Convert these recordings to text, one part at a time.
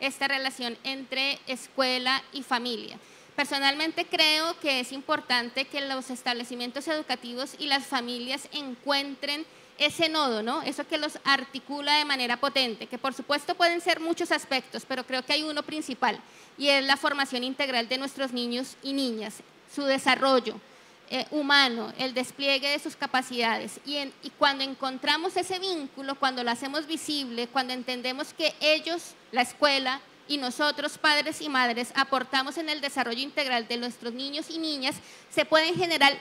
esta relación entre escuela y familia. Personalmente creo que es importante que los establecimientos educativos y las familias encuentren ese nodo, ¿no? Eso que los articula de manera potente, que por supuesto pueden ser muchos aspectos, pero creo que hay uno principal y es la formación integral de nuestros niños y niñas, su desarrollo eh, humano, el despliegue de sus capacidades. Y, y cuando encontramos ese vínculo, cuando lo hacemos visible, cuando entendemos que ellos, la escuela, y nosotros, padres y madres, aportamos en el desarrollo integral de nuestros niños y niñas, se pueden generar,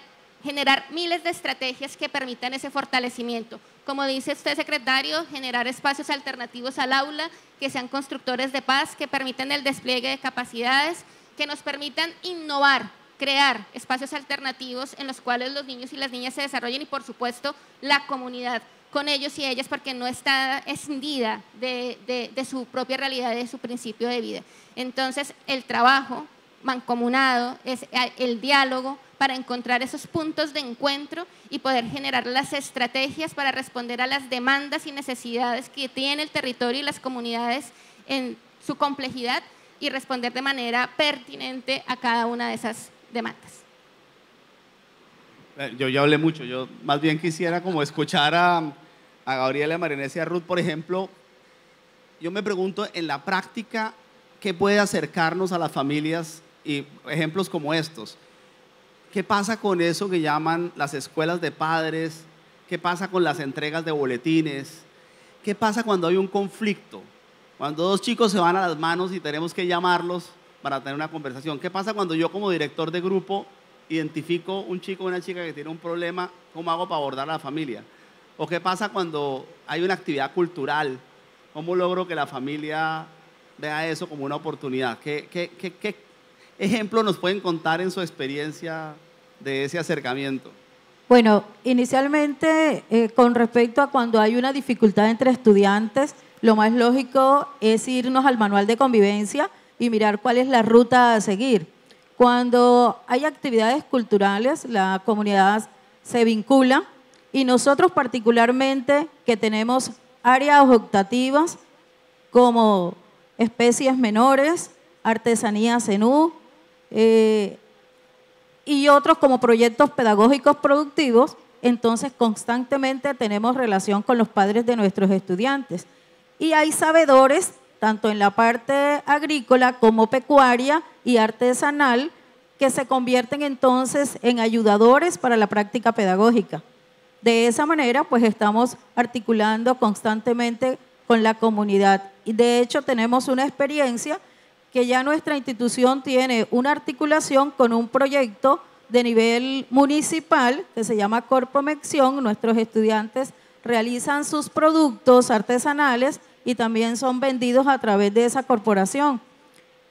generar miles de estrategias que permitan ese fortalecimiento. Como dice usted, secretario, generar espacios alternativos al aula que sean constructores de paz, que permitan el despliegue de capacidades, que nos permitan innovar, crear espacios alternativos en los cuales los niños y las niñas se desarrollen y, por supuesto, la comunidad con ellos y ellas porque no está escindida de, su propia realidad, de su principio de vida. Entonces, el trabajo mancomunado es el diálogo para encontrar esos puntos de encuentro y poder generar las estrategias para responder a las demandas y necesidades que tiene el territorio y las comunidades en su complejidad y responder de manera pertinente a cada una de esas demandas. Eh, yo ya hablé mucho, yo más bien quisiera como escuchar a, a Gabriela, a Marinés y a Ruth, por ejemplo, yo me pregunto en la práctica, ¿qué puede acercarnos a las familias y ejemplos como estos? ¿Qué pasa con eso que llaman las escuelas de padres? ¿Qué pasa con las entregas de boletines? ¿Qué pasa cuando hay un conflicto? Cuando dos chicos se van a las manos y tenemos que llamarlos para tener una conversación. ¿Qué pasa cuando yo como director de grupo identifico un chico o una chica que tiene un problema? ¿Cómo hago para abordar a la familia? ¿O qué pasa cuando hay una actividad cultural? ¿Cómo logro que la familia vea eso como una oportunidad? ¿Qué, qué, qué, ejemplo nos pueden contar en su experiencia de ese acercamiento? Bueno, inicialmente eh, con respecto a cuando hay una dificultad entre estudiantes, lo más lógico es irnos al manual de convivencia y mirar cuál es la ruta a seguir. Cuando hay actividades culturales, la comunidad se vincula y nosotros particularmente que tenemos áreas optativas como especies menores, artesanía cenú eh, y otros como proyectos pedagógicos productivos, entonces constantemente tenemos relación con los padres de nuestros estudiantes. Y hay sabedores, tanto en la parte agrícola como pecuaria y artesanal, que se convierten entonces en ayudadores para la práctica pedagógica. De esa manera, pues estamos articulando constantemente con la comunidad. Y de hecho tenemos una experiencia que ya nuestra institución tiene una articulación con un proyecto de nivel municipal que se llama Corpomexión. Nuestros estudiantes realizan sus productos artesanales y también son vendidos a través de esa corporación.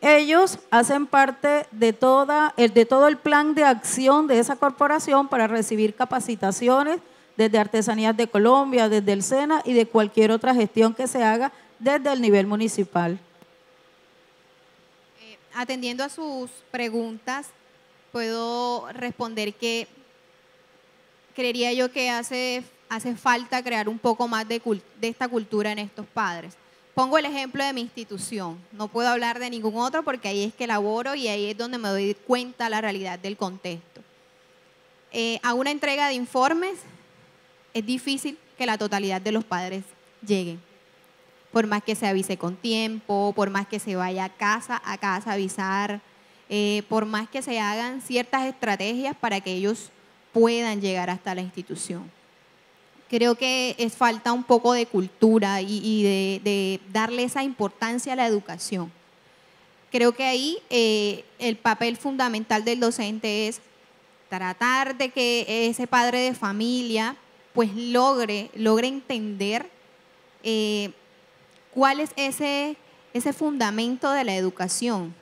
Ellos hacen parte de, toda, de todo el plan de acción de esa corporación para recibir capacitaciones, desde Artesanías de Colombia, desde el SENA y de cualquier otra gestión que se haga desde el nivel municipal. Eh, atendiendo a sus preguntas, puedo responder que creería yo que hace, hace falta crear un poco más de, esta cultura en estos padres. Pongo el ejemplo de mi institución. No puedo hablar de ningún otro porque ahí es que laboro y ahí es donde me doy cuenta la realidad del contexto. Eh, a una entrega de informes es difícil que la totalidad de los padres lleguen. Por más que se avise con tiempo, por más que se vaya casa a casa a avisar, eh, por más que se hagan ciertas estrategias para que ellos puedan llegar hasta la institución. Creo que es falta un poco de cultura y, de, darle esa importancia a la educación. Creo que ahí eh, el papel fundamental del docente es tratar de que ese padre de familia pues logre, logre entender eh, cuál es ese, ese fundamento de la educación.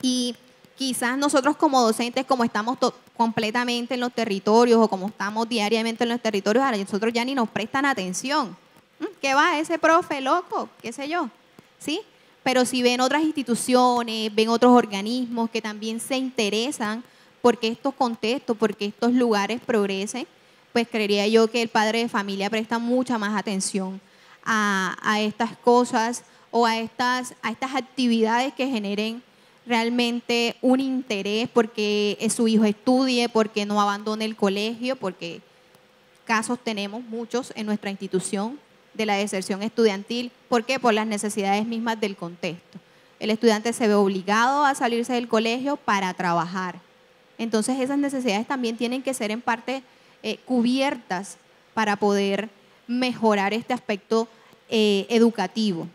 Y quizás nosotros como docentes, como estamos completamente en los territorios o como estamos diariamente en los territorios, a nosotros ya ni nos prestan atención. ¿Mm? ¿Qué va ese profe loco? ¿Qué sé yo? ¿Sí? Pero si ven otras instituciones, ven otros organismos que también se interesan porque estos contextos, porque estos lugares progresen, pues creería yo que el padre de familia presta mucha más atención a, estas cosas o a estas, a estas actividades que generen realmente un interés porque su hijo estudie, porque no abandone el colegio, porque casos tenemos muchos en nuestra institución de la deserción estudiantil. ¿Por qué? Por las necesidades mismas del contexto. El estudiante se ve obligado a salirse del colegio para trabajar. Entonces esas necesidades también tienen que ser en parte eh, cubiertas para poder mejorar este aspecto eh, educativo.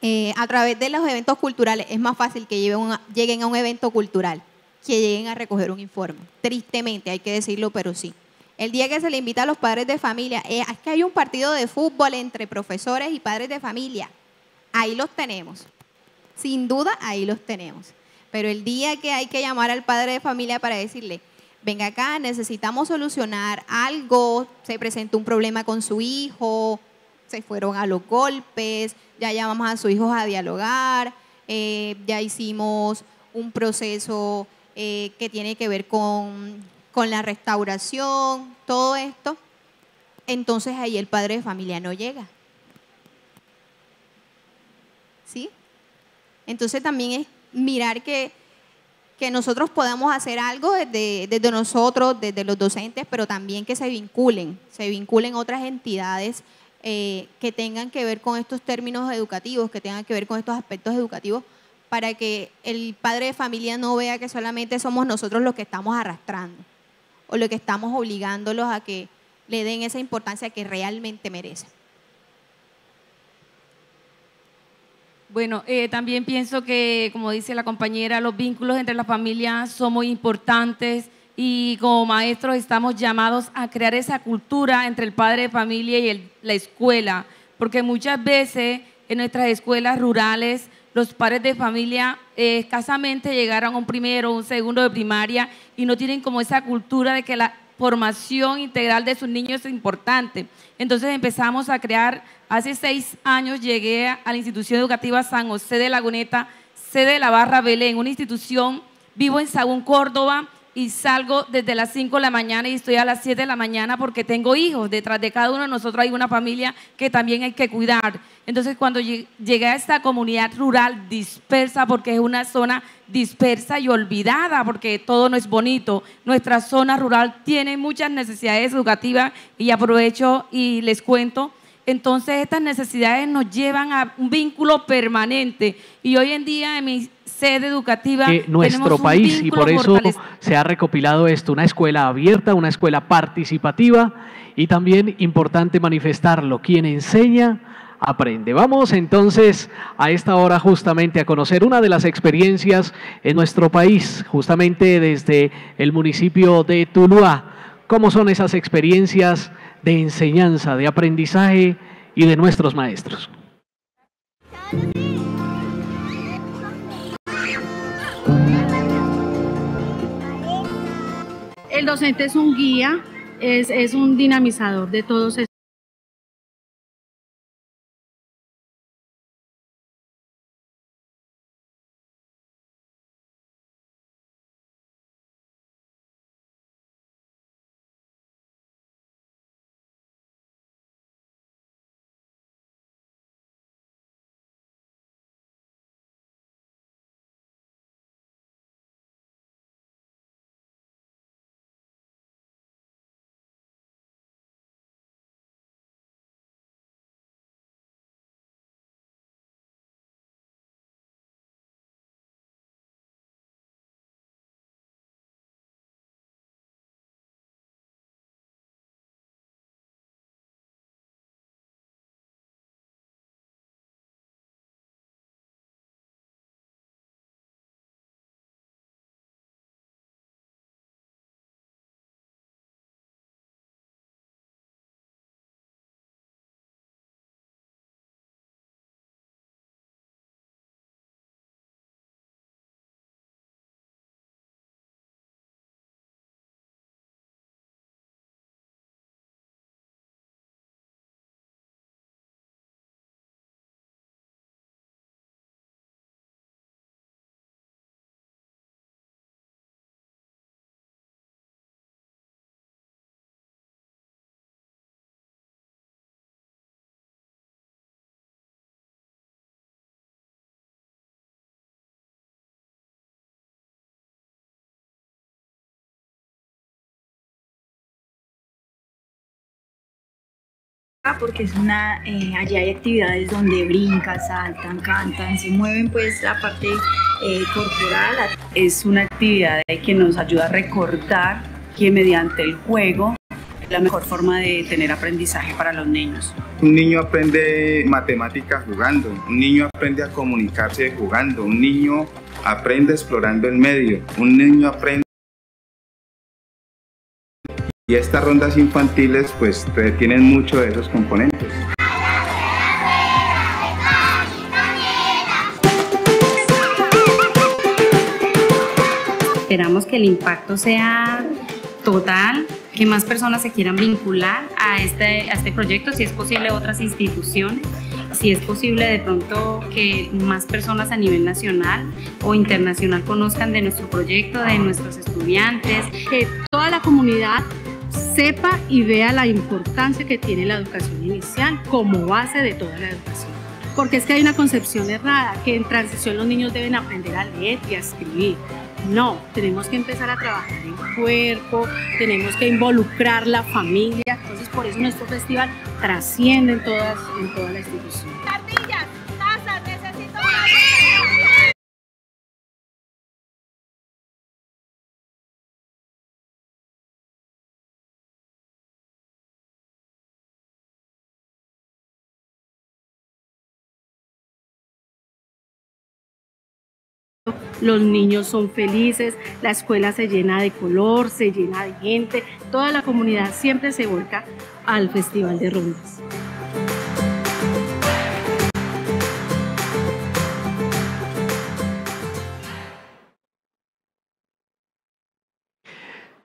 Eh, a través de los eventos culturales es más fácil que lleguen a un evento cultural que lleguen a recoger un informe. Tristemente, hay que decirlo, pero sí. El día que se le invita a los padres de familia, es que hay un partido de fútbol entre profesores y padres de familia. Ahí los tenemos. Sin duda, ahí los tenemos. Pero el día que hay que llamar al padre de familia para decirle, venga acá, necesitamos solucionar algo, se presentó un problema con su hijo, se fueron a los golpes, ya llamamos a sus hijos a dialogar, eh, ya hicimos un proceso eh, que tiene que ver con, con la restauración, todo esto. Entonces ahí el padre de familia no llega. ¿Sí? Entonces también es mirar que, que nosotros podamos hacer algo desde, nosotros, desde los docentes, pero también que se vinculen, se vinculen otras entidades eh, que tengan que ver con estos términos educativos, que tengan que ver con estos aspectos educativos, para que el padre de familia no vea que solamente somos nosotros los que estamos arrastrando o lo que estamos obligándolos a que le den esa importancia que realmente merecen. Bueno, eh, también pienso que, como dice la compañera, los vínculos entre las familias son muy importantes y como maestros estamos llamados a crear esa cultura entre el padre de familia y la escuela, porque muchas veces en nuestras escuelas rurales los padres de familia eh, escasamente llegaron a un primero o un segundo de primaria y no tienen como esa cultura de que la formación integral de sus niños es importante. Entonces empezamos a crear, hace seis años llegué a la institución educativa San José de Laguneta, sede de la Barra Belén, una institución, vivo en Sagún, Córdoba, y salgo desde las 5 de la mañana y estoy a las 7 de la mañana porque tengo hijos. Detrás de cada uno de nosotros hay una familia que también hay que cuidar. Entonces cuando llegué a esta comunidad rural dispersa, porque es una zona dispersa y olvidada, porque todo no es bonito, nuestra zona rural tiene muchas necesidades educativas y aprovecho y les cuento. Entonces estas necesidades nos llevan a un vínculo permanente y hoy en día en mi sede educativa. Que nuestro país, y por eso se ha recopilado esto, una escuela abierta, una escuela participativa y también importante manifestarlo, quien enseña aprende. Vamos entonces a esta hora justamente a conocer una de las experiencias en nuestro país, justamente desde el municipio de Tuluá. ¿Cómo son esas experiencias de enseñanza, de aprendizaje y de nuestros maestros? El docente es un guía, es, es un dinamizador de todos porque es una, eh, allí hay actividades donde brincan, saltan, cantan, se mueven pues la parte eh, corporal. Es una actividad que nos ayuda a recordar que mediante el juego es la mejor forma de tener aprendizaje para los niños. Un niño aprende matemáticas jugando, un niño aprende a comunicarse jugando, un niño aprende explorando el medio, un niño aprende y estas rondas infantiles pues tienen mucho de esos componentes. Esperamos que el impacto sea total, que más personas se quieran vincular a este, a este proyecto, si es posible otras instituciones, si es posible de pronto que más personas a nivel nacional o internacional conozcan de nuestro proyecto, de nuestros estudiantes. Que toda la comunidad sepa y vea la importancia que tiene la educación inicial como base de toda la educación. Porque es que hay una concepción errada, que en transición los niños deben aprender a leer y a escribir. No, tenemos que empezar a trabajar en cuerpo, tenemos que involucrar la familia. Entonces, por eso nuestro festival trasciende en, todas, en toda la institución. Los niños son felices, la escuela se llena de color, se llena de gente, toda la comunidad siempre se vuelca al Festival de Rondas.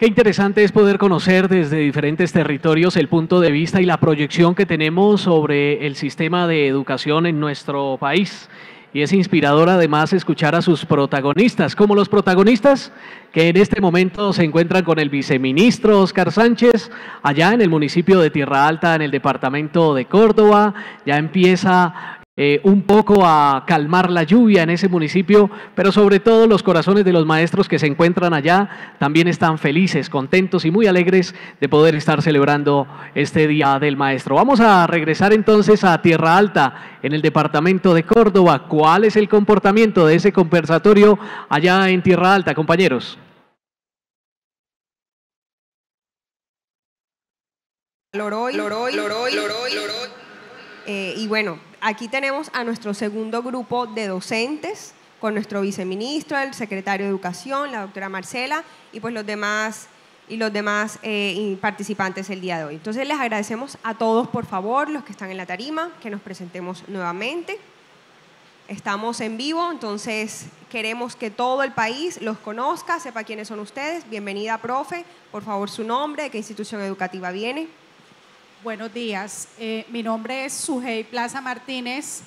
Qué interesante es poder conocer desde diferentes territorios el punto de vista y la proyección que tenemos sobre el sistema de educación en nuestro país y es inspirador además escuchar a sus protagonistas, como los protagonistas que en este momento se encuentran con el viceministro Oscar Sánchez, allá en el municipio de Tierra Alta, en el departamento de Córdoba. Ya empieza eh, un poco a calmar la lluvia en ese municipio, pero sobre todo los corazones de los maestros que se encuentran allá también están felices, contentos y muy alegres de poder estar celebrando este Día del Maestro. Vamos a regresar entonces a Tierra Alta, en el departamento de Córdoba. ¿Cuál es el comportamiento de ese conversatorio allá en Tierra Alta, compañeros? Eh, y bueno, aquí tenemos a nuestro segundo grupo de docentes, con nuestro viceministro, el secretario de Educación, la doctora Marcela, y pues los demás, y los demás eh, participantes el día de hoy. Entonces les agradecemos a todos, por favor, los que están en la tarima, que nos presentemos nuevamente. Estamos en vivo, entonces queremos que todo el país los conozca, sepa quiénes son ustedes. Bienvenida, profe. Por favor, su nombre, de qué institución educativa viene. Buenos días. Eh, mi nombre es Sujei Plaza Martínez.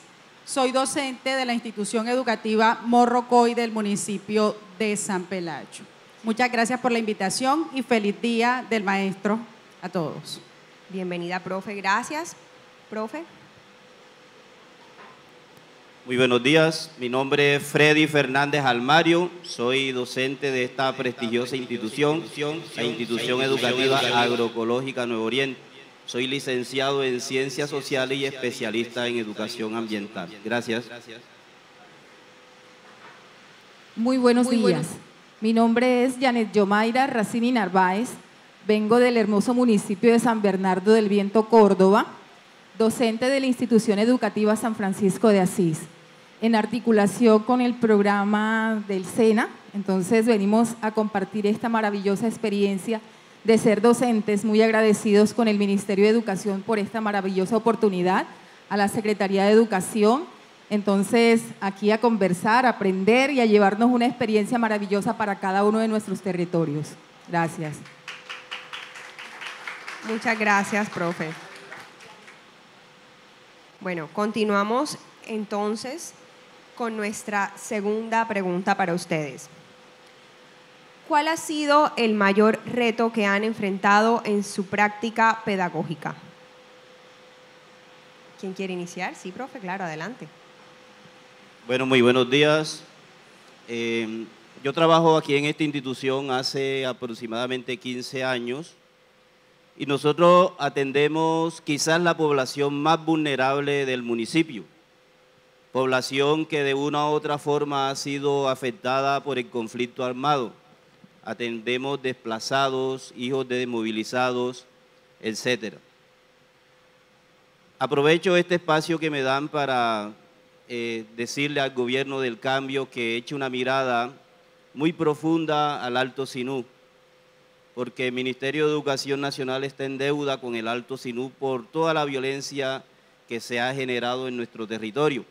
Soy docente de la institución educativa Morrocoy del municipio de San Pelayo. Muchas gracias por la invitación y feliz día del maestro a todos. Bienvenida, profe. Gracias. Profe. Muy buenos días. Mi nombre es Freddy Fernández Almario. Soy docente de esta prestigiosa institución, la Institución Educativa Agroecológica Nuevo Oriente. Soy licenciado en Ciencias Sociales y especialista en Educación Ambiental. Gracias. Muy buenos días. Mi nombre es Janet Yomaira Racini Narváez. Vengo del hermoso municipio de San Bernardo del Viento, Córdoba, docente de la institución educativa San Francisco de Asís, en articulación con el programa del SENA. Entonces venimos a compartir esta maravillosa experiencia de ser docentes, muy agradecidos con el Ministerio de Educación por esta maravillosa oportunidad, a la Secretaría de Educación. Entonces, aquí a conversar, aprender y a llevarnos una experiencia maravillosa para cada uno de nuestros territorios. Gracias. Muchas gracias, profe. Bueno, continuamos entonces con nuestra segunda pregunta para ustedes. ¿Cuál ha sido el mayor reto que han enfrentado en su práctica pedagógica? ¿Quién quiere iniciar? Sí, profe, claro, adelante. Bueno, muy buenos días. Em, yo trabajo aquí en esta institución hace aproximadamente 15 años y nosotros atendemos quizás la población más vulnerable del municipio, población que de una u otra forma ha sido afectada por el conflicto armado. Atendemos desplazados, hijos de desmovilizados, etcétera. Aprovecho este espacio que me dan para eh, decirle al gobierno del cambio que eche una mirada muy profunda al Alto Sinú, porque el Ministerio de Educación Nacional está en deuda con el Alto Sinú por toda la violencia que se ha generado en nuestro territorio.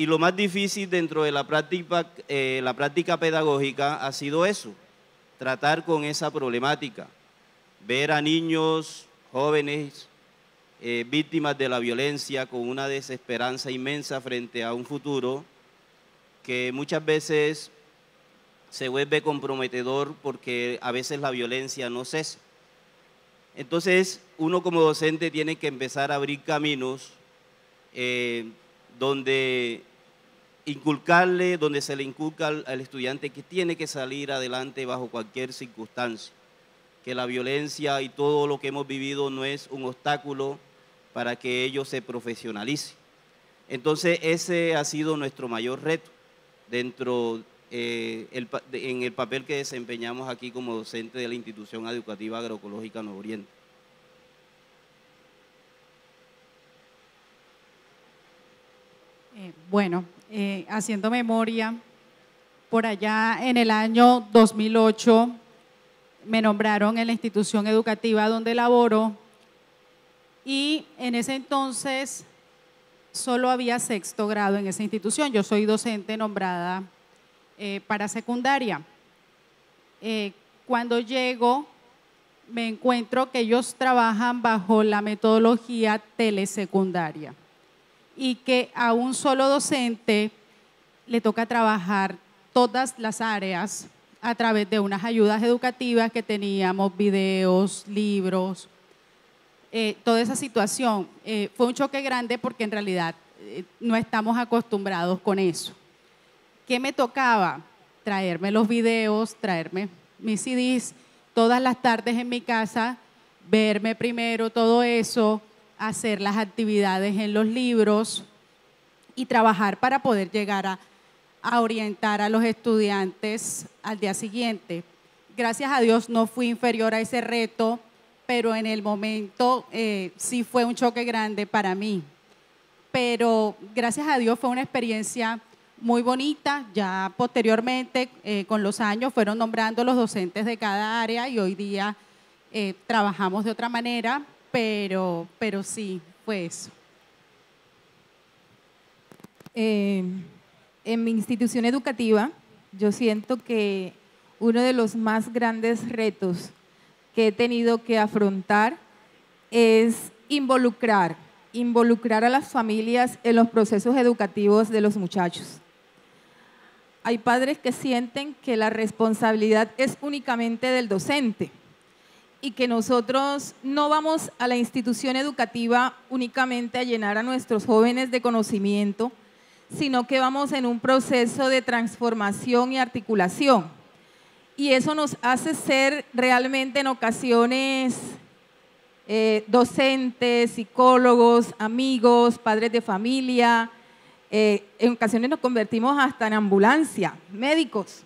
Y lo más difícil dentro de la práctica, eh, la práctica pedagógica ha sido eso, tratar con esa problemática, ver a niños, jóvenes, eh, víctimas de la violencia con una desesperanza inmensa frente a un futuro que muchas veces se vuelve comprometedor porque a veces la violencia no cesa. Entonces, uno como docente tiene que empezar a abrir caminos eh, donde inculcarle, donde se le inculca al estudiante que tiene que salir adelante bajo cualquier circunstancia, que la violencia y todo lo que hemos vivido no es un obstáculo para que ellos se profesionalicen. Entonces ese ha sido nuestro mayor reto dentro eh, en el papel que desempeñamos aquí como docente de la institución educativa agroecológica Nuevo Oriente. Eh, bueno, eh, haciendo memoria, por allá en el año 2008 me nombraron en la institución educativa donde laboro y en ese entonces solo había sexto grado en esa institución. Yo soy docente nombrada eh, para secundaria. Eh, cuando llego, me encuentro que ellos trabajan bajo la metodología telesecundaria y que a un solo docente le toca trabajar todas las áreas a través de unas ayudas educativas que teníamos, videos, libros, eh, toda esa situación. Eh, fue un choque grande porque en realidad eh, no estamos acostumbrados con eso. ¿Qué me tocaba? Traerme los videos, traerme mis CDs todas las tardes en mi casa, verme primero todo eso, hacer las actividades en los libros y trabajar para poder llegar a, orientar a los estudiantes al día siguiente. Gracias a Dios no fui inferior a ese reto pero en el momento eh, sí fue un choque grande para mí. Pero gracias a Dios fue una experiencia muy bonita. Ya posteriormente, eh, con los años, fueron nombrando los docentes de cada área y hoy día eh, trabajamos de otra manera, pero, pero sí, fue eso. en mi institución educativa, yo siento que uno de los más grandes retos que he tenido que afrontar es involucrar, involucrar a las familias en los procesos educativos de los muchachos. Hay padres que sienten que la responsabilidad es únicamente del docente y que nosotros no vamos a la institución educativa únicamente a llenar a nuestros jóvenes de conocimiento, sino que vamos en un proceso de transformación y articulación y eso nos hace ser realmente en ocasiones eh, docentes, psicólogos, amigos, padres de familia. Eh, en ocasiones nos convertimos hasta en ambulancia, médicos.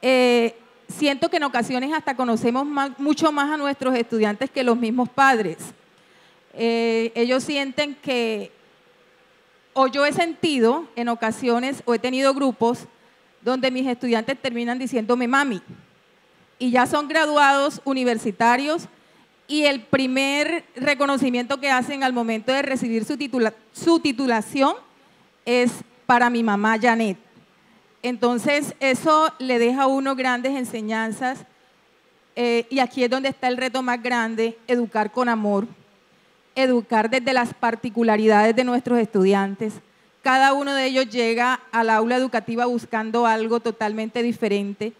Eh, siento que en ocasiones hasta conocemos mucho más a nuestros estudiantes que los mismos padres. ellos sienten que, o yo he sentido en ocasiones, o he tenido grupos, donde mis estudiantes terminan diciéndome mami. Y ya son graduados universitarios y el primer reconocimiento que hacen al momento de recibir su, su titulación es para mi mamá Janet. Entonces, eso le deja a uno grandes enseñanzas eh, y aquí es donde está el reto más grande, educar con amor, educar desde las particularidades de nuestros estudiantes, cada uno de ellos llega al aula educativa buscando algo totalmente diferente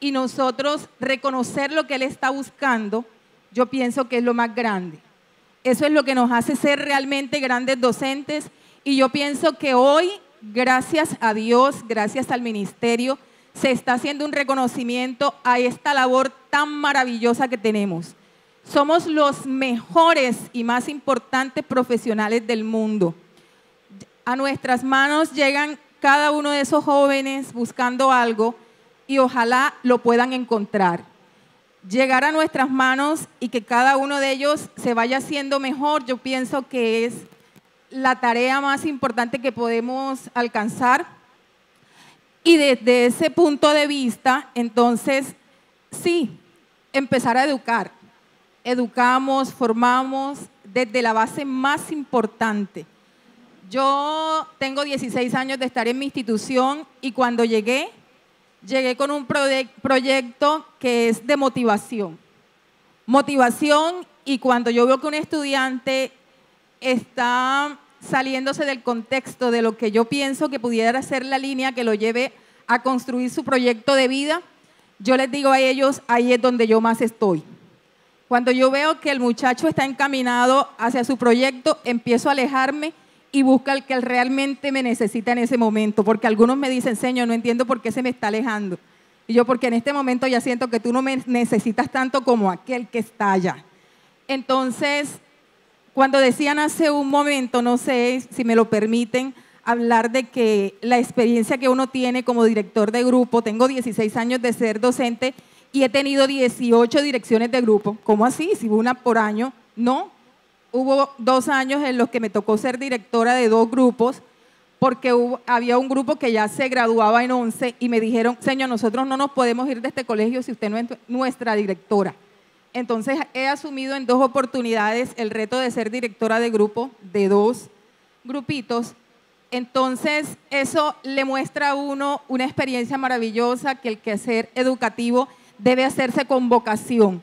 y nosotros reconocer lo que él está buscando, yo pienso que es lo más grande. Eso es lo que nos hace ser realmente grandes docentes y yo pienso que hoy, gracias a Dios, gracias al ministerio, se está haciendo un reconocimiento a esta labor tan maravillosa que tenemos. Somos los mejores y más importantes profesionales del mundo. A nuestras manos llegan cada uno de esos jóvenes buscando algo y ojalá lo puedan encontrar. Llegar a nuestras manos y que cada uno de ellos se vaya haciendo mejor, yo pienso que es la tarea más importante que podemos alcanzar. Y desde ese punto de vista, entonces, sí, empezar a educar. Educamos, formamos desde la base más importante. Yo tengo 16 años de estar en mi institución y cuando llegué, llegué con un proyecto que es de motivación. Motivación y cuando yo veo que un estudiante está saliéndose del contexto de lo que yo pienso que pudiera ser la línea que lo lleve a construir su proyecto de vida, yo les digo a ellos, ahí es donde yo más estoy. Cuando yo veo que el muchacho está encaminado hacia su proyecto, empiezo a alejarme y busco al que realmente me necesita en ese momento, porque algunos me dicen, Señor, no entiendo por qué se me está alejando. Y yo, porque en este momento ya siento que tú no me necesitas tanto como aquel que está allá. Entonces, cuando decían hace un momento, no sé si me lo permiten, hablar de que la experiencia que uno tiene como director de grupo, tengo 16 años de ser docente y he tenido 18 direcciones de grupo. ¿Cómo así? Si una por año, no. Hubo dos años en los que me tocó ser directora de dos grupos porque había un grupo que ya se graduaba en 11 y me dijeron, señor, nosotros no nos podemos ir de este colegio si usted no es nuestra directora. Entonces he asumido en dos oportunidades el reto de ser directora de grupo de dos grupitos. Entonces eso le muestra a uno una experiencia maravillosa que el quehacer educativo debe hacerse con vocación.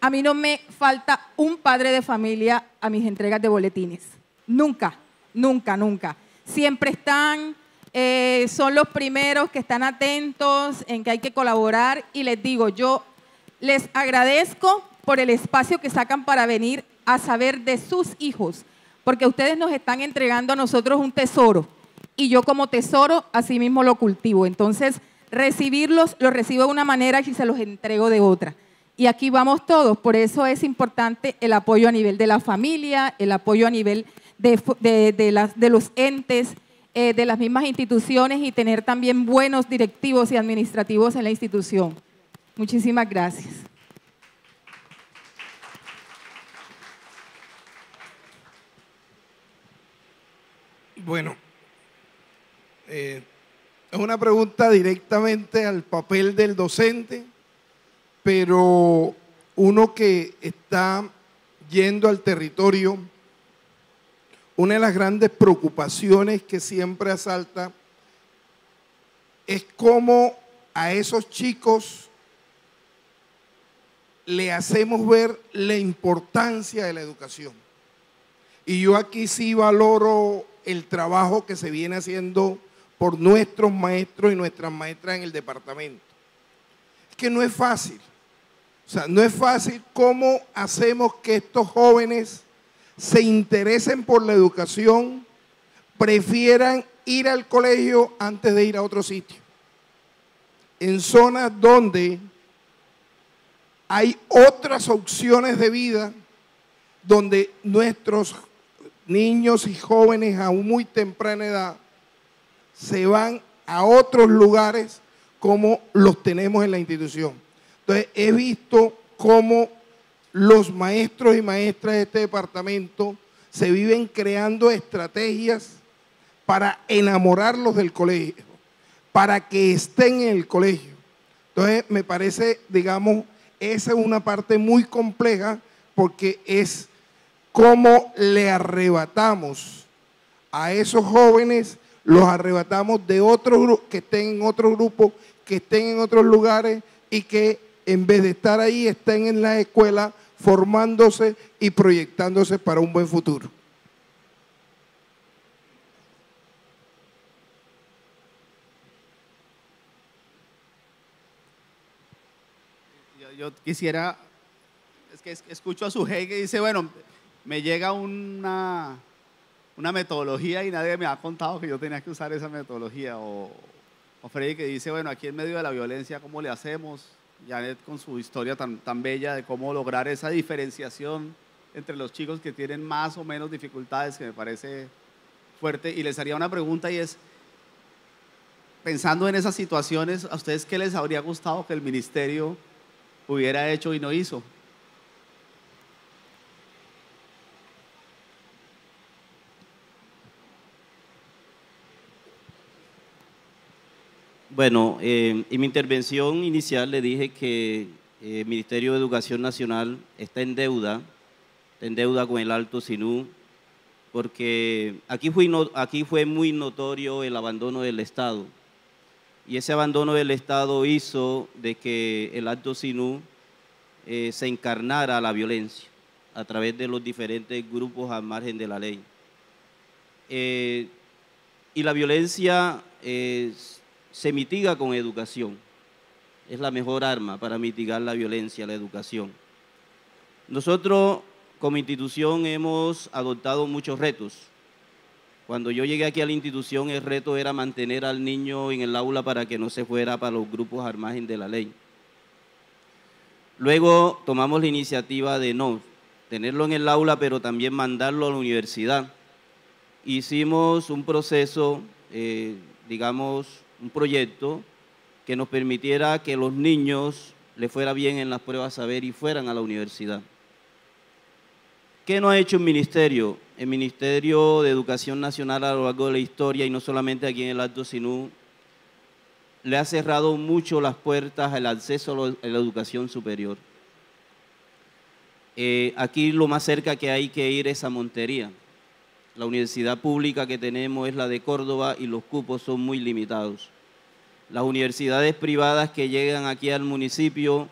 A mí no me falta un padre de familia a mis entregas de boletines. Nunca, nunca, nunca. Siempre están, eh, son los primeros que están atentos en que hay que colaborar y les digo, yo les agradezco por el espacio que sacan para venir a saber de sus hijos, porque ustedes nos están entregando a nosotros un tesoro y yo como tesoro así mismo lo cultivo. Entonces, recibirlos lo recibo de una manera y se los entrego de otra. Y aquí vamos todos, por eso es importante el apoyo a nivel de la familia, el apoyo a nivel de, los entes, eh, de las mismas instituciones y tener también buenos directivos y administrativos en la institución. Muchísimas gracias. Bueno, eh, es una pregunta directamente al papel del docente, pero uno que está yendo al territorio, una de las grandes preocupaciones que siempre asalta es cómo a esos chicos le hacemos ver la importancia de la educación. Y yo aquí sí valoro el trabajo que se viene haciendo por nuestros maestros y nuestras maestras en el departamento. Es que no es fácil. O sea, no es fácil cómo hacemos que estos jóvenes se interesen por la educación, prefieran ir al colegio antes de ir a otro sitio. En zonas donde hay otras opciones de vida donde nuestros niños y jóvenes a muy temprana edad se van a otros lugares como los tenemos en la institución. Entonces, he visto cómo los maestros y maestras de este departamento se viven creando estrategias para enamorarlos del colegio, para que estén en el colegio. Entonces, me parece, digamos, esa es una parte muy compleja porque es cómo le arrebatamos a esos jóvenes, los arrebatamos de otros que estén en otro grupo, que estén en otros lugares y que en vez de estar ahí estén en la escuela formándose y proyectándose para un buen futuro. Yo quisiera, es que escucho a su jefe que dice, bueno, me llega una, una metodología y nadie me ha contado que yo tenía que usar esa metodología. O, o Freddy que dice, bueno, aquí en medio de la violencia, ¿cómo le hacemos? Janet con su historia tan, tan bella de cómo lograr esa diferenciación entre los chicos que tienen más o menos dificultades, que me parece fuerte. Y les haría una pregunta y es, pensando en esas situaciones, ¿a ustedes qué les habría gustado que el ministerio hubiera hecho y no hizo? Bueno, eh, en mi intervención inicial le dije que eh, el Ministerio de Educación Nacional está en deuda, en deuda con el Alto Sinú, porque aquí fue, aquí fue muy notorio el abandono del Estado. Y ese abandono del Estado hizo de que el Alto Sinú eh, se encarnara la violencia a través de los diferentes grupos al margen de la ley. y la violencia es se mitiga con educación. Es la mejor arma para mitigar la violencia, la educación. Nosotros como institución hemos adoptado muchos retos. Cuando yo llegué aquí a la institución, el reto era mantener al niño en el aula para que no se fuera para los grupos al margen de la ley. Luego tomamos la iniciativa de no, tenerlo en el aula, pero también mandarlo a la universidad. Hicimos un proceso, eh, digamos, un proyecto que nos permitiera que los niños les fuera bien en las pruebas saber y fueran a la universidad. ¿Qué no ha hecho el ministerio? El Ministerio de Educación Nacional a lo largo de la historia y no solamente aquí en el Alto Sinú, le ha cerrado mucho las puertas al acceso a la educación superior. Eh, aquí lo más cerca que hay que ir es a Montería. La universidad pública que tenemos es la de Córdoba y los cupos son muy limitados. Las universidades privadas que llegan aquí al municipio,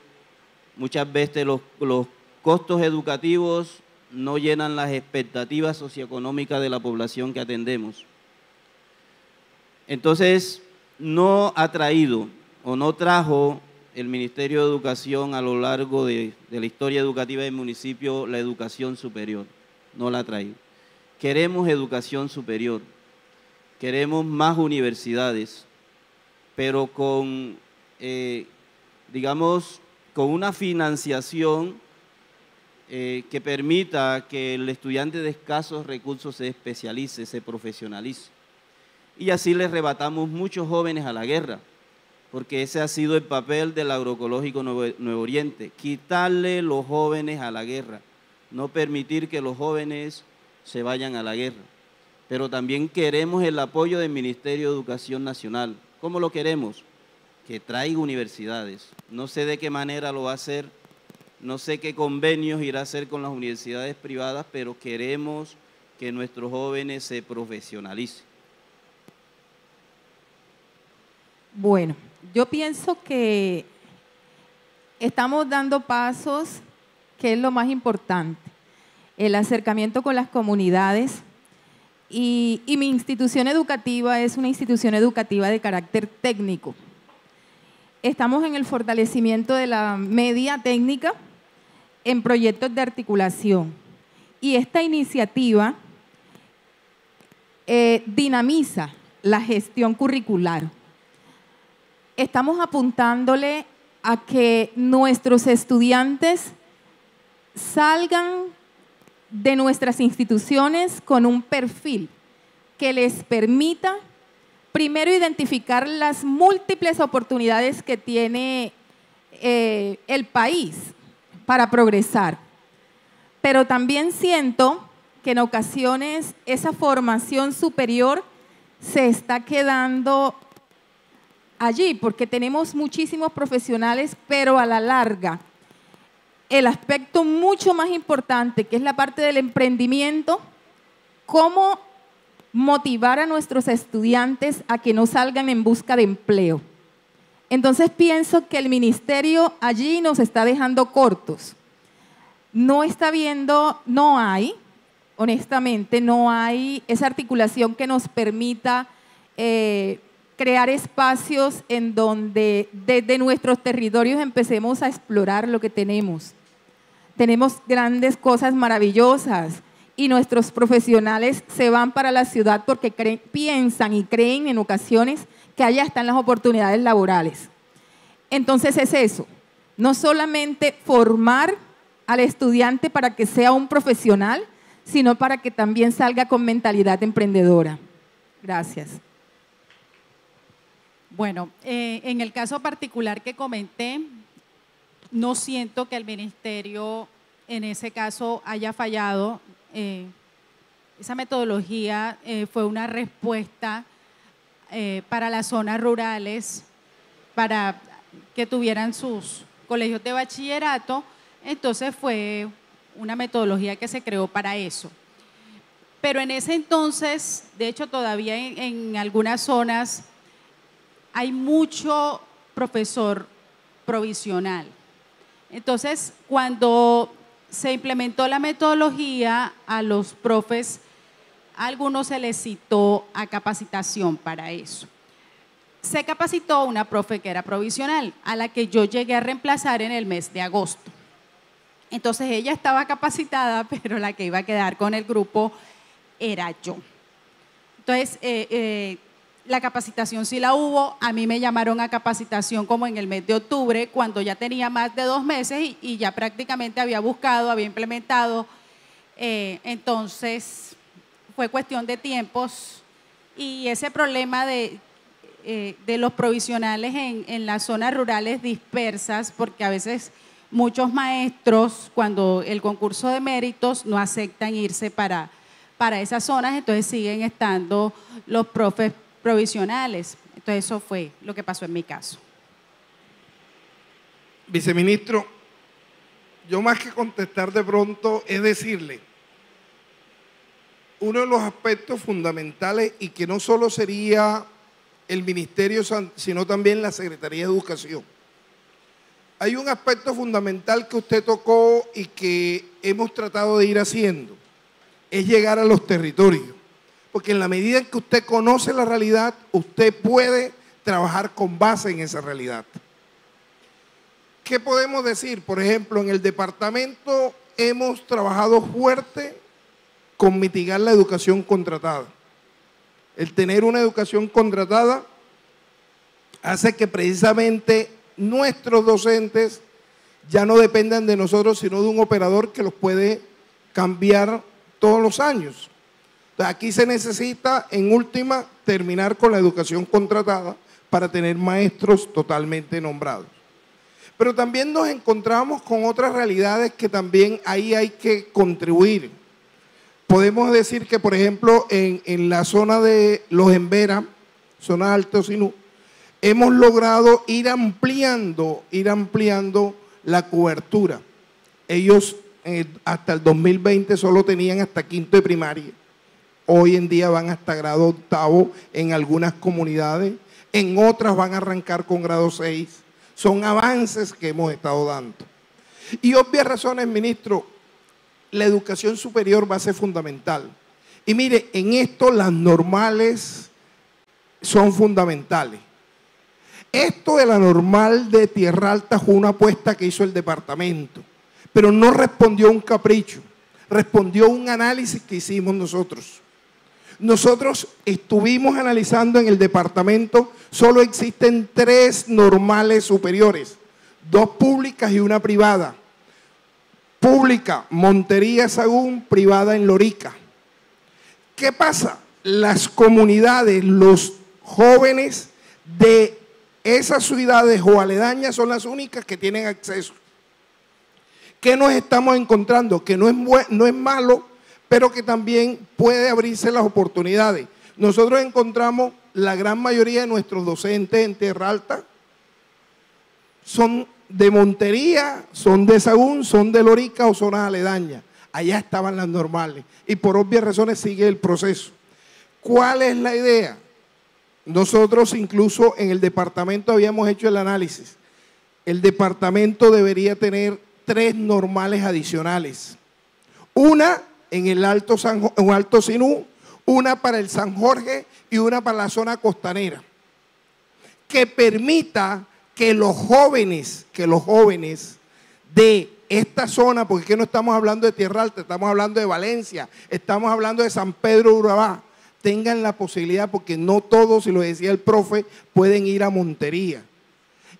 muchas veces los, costos educativos no llenan las expectativas socioeconómicas de la población que atendemos. Entonces, no ha traído o no trajo el Ministerio de Educación a lo largo de, la historia educativa del municipio la educación superior. No la ha traído. Queremos educación superior, queremos más universidades, pero con, eh, digamos, con una financiación eh, que permita que el estudiante de escasos recursos se especialice, se profesionalice. Y así le rebatamos muchos jóvenes a la guerra, porque ese ha sido el papel del agroecológico Nuevo, Nuevo Oriente, quitarle los jóvenes a la guerra, no permitir que los jóvenes se vayan a la guerra. Pero también queremos el apoyo del Ministerio de Educación Nacional. ¿Cómo lo queremos? Que traiga universidades. No sé de qué manera lo va a hacer, no sé qué convenios irá a hacer con las universidades privadas, pero queremos que nuestros jóvenes se profesionalicen. Bueno, yo pienso que estamos dando pasos, que es lo más importante el acercamiento con las comunidades. Y, mi institución educativa es una institución educativa de carácter técnico. Estamos en el fortalecimiento de la media técnica en proyectos de articulación. Y esta iniciativa eh, dinamiza la gestión curricular. Estamos apuntándole a que nuestros estudiantes salgan de nuestras instituciones con un perfil que les permita primero identificar las múltiples oportunidades que tiene eh, el país para progresar. Pero también siento que en ocasiones esa formación superior se está quedando allí, porque tenemos muchísimos profesionales, pero a la larga el aspecto mucho más importante, que es la parte del emprendimiento, cómo motivar a nuestros estudiantes a que no salgan en busca de empleo. Entonces pienso que el ministerio allí nos está dejando cortos. No está viendo, no hay, honestamente, no hay esa articulación que nos permita eh, crear espacios en donde desde nuestros territorios empecemos a explorar lo que tenemos. Tenemos grandes cosas maravillosas y nuestros profesionales se van para la ciudad porque piensan y creen en ocasiones que allá están las oportunidades laborales. Entonces es eso, No solamente formar al estudiante para que sea un profesional, sino para que también salga con mentalidad emprendedora. Gracias. Bueno, eh, en el caso particular que comenté, no siento que el ministerio en ese caso haya fallado. Eh, esa metodología eh, fue una respuesta para las zonas rurales, para que tuvieran sus colegios de bachillerato. Entonces fue una metodología que se creó para eso. Pero en ese entonces, de hecho todavía en, algunas zonas, hay mucho profesor provisional. Entonces, cuando se implementó la metodología, a los profes, algunos se les citó a capacitación para eso. Se capacitó una profe que era provisional, a la que yo llegué a reemplazar en el mes de agosto. Entonces ella estaba capacitada, pero la que iba a quedar con el grupo era yo. Entonces, eh, eh, la capacitación sí la hubo. A mí me llamaron a capacitación como en el mes de octubre, cuando ya tenía más de dos meses y, ya prácticamente había buscado, había implementado. Eh, entonces, fue cuestión de tiempos y ese problema de, de los provisionales en, en las zonas rurales dispersas, porque a veces muchos maestros, cuando el concurso de méritos, no aceptan irse para, para esas zonas, entonces siguen estando los profes provisionales. Entonces eso fue lo que pasó en mi caso. Viceministro, yo más que contestar de pronto es decirle, uno de los aspectos fundamentales y que no solo sería el Ministerio, sino también la Secretaría de Educación hay un aspecto fundamental que usted tocó y que hemos tratado de ir haciendo, es llegar a los territorios. Porque en la medida en que usted conoce la realidad, usted puede trabajar con base en esa realidad. ¿Qué podemos decir? Por ejemplo, en el departamento hemos trabajado fuerte con mitigar la educación contratada. El tener una educación contratada hace que precisamente nuestros docentes ya no dependan de nosotros, sino de un operador que los puede cambiar todos los años. Aquí se necesita, en última, terminar con la educación contratada para tener maestros totalmente nombrados. Pero también nos encontramos con otras realidades que también ahí hay que contribuir. Podemos decir que, por ejemplo, en, en la zona de Los Embera, zona Alto Sinú, hemos logrado ir ampliando, ir ampliando la cobertura. Ellos eh, hasta el 2020 solo tenían hasta quinto de primaria. Hoy en día van hasta grado octavo en algunas comunidades, en otras van a arrancar con grado 6. Son avances que hemos estado dando. Y obvias razones, ministro, la educación superior va a ser fundamental. Y mire, en esto las normales son fundamentales. Esto de la normal de Tierra Alta fue una apuesta que hizo el departamento, pero no respondió a un capricho, respondió a un análisis que hicimos nosotros. Nosotros estuvimos analizando en el departamento, solo existen tres normales superiores, dos públicas y una privada. Pública, Montería Sagún, privada en Lorica. ¿Qué pasa? Las comunidades, los jóvenes de esas ciudades o aledañas son las únicas que tienen acceso. ¿Qué nos estamos encontrando? Que no es, no es malo, pero que también puede abrirse las oportunidades. Nosotros encontramos la gran mayoría de nuestros docentes en Tierra Alta son de Montería, son de Sagún, son de Lorica o zonas aledañas. Allá estaban las normales. Y por obvias razones sigue el proceso. ¿Cuál es la idea? Nosotros incluso en el departamento habíamos hecho el análisis. El departamento debería tener tres normales adicionales. Una en el Alto, San, Alto Sinú, una para el San Jorge y una para la zona costanera. Que permita que los jóvenes, que los jóvenes de esta zona, porque no estamos hablando de Tierra Alta, estamos hablando de Valencia, estamos hablando de San Pedro Urabá, tengan la posibilidad, porque no todos, y lo decía el profe, pueden ir a Montería.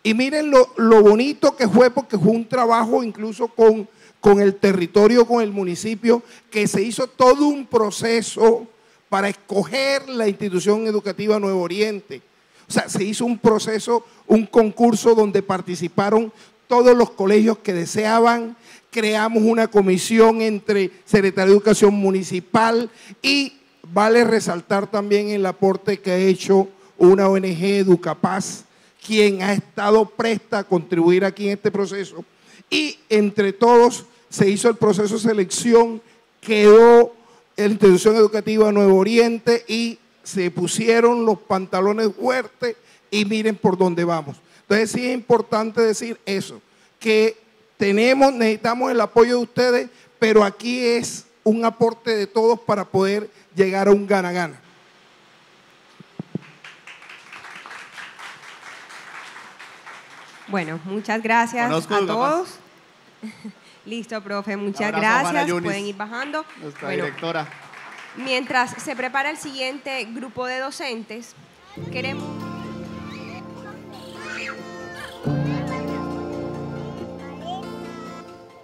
Y miren lo, bonito que fue, porque fue un trabajo incluso con, con el territorio, con el municipio, que se hizo todo un proceso para escoger la institución educativa Nuevo Oriente. O sea, se hizo un proceso, un concurso donde participaron todos los colegios que deseaban. Creamos una comisión entre Secretaría de Educación Municipal y vale resaltar también el aporte que ha hecho una ONG Educapaz quien ha estado presta a contribuir aquí en este proceso. Y entre todos se hizo el proceso de selección, quedó la institución educativa Nuevo Oriente y se pusieron los pantalones fuertes y miren por dónde vamos. Entonces sí es importante decir eso, que tenemos, necesitamos el apoyo de ustedes, pero aquí es un aporte de todos para poder llegar a un gana-gana. Bueno, muchas gracias a todos. Listo, profe, muchas gracias. Pueden ir bajando. Nuestra directora. Mientras se prepara el siguiente grupo de docentes, queremos...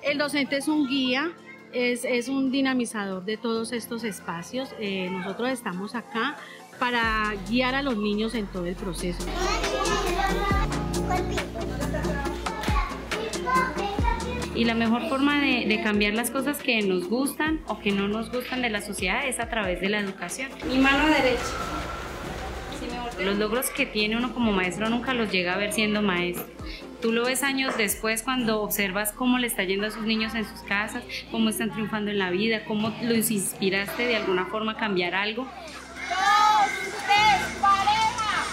El docente es un guía, es, un dinamizador de todos estos espacios. Eh, nosotros estamos acá para guiar a los niños en todo el proceso. Y la mejor forma de, cambiar las cosas que nos gustan o que no nos gustan de la sociedad es a través de la educación. Mi mano derecha. Los logros que tiene uno como maestro nunca los llega a ver siendo maestro. Tú lo ves años después cuando observas cómo le está yendo a sus niños en sus casas, cómo están triunfando en la vida, cómo los inspiraste de alguna forma a cambiar algo. Dos, tres, pareja.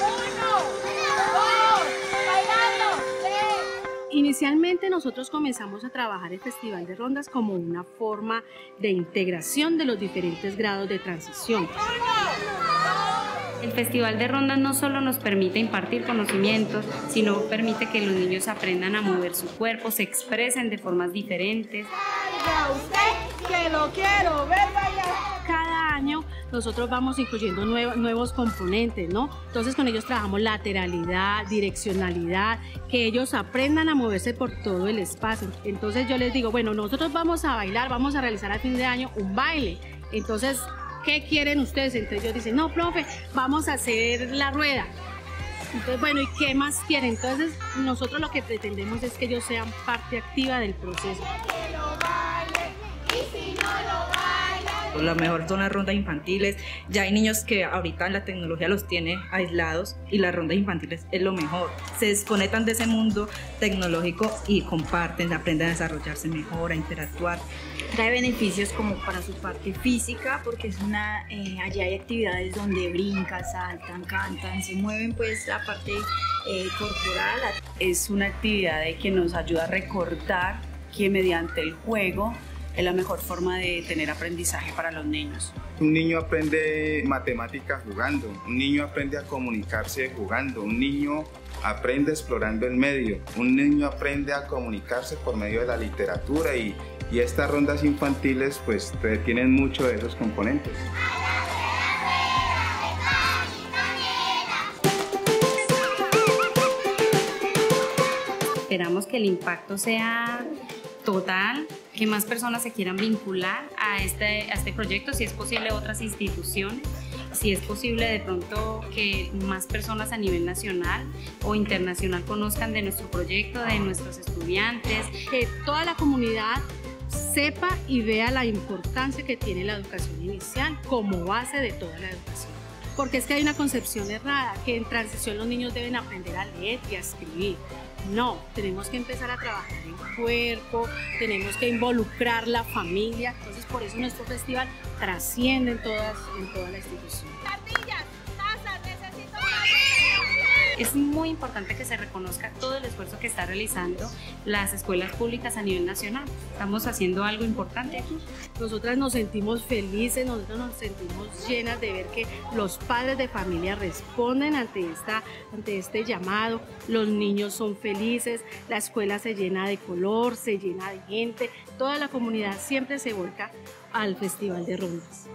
Uno, Inicialmente nosotros comenzamos a trabajar el Festival de Rondas como una forma de integración de los diferentes grados de transición. El Festival de Rondas no solo nos permite impartir conocimientos, sino permite que los niños aprendan a mover su cuerpo, se expresen de formas diferentes. usted que lo quiero ver Cada año nosotros vamos incluyendo nuevos componentes, ¿no? Entonces con ellos trabajamos lateralidad, direccionalidad, que ellos aprendan a moverse por todo el espacio. Entonces yo les digo, bueno, nosotros vamos a bailar, vamos a realizar a fin de año un baile. Entonces, ¿qué quieren ustedes? Entonces ellos dicen, no, profe, vamos a hacer la rueda. Entonces, bueno, ¿y qué más quieren? Entonces, nosotros lo que pretendemos es que ellos sean parte activa del proceso. Lo mejor son las rondas infantiles. Ya hay niños que ahorita la tecnología los tiene aislados y las rondas infantiles es lo mejor. Se desconectan de ese mundo tecnológico y comparten, aprenden a desarrollarse mejor, a interactuar. Trae beneficios como para su parte física, porque es una, eh, allí hay actividades donde brincan, saltan, cantan, se mueven pues la parte eh, corporal. Es una actividad que nos ayuda a recordar que mediante el juego es la mejor forma de tener aprendizaje para los niños. Un niño aprende matemáticas jugando, un niño aprende a comunicarse jugando, un niño aprende explorando el medio, un niño aprende a comunicarse por medio de la literatura y, y estas rondas infantiles pues tienen mucho de esos componentes. Esperamos que el impacto sea total, que más personas se quieran vincular a este, a este proyecto, si es posible otras instituciones, si es posible de pronto que más personas a nivel nacional o internacional conozcan de nuestro proyecto, de nuestros estudiantes. Que toda la comunidad sepa y vea la importancia que tiene la educación inicial como base de toda la educación. Porque es que hay una concepción errada, que en transición los niños deben aprender a leer y a escribir. No, tenemos que empezar a trabajar en cuerpo, tenemos que involucrar la familia. Entonces, por eso nuestro festival trasciende en, todas, en toda la institución. Es muy importante que se reconozca todo el esfuerzo que está realizando las escuelas públicas a nivel nacional. Estamos haciendo algo importante aquí. Nosotras nos sentimos felices, nosotros nos sentimos llenas de ver que los padres de familia responden ante, esta, ante este llamado, los niños son felices, la escuela se llena de color, se llena de gente, toda la comunidad siempre se volca al Festival de Rondas.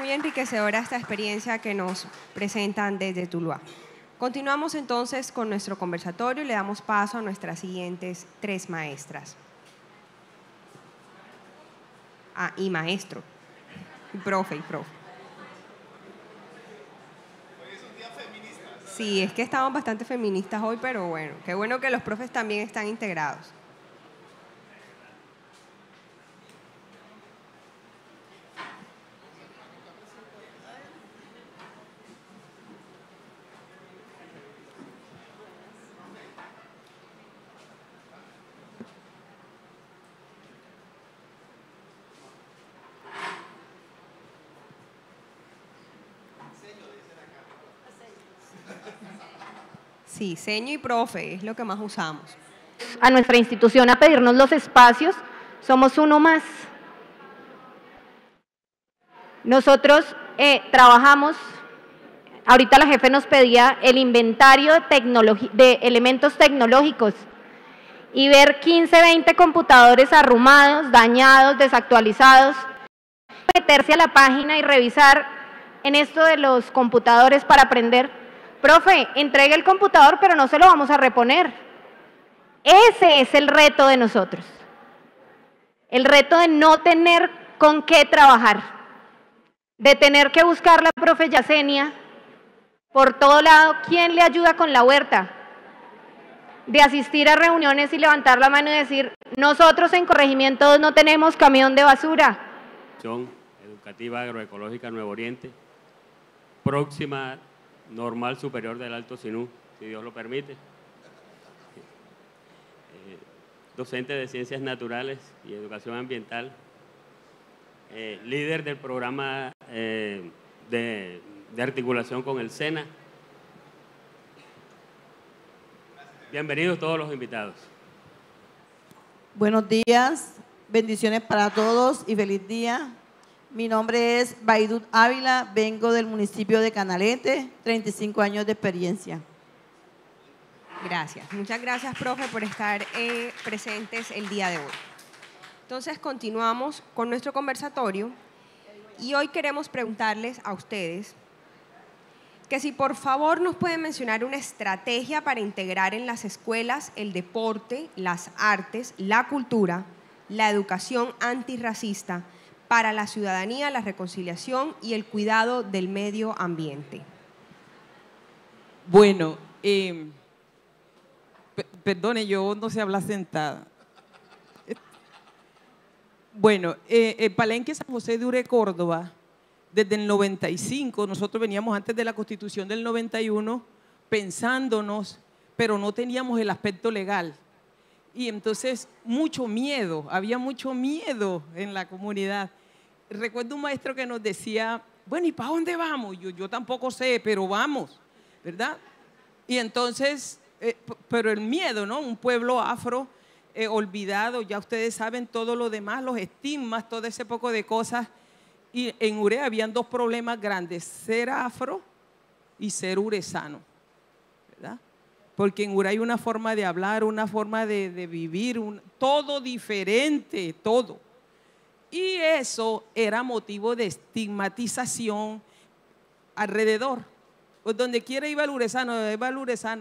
Muy enriquecedora esta experiencia que nos presentan desde Tuluá. Continuamos entonces con nuestro conversatorio y le damos paso a nuestras siguientes tres maestras. Ah, y maestro. Y profe, y profe. Sí, es que estamos bastante feministas hoy, pero bueno, qué bueno que los profes también están integrados. Sí, seño y profe es lo que más usamos. A nuestra institución a pedirnos los espacios, somos uno más. Nosotros eh, trabajamos, ahorita la jefe nos pedía el inventario de, de elementos tecnológicos y ver 15, 20 computadores arrumados, dañados, desactualizados, meterse a la página y revisar en esto de los computadores para aprender profe, entregue el computador, pero no se lo vamos a reponer. Ese es el reto de nosotros. El reto de no tener con qué trabajar, de tener que buscar la profe Yacenia por todo lado, ¿quién le ayuda con la huerta? De asistir a reuniones y levantar la mano y decir, nosotros en corregimiento no tenemos camión de basura. Educativa Agroecológica Nuevo Oriente, próxima normal superior del Alto Sinú, si Dios lo permite. Eh, docente de Ciencias Naturales y Educación Ambiental, eh, líder del programa eh, de, de articulación con el SENA. Bienvenidos todos los invitados. Buenos días, bendiciones para todos y feliz día. Mi nombre es Baidut Ávila, vengo del municipio de Canalete, 35 años de experiencia. Gracias. Muchas gracias, profe, por estar eh, presentes el día de hoy. Entonces, continuamos con nuestro conversatorio y hoy queremos preguntarles a ustedes que si por favor nos pueden mencionar una estrategia para integrar en las escuelas el deporte, las artes, la cultura, la educación antirracista, para la ciudadanía, la reconciliación y el cuidado del medio ambiente? Bueno, em, perdone, yo no sé hablar sentada. Bueno, eh, el Palenque San José de Ure, Córdoba, desde el 95, nosotros veníamos antes de la constitución del 91 pensándonos, pero no teníamos el aspecto legal. Y entonces mucho miedo, había mucho miedo en la comunidad recuerdo un maestro que nos decía, bueno, ¿y para dónde vamos? Yo, yo tampoco sé, pero vamos, ¿verdad? Y entonces, eh, pero el miedo, ¿no? Un pueblo afro eh, olvidado, ya ustedes saben todo lo demás, los estigmas, todo ese poco de cosas. Y en Ure habían dos problemas grandes, ser afro y ser urezano, ¿verdad? Porque en Ure hay una forma de hablar, una forma de, de vivir, un, todo diferente, todo. Y eso era motivo de estigmatización alrededor. Pues donde quiera iba el urezano, iba el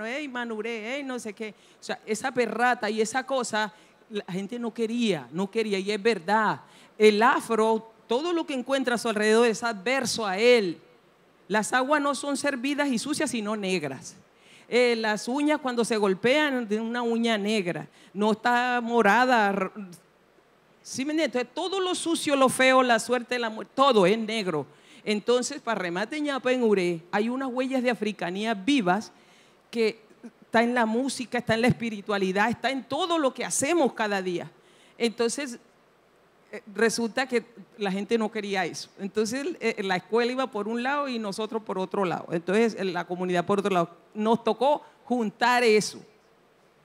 hey manure, hey no sé qué. O sea, esa perrata y esa cosa, la gente no quería, no quería. Y es verdad, el afro, todo lo que encuentra a su alrededor es adverso a él. Las aguas no son servidas y sucias, sino negras. Eh, las uñas cuando se golpean de una uña negra, no está morada, ¿Sí me todo lo sucio, lo feo, la suerte, la muerte, todo es negro. Entonces, para remate ñapa en Ure, hay unas huellas de africanía vivas que está en la música, está en la espiritualidad, está en todo lo que hacemos cada día. Entonces, eh, resulta que la gente no quería eso. Entonces, eh, la escuela iba por un lado y nosotros por otro lado. Entonces, la comunidad por otro lado. Nos tocó juntar eso,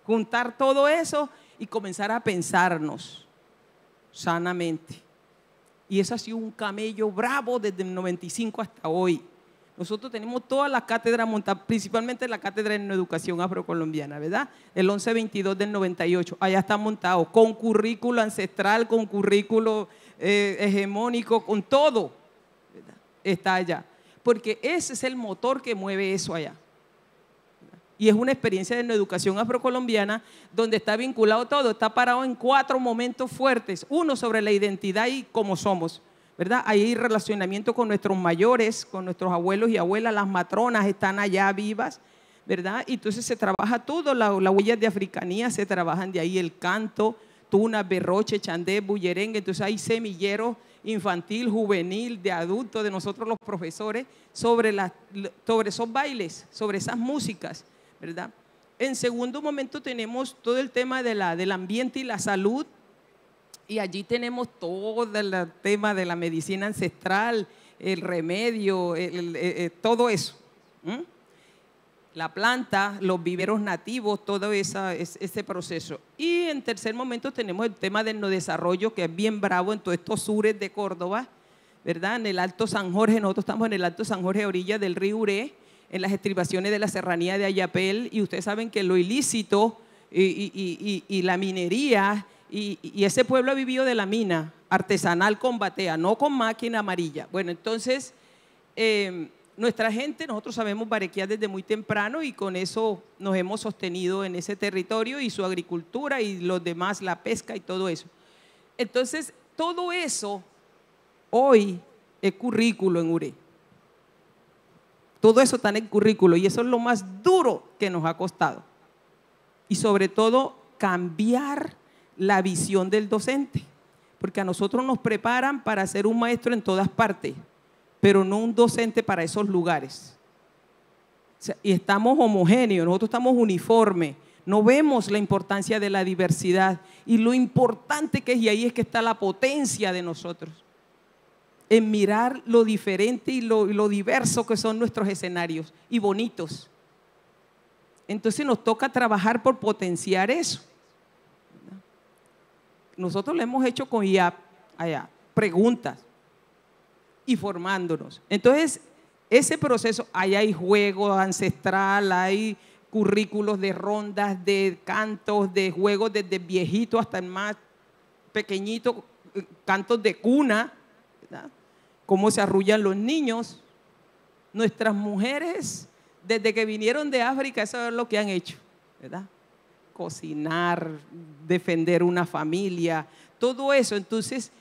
juntar todo eso y comenzar a pensarnos sanamente. Y ha sido un camello bravo desde el 95 hasta hoy. Nosotros tenemos todas las cátedras montadas, principalmente la cátedra en educación afrocolombiana, ¿verdad? El 1122 del 98. Allá está montado, con currículo ancestral, con currículo eh, hegemónico, con todo. está allá, porque ese es el motor que mueve eso allá. Y es una experiencia de educación afrocolombiana donde está vinculado todo, está parado en cuatro momentos fuertes. Uno sobre la identidad y cómo somos, ¿verdad? Hay relacionamiento con nuestros mayores, con nuestros abuelos y abuelas, las matronas están allá vivas, ¿verdad? Y entonces se trabaja todo, las la huellas de africanía se trabajan de ahí, el canto, tuna, berroche, chandé, bullerengue, entonces hay semilleros infantil, juvenil, de adulto, de nosotros los profesores, sobre, la, sobre esos bailes, sobre esas músicas. ¿Verdad? En segundo momento tenemos todo el tema de la, del ambiente y la salud, y allí tenemos todo el tema de la medicina ancestral, el remedio, eh, todo eso. La planta, los viveros nativos, todo esa, ese proceso. Y en tercer momento tenemos el tema del no desarrollo, que es bien bravo en todos estos sures de Córdoba, ¿verdad? En el Alto San Jorge, nosotros estamos en el Alto San Jorge, orilla del río Uré, en las estribaciones de la serranía de Ayapel y ustedes saben que lo ilícito y, la minería y, ese pueblo ha vivido de la mina artesanal con batea, no con máquina amarilla. Bueno, entonces em, nuestra gente, nosotros sabemos barequear desde muy temprano y con eso nos hemos sostenido en ese territorio y su agricultura y los demás, la pesca y todo eso. Entonces, todo eso hoy es currículo en URE. Todo eso está en el currículo y eso es lo más duro que nos ha costado. Y sobre todo cambiar la visión del docente, porque a nosotros nos preparan para ser un maestro en todas partes, pero no un docente para esos lugares. y estamos homogéneos, nosotros estamos uniformes, no vemos la importancia de la diversidad y lo importante que es, y ahí es que está la potencia de nosotros en mirar lo diferente y lo, diverso que son nuestros escenarios y bonitos. Entonces nos toca trabajar por potenciar eso. Nosotros lo hemos hecho con IAP allá, preguntas y formándonos. Entonces, ese proceso, ahí hay juego ancestral, hay currículos de rondas, de cantos, de juegos desde viejito hasta el más pequeñito, eh, cantos de cuna, cómo se arrullan los niños. Nuestras mujeres, desde que vinieron de África, eso es lo que han hecho, ¿verdad? Cocinar, defender una familia, todo eso. Entonces,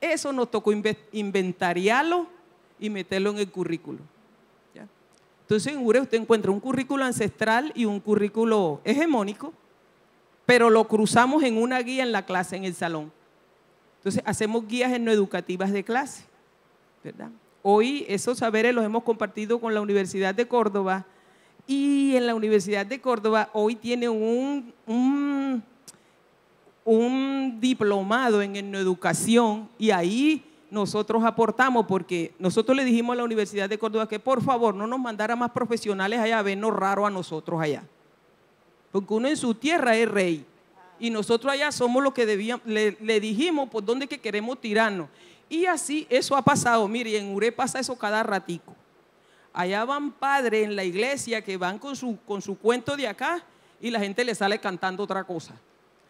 eso nos tocó inventariarlo y meterlo en el currículo. Entonces, en URE usted encuentra un currículo ancestral y un currículo hegemónico, pero lo cruzamos en una guía en la clase, en el salón. Entonces, hacemos guías no educativas de clase. Hoy esos saberes los hemos compartido con la Universidad de Córdoba y en la Universidad de Córdoba hoy tiene un, diplomado en educación y ahí nosotros aportamos porque nosotros le dijimos a la Universidad de Córdoba que por favor no nos mandara más profesionales allá a vernos raro a nosotros allá. Porque uno en su tierra es rey y nosotros allá somos los que debíamos, le, dijimos por dónde que queremos tirarnos. Y así eso ha pasado. Mire, en Ure pasa eso cada ratico. Allá van padres en la iglesia que van con su, con su cuento de acá y la gente le sale cantando otra cosa.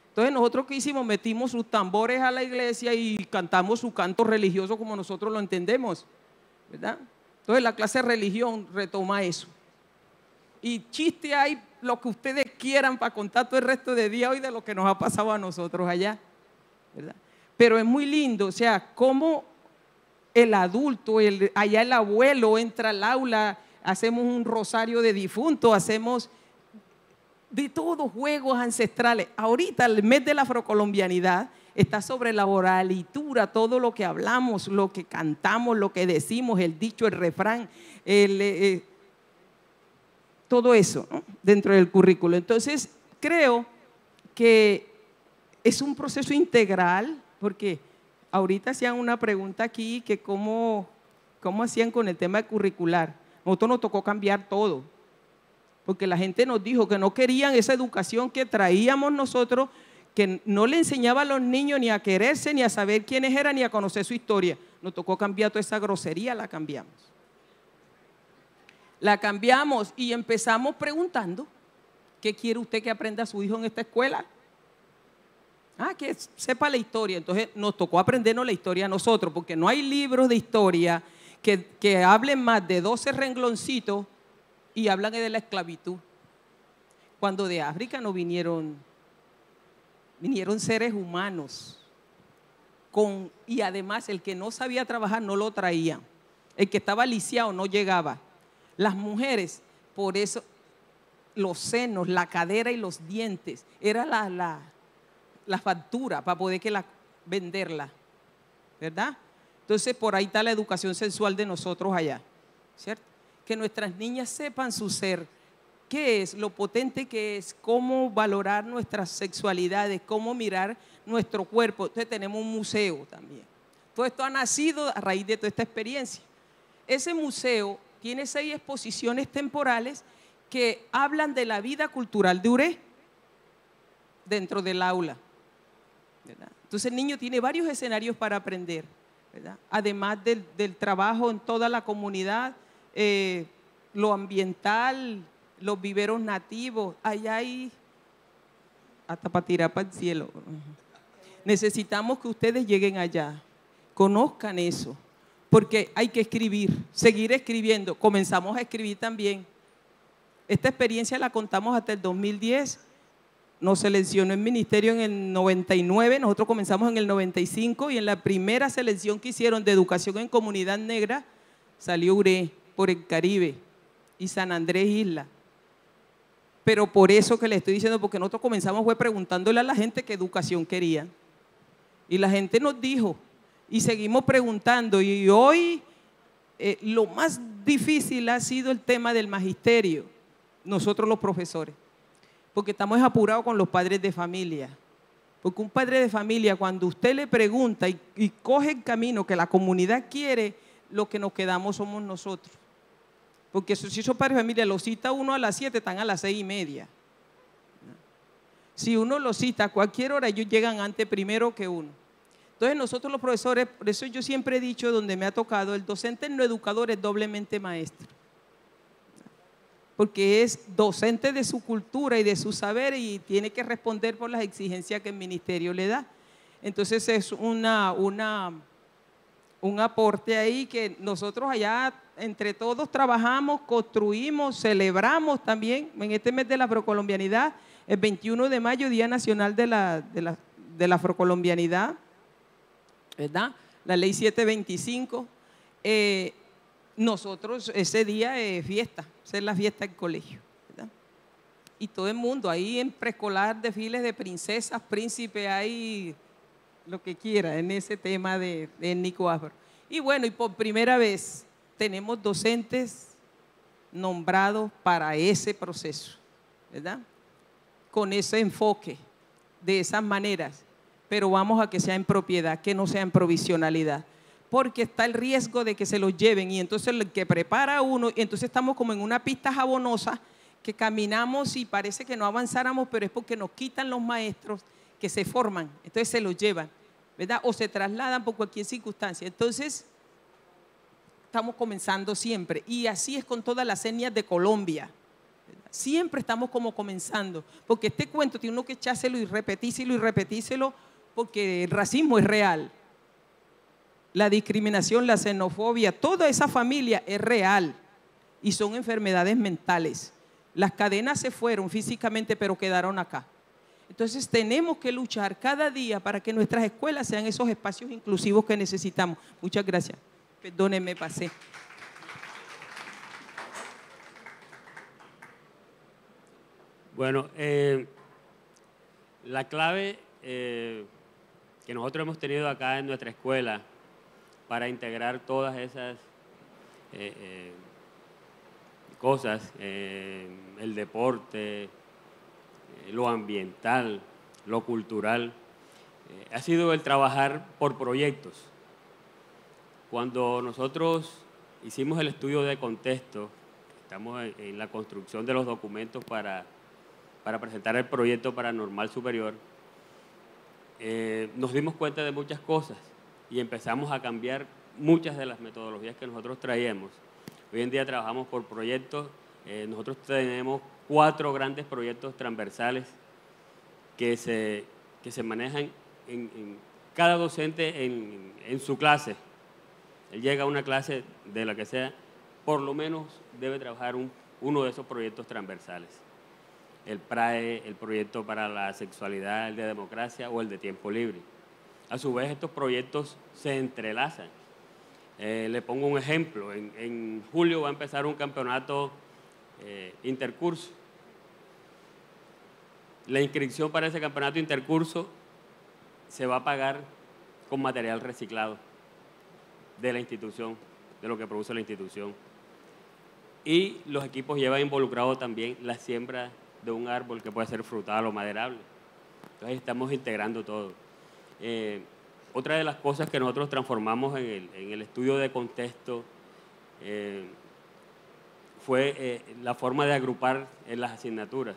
Entonces nosotros que hicimos, metimos sus tambores a la iglesia y cantamos su canto religioso como nosotros lo entendemos. ¿Verdad? Entonces la clase religión retoma eso. Y chiste hay lo que ustedes quieran para contar todo el resto de día hoy de lo que nos ha pasado a nosotros allá. ¿verdad? Pero es muy lindo, o sea, cómo el adulto, el, allá el abuelo entra al aula, hacemos un rosario de difuntos, hacemos de todos juegos ancestrales. Ahorita el mes de la afrocolombianidad está sobre la oralitura, todo lo que hablamos, lo que cantamos, lo que decimos, el dicho, el refrán, eh, todo eso dentro del currículo. Entonces, creo que es un proceso integral porque ahorita hacían una pregunta aquí que cómo, cómo hacían con el tema curricular. Nosotros nos tocó cambiar todo, porque la gente nos dijo que no querían esa educación que traíamos nosotros, que no le enseñaba a los niños ni a quererse, ni a saber quiénes eran, ni a conocer su historia. Nos tocó cambiar toda esa grosería, la cambiamos. La cambiamos y empezamos preguntando, ¿qué quiere usted que aprenda a su hijo en esta escuela? Ah, que sepa la historia. Entonces nos tocó aprendernos la historia a nosotros, porque no hay libros de historia que, que hablen más de 12 rengloncitos y hablan de la esclavitud. Cuando de África no vinieron, vinieron seres humanos. Con, y además el que no sabía trabajar no lo traía. El que estaba lisiado no llegaba. Las mujeres, por eso, los senos, la cadera y los dientes, era la, la, factura para poder que la, venderla. ¿Verdad? Entonces, por ahí está la educación sexual de nosotros allá. ¿Cierto? Que nuestras niñas sepan su ser, qué es, lo potente que es, cómo valorar nuestras sexualidades, cómo mirar nuestro cuerpo. Entonces, tenemos un museo también. Todo esto ha nacido a raíz de toda esta experiencia. Ese museo tiene seis exposiciones temporales que hablan de la vida cultural de Ure dentro del aula. Entonces el niño tiene varios escenarios para aprender, además del, trabajo en toda la comunidad, eh, lo ambiental, los viveros nativos, allá hay hasta para tirar para el cielo. Necesitamos que ustedes lleguen allá, conozcan eso, porque hay que escribir, seguir escribiendo. Comenzamos a escribir también esta experiencia la contamos hasta el 2010. Nos seleccionó el ministerio en el 99, nosotros comenzamos en el 95 y en la primera selección que hicieron de educación en comunidad negra salió URE por el Caribe y San Andrés Isla. Pero por eso que le estoy diciendo, porque nosotros comenzamos fue preguntándole a la gente qué educación quería. Y la gente nos dijo, y seguimos preguntando, y hoy eh, lo más difícil ha sido el tema del magisterio nosotros los profesores, porque estamos apurados con los padres de familia. Porque un padre de familia, cuando usted le pregunta y, coge el camino que la comunidad quiere, lo que nos quedamos somos nosotros. Porque si esos padres de familia lo cita uno a las 7, están a las seis y media. Si uno lo cita a cualquier hora, ellos llegan antes primero que uno. Entonces nosotros los profesores, por eso yo siempre he dicho donde me ha tocado, el docente no educador es doblemente maestro. Porque es docente de su cultura y de su saber y tiene que responder por las exigencias que el ministerio le da. Entonces es una, un aporte ahí que nosotros allá entre todos trabajamos, construimos, celebramos también. En este mes de la afrocolombianidad, el 21 de mayo, Día Nacional de la, de la Afrocolombianidad, ¿verdad? La ley 725. Eh, nosotros ese día es fiesta, es la fiesta del colegio. Y todo el mundo, ahí en preescolar, desfiles de princesas, príncipes, hay lo que quiera en ese tema de, de Nico Afro. Y bueno, y por primera vez tenemos docentes nombrados para ese proceso, ¿verdad? Con ese enfoque, de esas maneras, pero vamos a que sea en propiedad, que no sea en provisionalidad porque está el riesgo de que se los lleven y entonces el que prepara uno, y entonces estamos como en una pista jabonosa que caminamos y parece que no avanzáramos, pero es porque nos quitan los maestros que se forman, entonces se los llevan, ¿verdad? O se trasladan por cualquier circunstancia. Entonces, estamos comenzando siempre y así es con todas las etnias de Colombia. Siempre estamos como comenzando, porque este cuento tiene uno que echárselo y repetírselo y repetírselo porque el racismo es real la discriminación, la xenofobia, toda esa familia es real y son enfermedades mentales. Las cadenas se fueron físicamente, pero quedaron acá. Entonces tenemos que luchar cada día para que nuestras escuelas sean esos espacios inclusivos que necesitamos. Muchas gracias. Perdónenme, pasé. Bueno, eh, la clave eh, que nosotros hemos tenido acá en nuestra escuela para integrar todas esas eh, eh, cosas, eh, el deporte, lo ambiental, lo cultural, ha sido el trabajar por proyectos. Cuando nosotros hicimos el estudio de contexto, estamos en, la construcción de los documentos para, para presentar el proyecto paranormal superior, nos dimos cuenta de muchas cosas y empezamos a cambiar muchas de las metodologías que nosotros traíamos. Hoy en día trabajamos por proyectos, eh, nosotros tenemos cuatro grandes proyectos transversales que se, que se manejan en, cada docente en, en, su clase. él llega a una clase de la que sea, por lo menos debe trabajar uno de esos proyectos transversales. El PRAE, el proyecto para la sexualidad, el de democracia o el de tiempo libre. A su vez, estos proyectos se entrelazan. Eh, le pongo un ejemplo. En, julio va a empezar un campeonato eh, intercurso. La inscripción para ese campeonato intercurso se va a pagar con material reciclado de la institución, de lo que produce la institución. Y los equipos llevan involucrado también la siembra de un árbol que puede ser frutal o maderable. Entonces estamos integrando todo. Eh, otra de las cosas que nosotros transformamos en el, estudio de contexto eh, fue eh, la forma de agrupar en las asignaturas.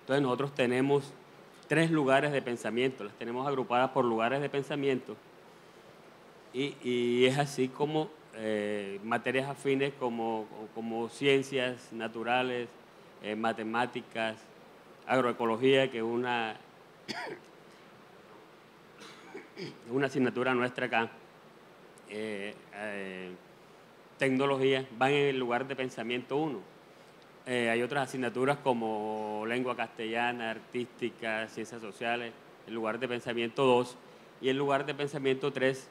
Entonces nosotros tenemos tres lugares de pensamiento, las tenemos agrupadas por lugares de pensamiento y, es así como materias afines como, como, ciencias naturales, matemáticas, agroecología, que es una una asignatura nuestra acá, eh, eh, tecnología, van en el lugar de pensamiento 1. Eh, hay otras asignaturas como lengua castellana, artística, ciencias sociales, el lugar de pensamiento 2 y el lugar de pensamiento 3,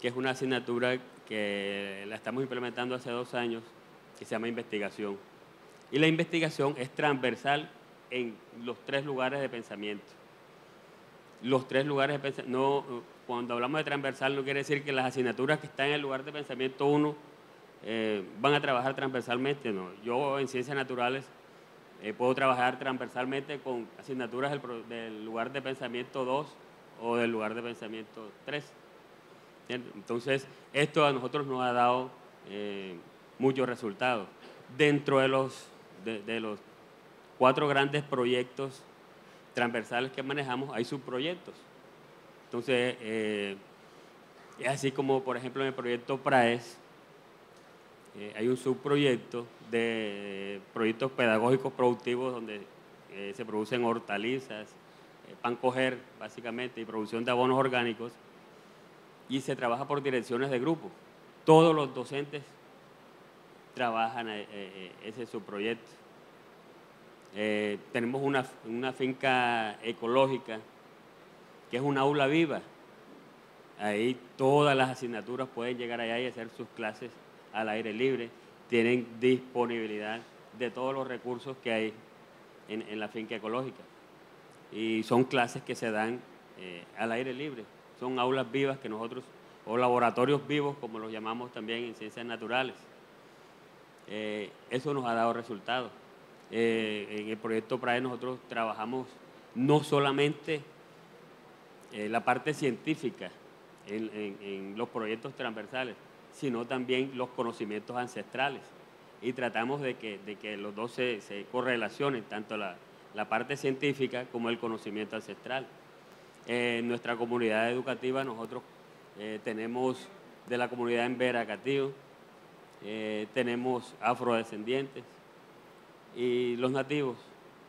que es una asignatura que la estamos implementando hace dos años, que se llama investigación. Y la investigación es transversal en los tres lugares de pensamiento los tres lugares de pensamiento. No, cuando hablamos de transversal no quiere decir que las asignaturas que están en el lugar de pensamiento 1 eh, van a trabajar transversalmente. No. Yo en ciencias naturales eh, puedo trabajar transversalmente con asignaturas del, lugar de pensamiento 2 o del lugar de pensamiento 3. Entonces, esto a nosotros nos ha dado eh, muchos resultados. Dentro de los, de los cuatro grandes proyectos transversales que manejamos hay subproyectos. Entonces, eh, es así como, por ejemplo, en el proyecto PRAES, eh, hay un subproyecto de proyectos pedagógicos productivos donde eh, se producen hortalizas, pan coger, básicamente, y producción de abonos orgánicos, y se trabaja por direcciones de grupo. Todos los docentes trabajan ese subproyecto. Eh, tenemos una, una, finca ecológica que es una aula viva. Ahí todas las asignaturas pueden llegar allá y hacer sus clases al aire libre. Tienen disponibilidad de todos los recursos que hay en, la finca ecológica. Y son clases que se dan eh, al aire libre. Son aulas vivas que nosotros, o laboratorios vivos, como los llamamos también en ciencias naturales. Eh, eso nos ha dado resultados. Eh, en el proyecto PRAE nosotros trabajamos no solamente eh, la parte científica en, los proyectos transversales, sino también los conocimientos ancestrales. Y tratamos de que, de que los dos se, correlacionen, tanto la, parte científica como el conocimiento ancestral. en nuestra comunidad educativa nosotros eh, tenemos de la comunidad en Vera Catío, tenemos afrodescendientes, y los nativos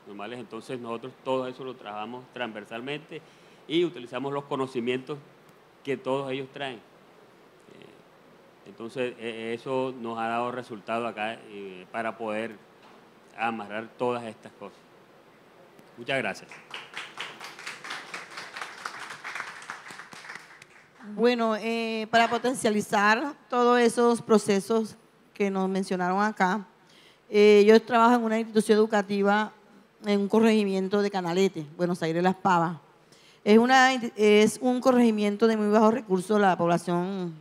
normales. Entonces nosotros todo eso lo trabajamos transversalmente y utilizamos los conocimientos que todos ellos traen. Eh, entonces e, eso nos ha dado resultado acá eh, para poder amarrar todas estas cosas. Muchas gracias. Bueno, eh, para potencializar todos esos procesos que nos mencionaron acá, eh, yo trabajo en una institución educativa en un corregimiento de Canalete, Buenos Aires Las Pavas. Es, una, es un corregimiento de muy bajos recursos, la población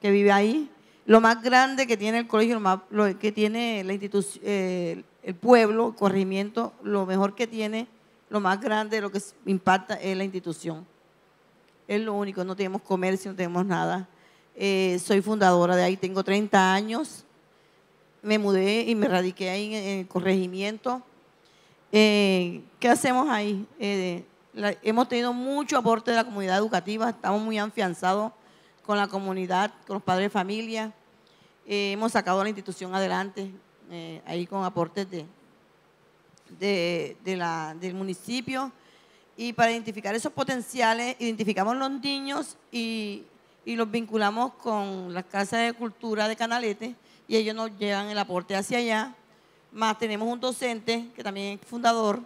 que vive ahí. Lo más grande que tiene el colegio, lo, más, lo que tiene la institución, eh, el pueblo, el corregimiento, lo mejor que tiene, lo más grande, lo que impacta es la institución. Es lo único, no tenemos comercio, no tenemos nada. Eh, soy fundadora de ahí, tengo 30 años me mudé y me radiqué ahí en, el corregimiento. Eh, ¿Qué hacemos ahí? Eh, hemos tenido mucho aporte de la comunidad educativa, estamos muy afianzados con la comunidad, con los padres de familia. Hemos sacado la institución adelante, ahí con aportes de, del municipio. Y para identificar esos potenciales, identificamos los niños y, y los vinculamos con la Casa de Cultura de Canalete y ellos nos llevan el aporte hacia allá. Más tenemos un docente que también es fundador,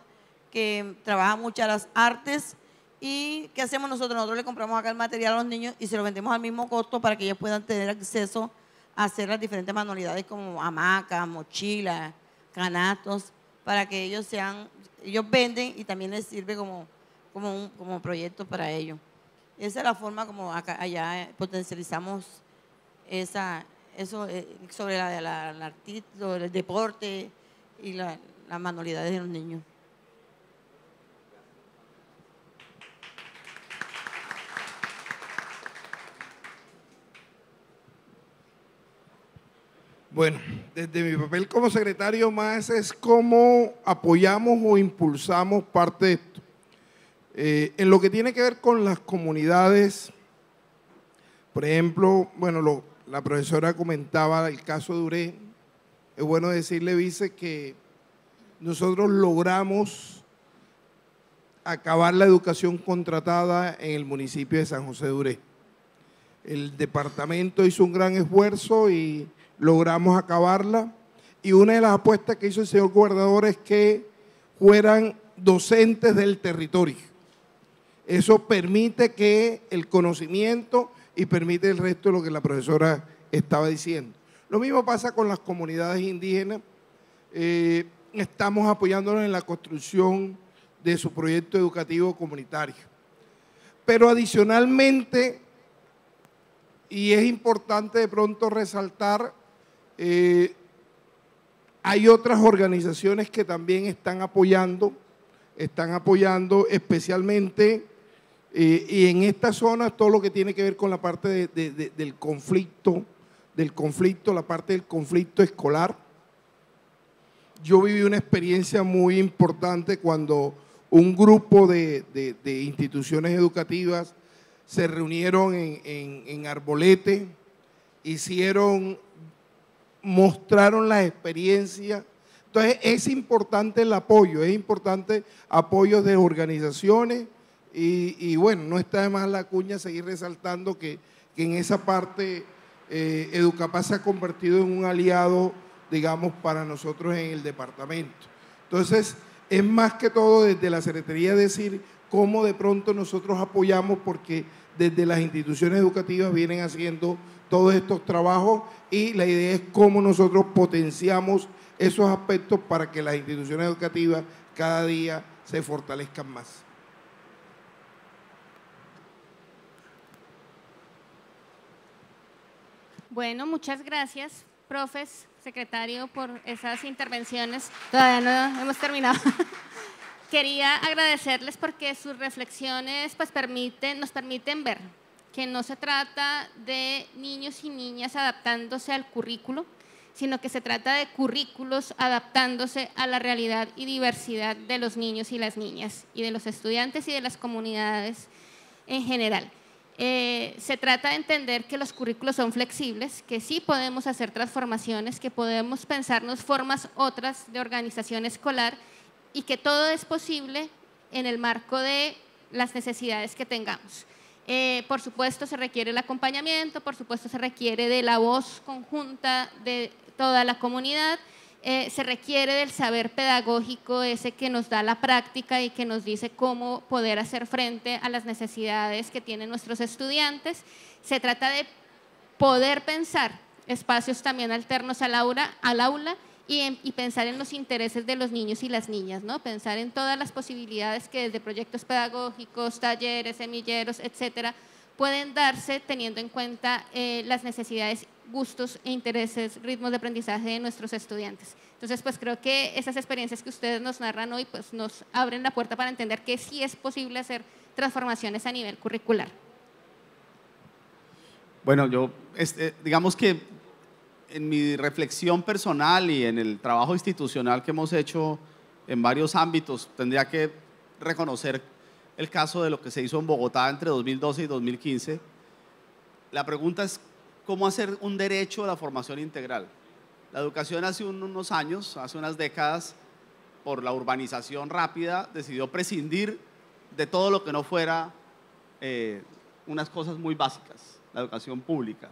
que trabaja muchas las artes y ¿qué hacemos nosotros? Nosotros le compramos acá el material a los niños y se lo vendemos al mismo costo para que ellos puedan tener acceso a hacer las diferentes manualidades como hamacas, mochilas, canastos, para que ellos sean, ellos venden y también les sirve como, como un como proyecto para ellos. Esa es la forma como acá, allá potencializamos esa, eso eh, sobre la, la, la, el deporte y las manualidades de los niños. Bueno, desde mi papel como secretario más es cómo apoyamos o impulsamos parte de esto. Eh, en lo que tiene que ver con las comunidades, por ejemplo, bueno, la profesora comentaba el caso de Uré. Es bueno decirle, Vice, que nosotros logramos acabar la educación contratada en el municipio de San José de Uré. El departamento hizo un gran esfuerzo y logramos acabarla. Y una de las apuestas que hizo el señor gobernador es que fueran docentes del territorio. Eso permite que el conocimiento y permite el resto de lo que la profesora estaba diciendo. Lo mismo pasa con las comunidades indígenas. Eh, estamos apoyándolos en la construcción de su proyecto educativo comunitario. Pero adicionalmente, y es importante de pronto resaltar, eh, hay otras organizaciones que también están apoyando, están apoyando especialmente, eh, y en esta zona todo lo que tiene que ver con la parte del conflicto, del conflicto, la parte del conflicto escolar. Yo viví una experiencia muy importante cuando un grupo de, instituciones educativas se reunieron en, en Arbolete, hicieron mostraron la experiencia. Entonces es importante el apoyo, es importante apoyo de organizaciones y, bueno, no está de más la cuña seguir resaltando que, en esa parte eh, Educapaz se ha convertido en un aliado, digamos, para nosotros en el departamento. Entonces, es más que todo desde la Secretaría decir cómo de pronto nosotros apoyamos porque desde las instituciones educativas vienen haciendo todos estos trabajos y la idea es cómo nosotros potenciamos esos aspectos para que las instituciones educativas cada día se fortalezcan más. Bueno, muchas gracias, profes, secretario, por esas intervenciones. Todavía no hemos terminado. Quería agradecerles porque sus reflexiones pues, nos permiten ver que no se trata de niños y niñas adaptándose al currículo, sino que se trata de currículos adaptándose a la realidad y diversidad de los niños y las niñas, y de los estudiantes y de las comunidades en general. Eh, se trata de entender que los currículos son flexibles, que sí podemos hacer transformaciones, que podemos pensarnos formas otras de organización escolar y que todo es posible en el marco de las necesidades que tengamos. Eh, por supuesto se requiere el acompañamiento, por supuesto se requiere de la voz conjunta de toda la comunidad, eh, se requiere del saber pedagógico ese que nos da la práctica y que nos dice cómo poder hacer frente a las necesidades que tienen nuestros estudiantes. Se trata de poder pensar espacios también alternos al aula, al aula y, pensar en los intereses de los niños y las niñas, ¿no? Pensar en todas las posibilidades que desde proyectos pedagógicos, talleres, semilleros, etcétera, pueden darse teniendo en cuenta eh, las necesidades, gustos e intereses, ritmos de aprendizaje de nuestros estudiantes. Entonces, pues creo que esas experiencias que ustedes nos narran hoy, pues nos abren la puerta para entender que sí es posible hacer transformaciones a nivel curricular. Bueno, yo, este, digamos que en mi reflexión personal y en el trabajo institucional que hemos hecho en varios ámbitos, tendría que reconocer el caso de lo que se hizo en Bogotá entre 2012 y 2015. La pregunta es, ¿cómo hacer un derecho a la formación integral? La educación hace unos años, hace unas décadas, por la urbanización rápida, decidió prescindir de todo lo que no fuera eh, unas cosas muy básicas la educación pública.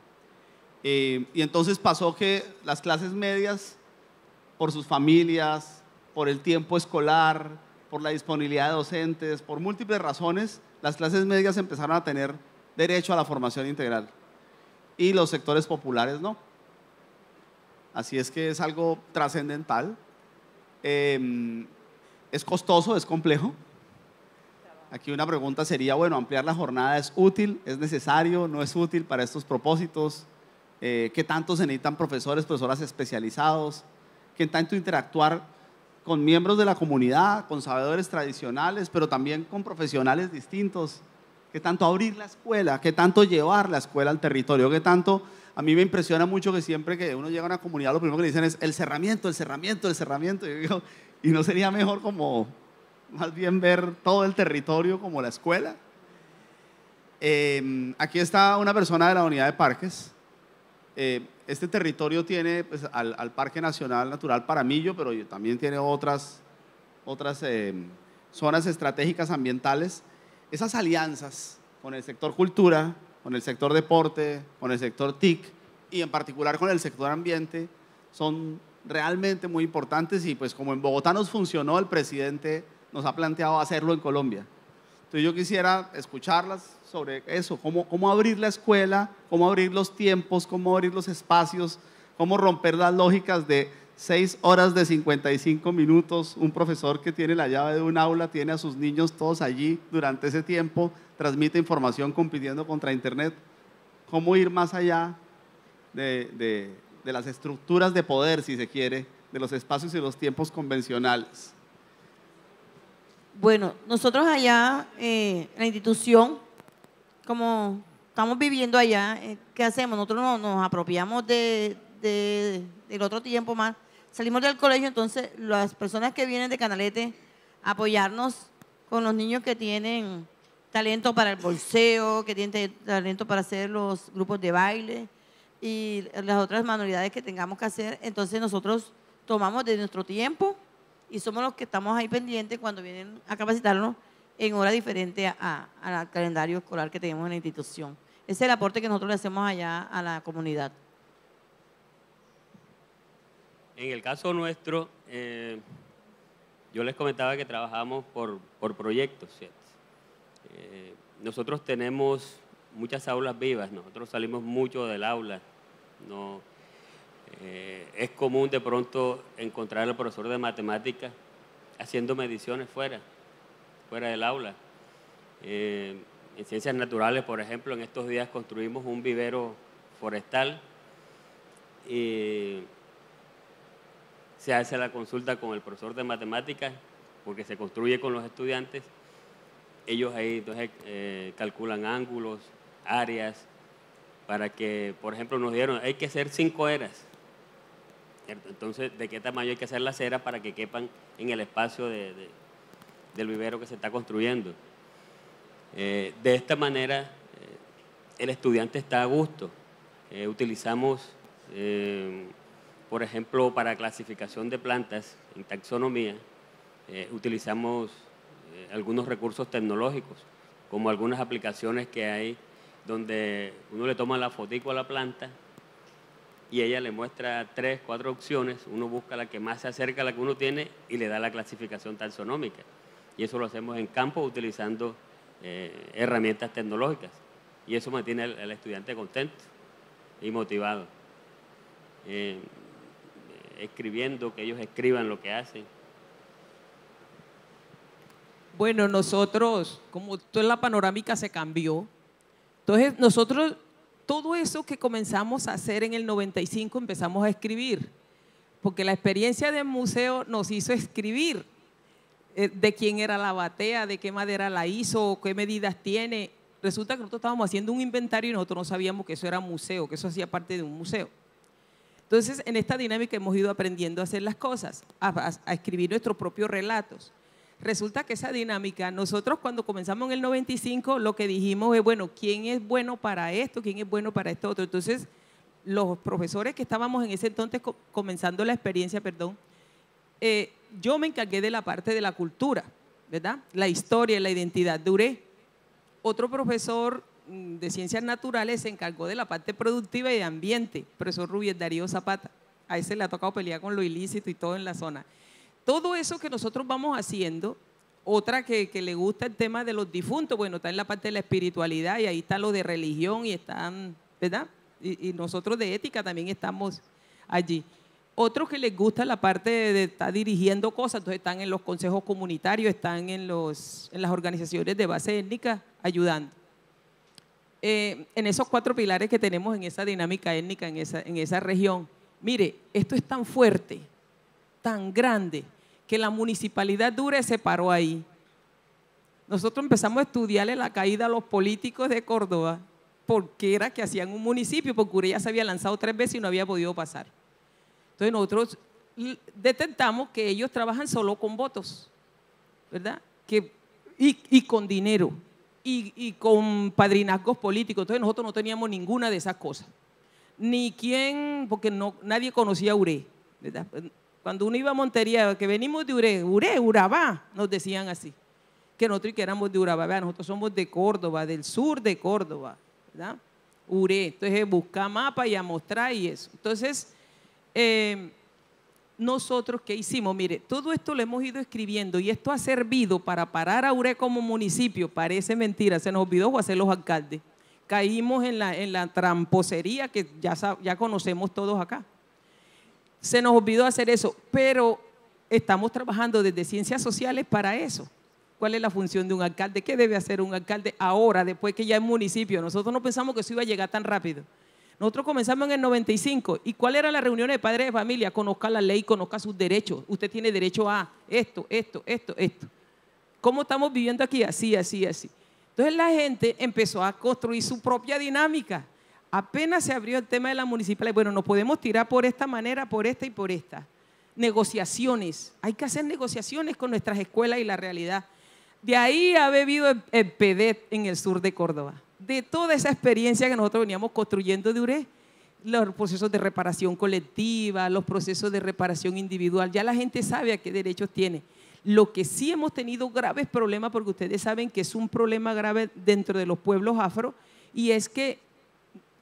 Eh, y entonces pasó que las clases medias, por sus familias, por el tiempo escolar, por la disponibilidad de docentes, por múltiples razones, las clases medias empezaron a tener derecho a la formación integral y los sectores populares no. Así es que es algo trascendental. Em, es costoso, es complejo. Aquí una pregunta sería, bueno, ampliar la jornada es útil, es necesario, no es útil para estos propósitos. Eh, ¿Qué tanto se necesitan profesores, profesoras especializados? ¿Qué tanto interactuar con miembros de la comunidad, con sabedores tradicionales, pero también con profesionales distintos? ¿Qué tanto abrir la escuela? ¿Qué tanto llevar la escuela al territorio? ¿Qué tanto? A mí me impresiona mucho que siempre que uno llega a una comunidad, lo primero que dicen es el cerramiento, el cerramiento, el cerramiento. Y, ¿y no sería mejor como más bien ver todo el territorio como la escuela? Em, aquí está una persona de la unidad de parques. Eh, este territorio tiene pues, al, Parque Nacional Natural Paramillo, pero también tiene otras, otras em, zonas estratégicas ambientales esas alianzas con el sector cultura, con el sector deporte, con el sector TIC y en particular con el sector ambiente son realmente muy importantes y pues como en Bogotá nos funcionó, el presidente nos ha planteado hacerlo en Colombia. Entonces yo quisiera escucharlas sobre eso, cómo, cómo abrir la escuela, cómo abrir los tiempos, cómo abrir los espacios, cómo romper las lógicas de 6 horas de 55 minutos, un profesor que tiene la llave de un aula, tiene a sus niños todos allí durante ese tiempo, transmite información compitiendo contra Internet. ¿Cómo ir más allá de, las estructuras de poder, si se quiere, de los espacios y los tiempos convencionales? Bueno, nosotros allá eh, la institución, como estamos viviendo allá, eh, ¿qué hacemos? Nosotros nos, apropiamos de, del otro tiempo más salimos del colegio, entonces las personas que vienen de Canalete apoyarnos con los niños que tienen talento para el bolseo, que tienen talento para hacer los grupos de baile y las otras manualidades que tengamos que hacer. Entonces nosotros tomamos de nuestro tiempo y somos los que estamos ahí pendientes cuando vienen a capacitarnos en hora diferente al calendario escolar que tenemos en la institución. Ese es el aporte que nosotros le hacemos allá a la comunidad. En el caso nuestro, eh, yo les comentaba que trabajamos por, proyectos, eh, nosotros tenemos muchas aulas vivas, nosotros salimos mucho del aula. Eh, es común de pronto encontrar al profesor de matemáticas haciendo mediciones fuera, fuera del aula. en ciencias naturales, por ejemplo, en estos días construimos un vivero forestal y se hace la consulta con el profesor de matemáticas, porque se construye con los estudiantes. Ellos ahí entonces eh, calculan ángulos, áreas, para que, por ejemplo, nos dieron, hay que hacer cinco eras. Entonces, ¿de qué tamaño hay que hacer las eras para que quepan en el espacio del vivero que se está construyendo? Eh, de esta manera, eh, el estudiante está a gusto. utilizamos por ejemplo, para clasificación de plantas en taxonomía, eh, utilizamos eh, algunos recursos tecnológicos, como algunas aplicaciones que hay donde uno le toma la fotico a la planta y ella le muestra tres, cuatro opciones, uno busca la que más se acerca a la que uno tiene y le da la clasificación taxonómica. Y eso lo hacemos en campo utilizando eh, herramientas tecnológicas. Y eso mantiene al, estudiante contento y motivado escribiendo, que ellos escriban lo que hacen. Bueno, nosotros, como toda la panorámica se cambió, entonces nosotros, todo eso que comenzamos a hacer en el 95, empezamos a escribir, porque la experiencia del museo nos hizo escribir eh, de quién era la batea, de qué madera la hizo, qué medidas tiene. Resulta que nosotros estábamos haciendo un inventario y nosotros no sabíamos que eso era museo, que eso hacía parte de un museo. Entonces, en esta dinámica hemos ido aprendiendo a hacer las cosas, a, escribir nuestros propios relatos. Resulta que esa dinámica, nosotros cuando comenzamos en el 95, lo que dijimos es, bueno, ¿quién es bueno para esto? ¿Quién es bueno para esto otro? Entonces, los profesores que estábamos en ese entonces comenzando la experiencia, perdón, eh, yo me encargué de la parte de la cultura, ¿verdad? La historia, la identidad. Duré. Otro profesor mm, de Ciencias Naturales se encargó de la parte productiva y de ambiente, profesor Rubiel Darío Zapata. A ese le ha tocado pelear con lo ilícito y todo en la zona. Todo eso que nosotros vamos haciendo, otra que, le gusta el tema de los difuntos, bueno, está en la parte de la espiritualidad y ahí está lo de religión y están, ¿verdad? Y, nosotros de ética también estamos allí. Otros que les gusta la parte de, estar dirigiendo cosas, entonces están en los consejos comunitarios, están en, los, en las organizaciones de base étnica ayudando. Eh, en esos cuatro pilares que tenemos en esa dinámica étnica, en esa, en esa región, mire, esto es tan fuerte, tan grande, que la municipalidad Dure se paró ahí. Nosotros empezamos a estudiarle la caída a los políticos de Córdoba porque era que hacían un municipio, porque Ure ya se había lanzado tres veces y no había podido pasar. Entonces nosotros detectamos que ellos trabajan solo con votos, ¿verdad? Que, y, con dinero y, con padrinazgos políticos. Entonces nosotros no teníamos ninguna de esas cosas. Ni quién, porque no, nadie conocía a Uré, ¿verdad? Cuando uno iba a Montería, que venimos de Uré, Uré, Urabá, nos decían así. Que nosotros que éramos de Urabá, nosotros somos de Córdoba, del sur de Córdoba, ¿verdad? Uré. Entonces buscar mapa y a mostrar y eso. Entonces, eh, nosotros qué hicimos, mire, todo esto lo hemos ido escribiendo y esto ha servido para parar a Ure como municipio. Parece mentira, se nos olvidó hacer los alcaldes. Caímos en la, en la tramposería que ya, ya conocemos todos acá. Se nos olvidó hacer eso, pero estamos trabajando desde ciencias sociales para eso. ¿Cuál es la función de un alcalde? ¿Qué debe hacer un alcalde ahora, después que ya es municipio? Nosotros no pensamos que eso iba a llegar tan rápido. Nosotros comenzamos en el 95. ¿Y cuál era la reunión de padres de familia? Conozca la ley, conozca sus derechos. Usted tiene derecho a esto, esto, esto, esto. ¿Cómo estamos viviendo aquí? Así, así, así. Entonces la gente empezó a construir su propia dinámica. Apenas se abrió el tema de la municipalidad, bueno, nos podemos tirar por esta manera, por esta y por esta. Negociaciones. Hay que hacer negociaciones con nuestras escuelas y la realidad. De ahí ha bebido el, el PEDET en el sur de Córdoba de toda esa experiencia que nosotros veníamos construyendo de URE, los procesos de reparación colectiva, los procesos de reparación individual, ya la gente sabe a qué derechos tiene. Lo que sí hemos tenido graves problemas, porque ustedes saben que es un problema grave dentro de los pueblos afro, y es que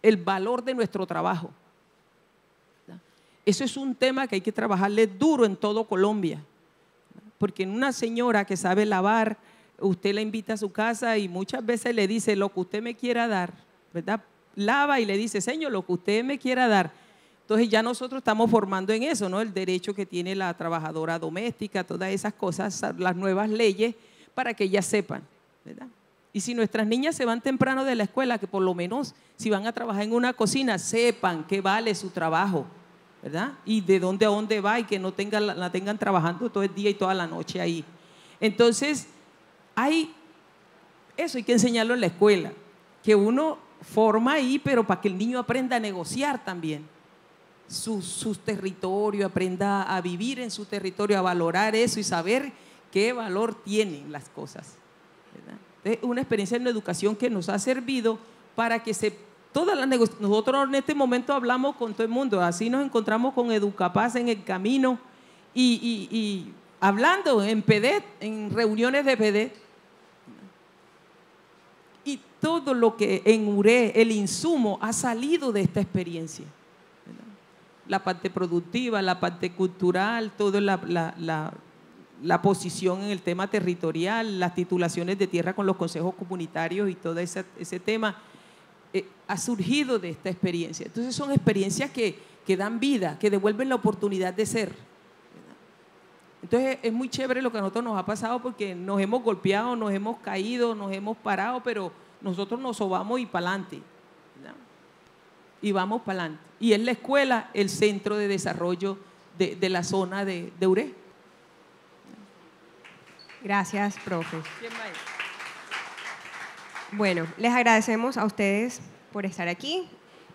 el valor de nuestro trabajo. Eso es un tema que hay que trabajarle duro en todo Colombia, porque una señora que sabe lavar, usted la invita a su casa y muchas veces le dice lo que usted me quiera dar, ¿verdad? Lava y le dice, Señor, lo que usted me quiera dar. Entonces ya nosotros estamos formando en eso, ¿no? El derecho que tiene la trabajadora doméstica, todas esas cosas, las nuevas leyes, para que ellas sepan, ¿verdad? Y si nuestras niñas se van temprano de la escuela, que por lo menos si van a trabajar en una cocina, sepan qué vale su trabajo, ¿verdad? Y de dónde a dónde va y que no tengan, la tengan trabajando todo el día y toda la noche ahí. Entonces, hay, eso hay que enseñarlo en la escuela, que uno forma ahí, pero para que el niño aprenda a negociar también sus territorios, aprenda a vivir en su territorio, a valorar eso y saber qué valor tienen las cosas. Es una experiencia en la educación que nos ha servido para que se todas las nosotros en este momento hablamos con todo el mundo, así nos encontramos con Educapaz en el camino y, y hablando en PEDET, en reuniones de PEDET, todo lo que en URE, el insumo, ha salido de esta experiencia. La parte productiva, la parte cultural, toda la, posición en el tema territorial, las titulaciones de tierra con los consejos comunitarios y todo ese, tema, eh, ha surgido de esta experiencia. Entonces son experiencias que, que dan vida, que devuelven la oportunidad de ser. Entonces es muy chévere lo que a nosotros nos ha pasado porque nos hemos golpeado, nos hemos caído, nos hemos parado, pero nosotros nos sobamos y para adelante. Y vamos para adelante. Y es la escuela el centro de desarrollo de, la zona de, de Ure. Gracias, profe. Bueno, les agradecemos a ustedes por estar aquí.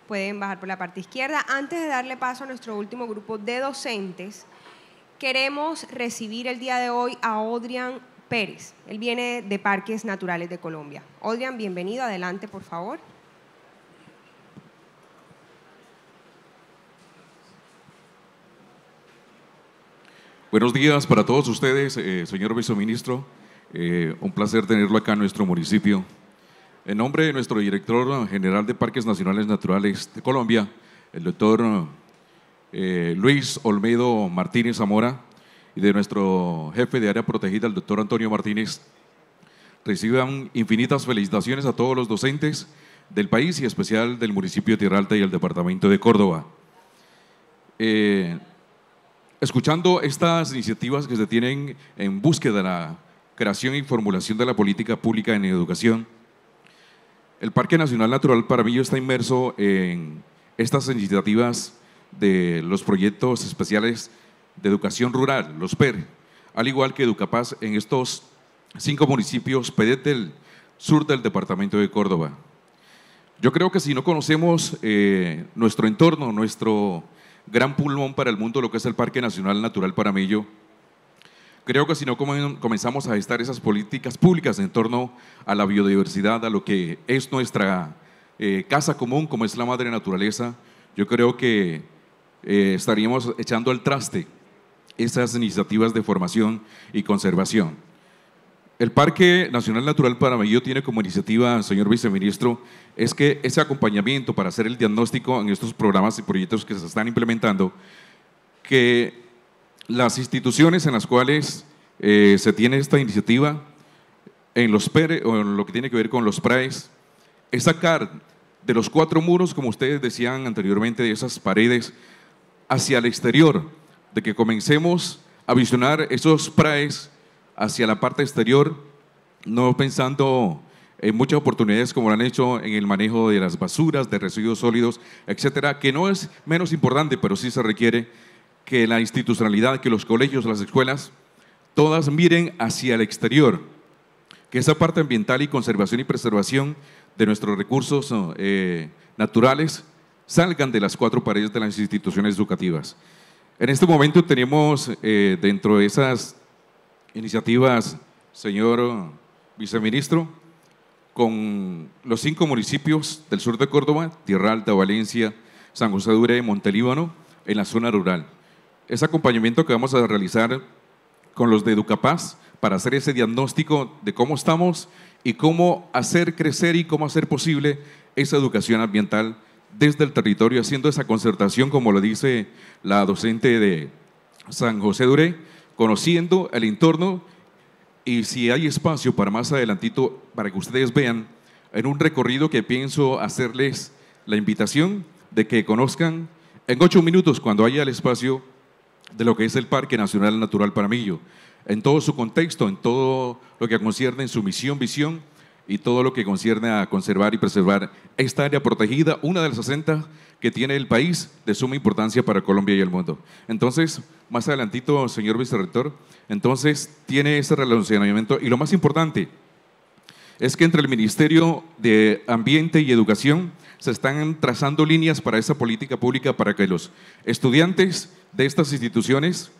Pueden bajar por la parte izquierda. Antes de darle paso a nuestro último grupo de docentes, queremos recibir el día de hoy a Odrian Pérez. Él viene de Parques Naturales de Colombia. Odrian, bienvenido. Adelante, por favor. Buenos días para todos ustedes, eh, señor viceministro. Eh, un placer tenerlo acá en nuestro municipio. En nombre de nuestro director general de Parques Nacionales Naturales de Colombia, el doctor eh, Luis Olmedo Martínez Zamora, y de nuestro jefe de área protegida, el doctor Antonio Martínez, reciban infinitas felicitaciones a todos los docentes del país y especial del municipio de Tierra Alta y el departamento de Córdoba. Escuchando estas iniciativas que se tienen en búsqueda de la creación y formulación de la política pública en educación, el Parque Nacional Natural Paramillo está inmerso en estas iniciativas de los proyectos especiales de educación rural, los PER, al igual que Educapaz en estos cinco municipios PEDET del sur del departamento de Córdoba. Yo creo que si no conocemos eh, nuestro entorno, nuestro gran pulmón para el mundo, lo que es el Parque Nacional Natural Paramillo, creo que si no comenzamos a gestar esas políticas públicas en torno a la biodiversidad, a lo que es nuestra eh, casa común, como es la madre naturaleza, yo creo que eh, estaríamos echando al traste esas iniciativas de formación y conservación. El Parque Nacional Natural Paramillo tiene como iniciativa, señor viceministro, es que ese acompañamiento para hacer el diagnóstico en estos programas y proyectos que se están implementando, que las instituciones en las cuales eh, se tiene esta iniciativa, en los PERE o en lo que tiene que ver con los PRAES, es sacar de los cuatro muros, como ustedes decían anteriormente, de esas paredes, hacia el exterior, de que comencemos a visionar esos PRAES hacia la parte exterior, no pensando en muchas oportunidades como lo han hecho en el manejo de las basuras, de residuos sólidos, etcétera, que no es menos importante, pero sí se requiere que la institucionalidad, que los colegios, las escuelas, todas miren hacia el exterior, que esa parte ambiental y conservación y preservación de nuestros recursos eh, naturales salgan de las cuatro paredes de las instituciones educativas. En este momento tenemos eh, dentro de esas iniciativas, señor viceministro, con los cinco municipios del sur de Córdoba, Tierra Alta, Valencia, San José de y Montelíbano, en la zona rural. Ese acompañamiento que vamos a realizar con los de Educapaz para hacer ese diagnóstico de cómo estamos y cómo hacer crecer y cómo hacer posible esa educación ambiental desde el territorio, haciendo esa concertación, como lo dice la docente de San José Duré, conociendo el entorno y si hay espacio para más adelantito, para que ustedes vean en un recorrido que pienso hacerles la invitación de que conozcan en ocho minutos, cuando haya el espacio de lo que es el Parque Nacional Natural Paramillo, en todo su contexto, en todo lo que concierne en su misión, visión y todo lo que concierne a conservar y preservar esta área protegida, una de las 60 que tiene el país de suma importancia para Colombia y el mundo. Entonces, más adelantito, señor vicerrector, entonces tiene ese relacionamiento y lo más importante es que entre el Ministerio de Ambiente y Educación se están trazando líneas para esa política pública para que los estudiantes de estas instituciones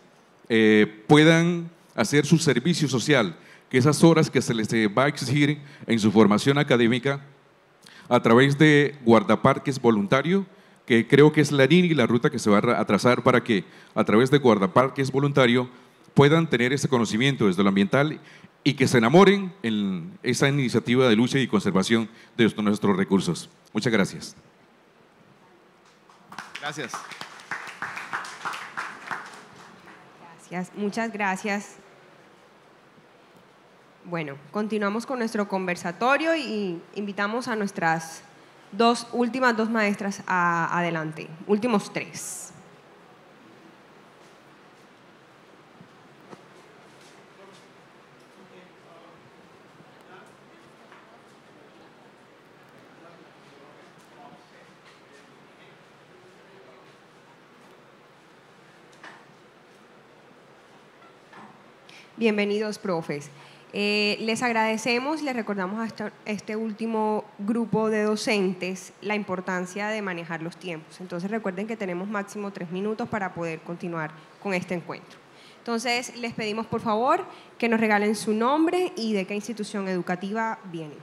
eh, puedan hacer su servicio social que esas horas que se les va a exigir en su formación académica a través de guardaparques voluntario, que creo que es la línea y la ruta que se va a trazar para que a través de guardaparques voluntario puedan tener ese conocimiento desde lo ambiental y que se enamoren en esa iniciativa de lucha y conservación de nuestros recursos. Muchas gracias. Gracias. Gracias, muchas gracias bueno, continuamos con nuestro conversatorio y invitamos a nuestras dos últimas dos maestras a, adelante, últimos tres. Bienvenidos, profes. Eh, les agradecemos, les recordamos a este último grupo de docentes la importancia de manejar los tiempos. Entonces recuerden que tenemos máximo tres minutos para poder continuar con este encuentro. Entonces les pedimos por favor que nos regalen su nombre y de qué institución educativa vienen.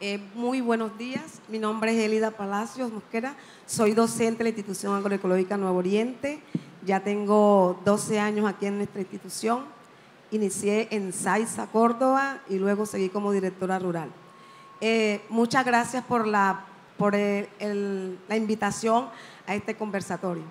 Eh, muy buenos días, mi nombre es Elida Palacios Mosquera, soy docente de la institución agroecológica Nuevo Oriente, ya tengo 12 años aquí en nuestra institución Inicié en Saiza, Córdoba, y luego seguí como directora rural. Eh, muchas gracias por, la, por la invitación a este conversatorio.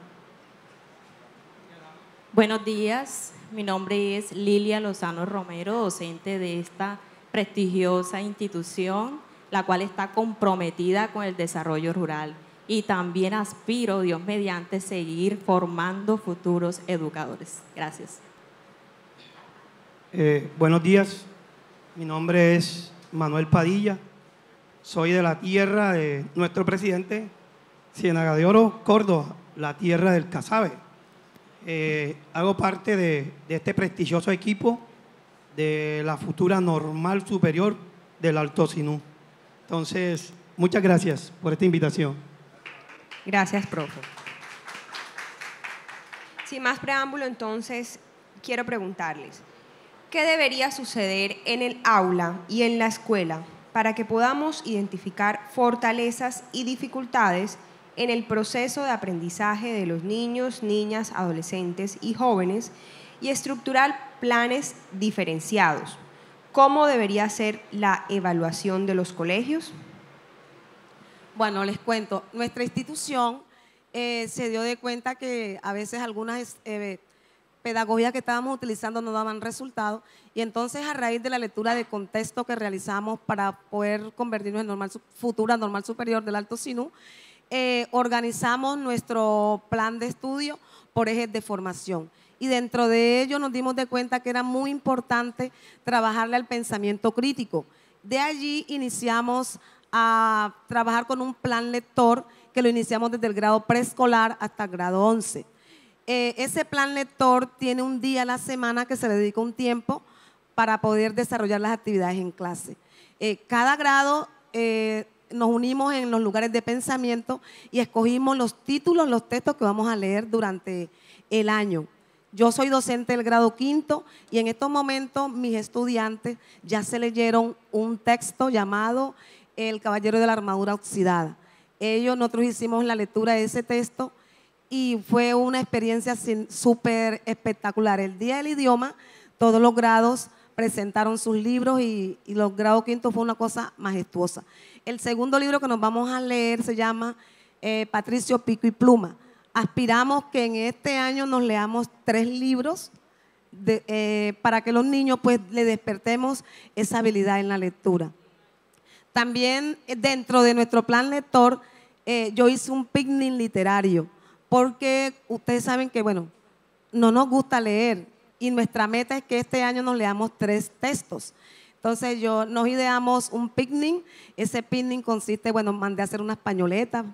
Buenos días, mi nombre es Lilia Lozano Romero, docente de esta prestigiosa institución, la cual está comprometida con el desarrollo rural y también aspiro, Dios mediante, seguir formando futuros educadores. Gracias. Eh, buenos días, mi nombre es Manuel Padilla, soy de la tierra de nuestro presidente, Ciénaga de Oro, Córdoba, la tierra del Casabe. Eh, hago parte de, de este prestigioso equipo de la futura normal superior del Alto Sinú. Entonces, muchas gracias por esta invitación. Gracias, profe. Sin más preámbulo, entonces, quiero preguntarles, ¿qué debería suceder en el aula y en la escuela para que podamos identificar fortalezas y dificultades en el proceso de aprendizaje de los niños, niñas, adolescentes y jóvenes y estructurar planes diferenciados? ¿Cómo debería ser la evaluación de los colegios? Bueno, les cuento, nuestra institución eh, se dio de cuenta que a veces algunas eh, pedagogías que estábamos utilizando no daban resultados y entonces a raíz de la lectura de contexto que realizamos para poder convertirnos en normal, futura normal superior del Alto Sinú, eh, organizamos nuestro plan de estudio por ejes de formación. Y dentro de ello nos dimos de cuenta que era muy importante trabajarle al pensamiento crítico. De allí iniciamos a trabajar con un plan lector que lo iniciamos desde el grado preescolar hasta el grado 11. Eh, ese plan lector tiene un día a la semana que se le dedica un tiempo para poder desarrollar las actividades en clase. Eh, cada grado eh, nos unimos en los lugares de pensamiento y escogimos los títulos, los textos que vamos a leer durante el año. Yo soy docente del grado quinto y en estos momentos mis estudiantes ya se leyeron un texto llamado el Caballero de la Armadura Oxidada. Ellos, nosotros hicimos la lectura de ese texto y fue una experiencia súper espectacular. El Día del Idioma, todos los grados presentaron sus libros y, los grados quinto fue una cosa majestuosa. El segundo libro que nos vamos a leer se llama eh, Patricio Pico y Pluma. Aspiramos que en este año nos leamos tres libros eh, para que los niños pues le despertemos esa habilidad en la lectura. También eh, dentro de nuestro plan lector, yo hice un picnic literario, porque ustedes saben que, bueno, no nos gusta leer y nuestra meta es que este año nos leamos tres textos. Entonces yo nos ideamos un picnic, ese picnic consiste, bueno, mandé a hacer unas pañoletas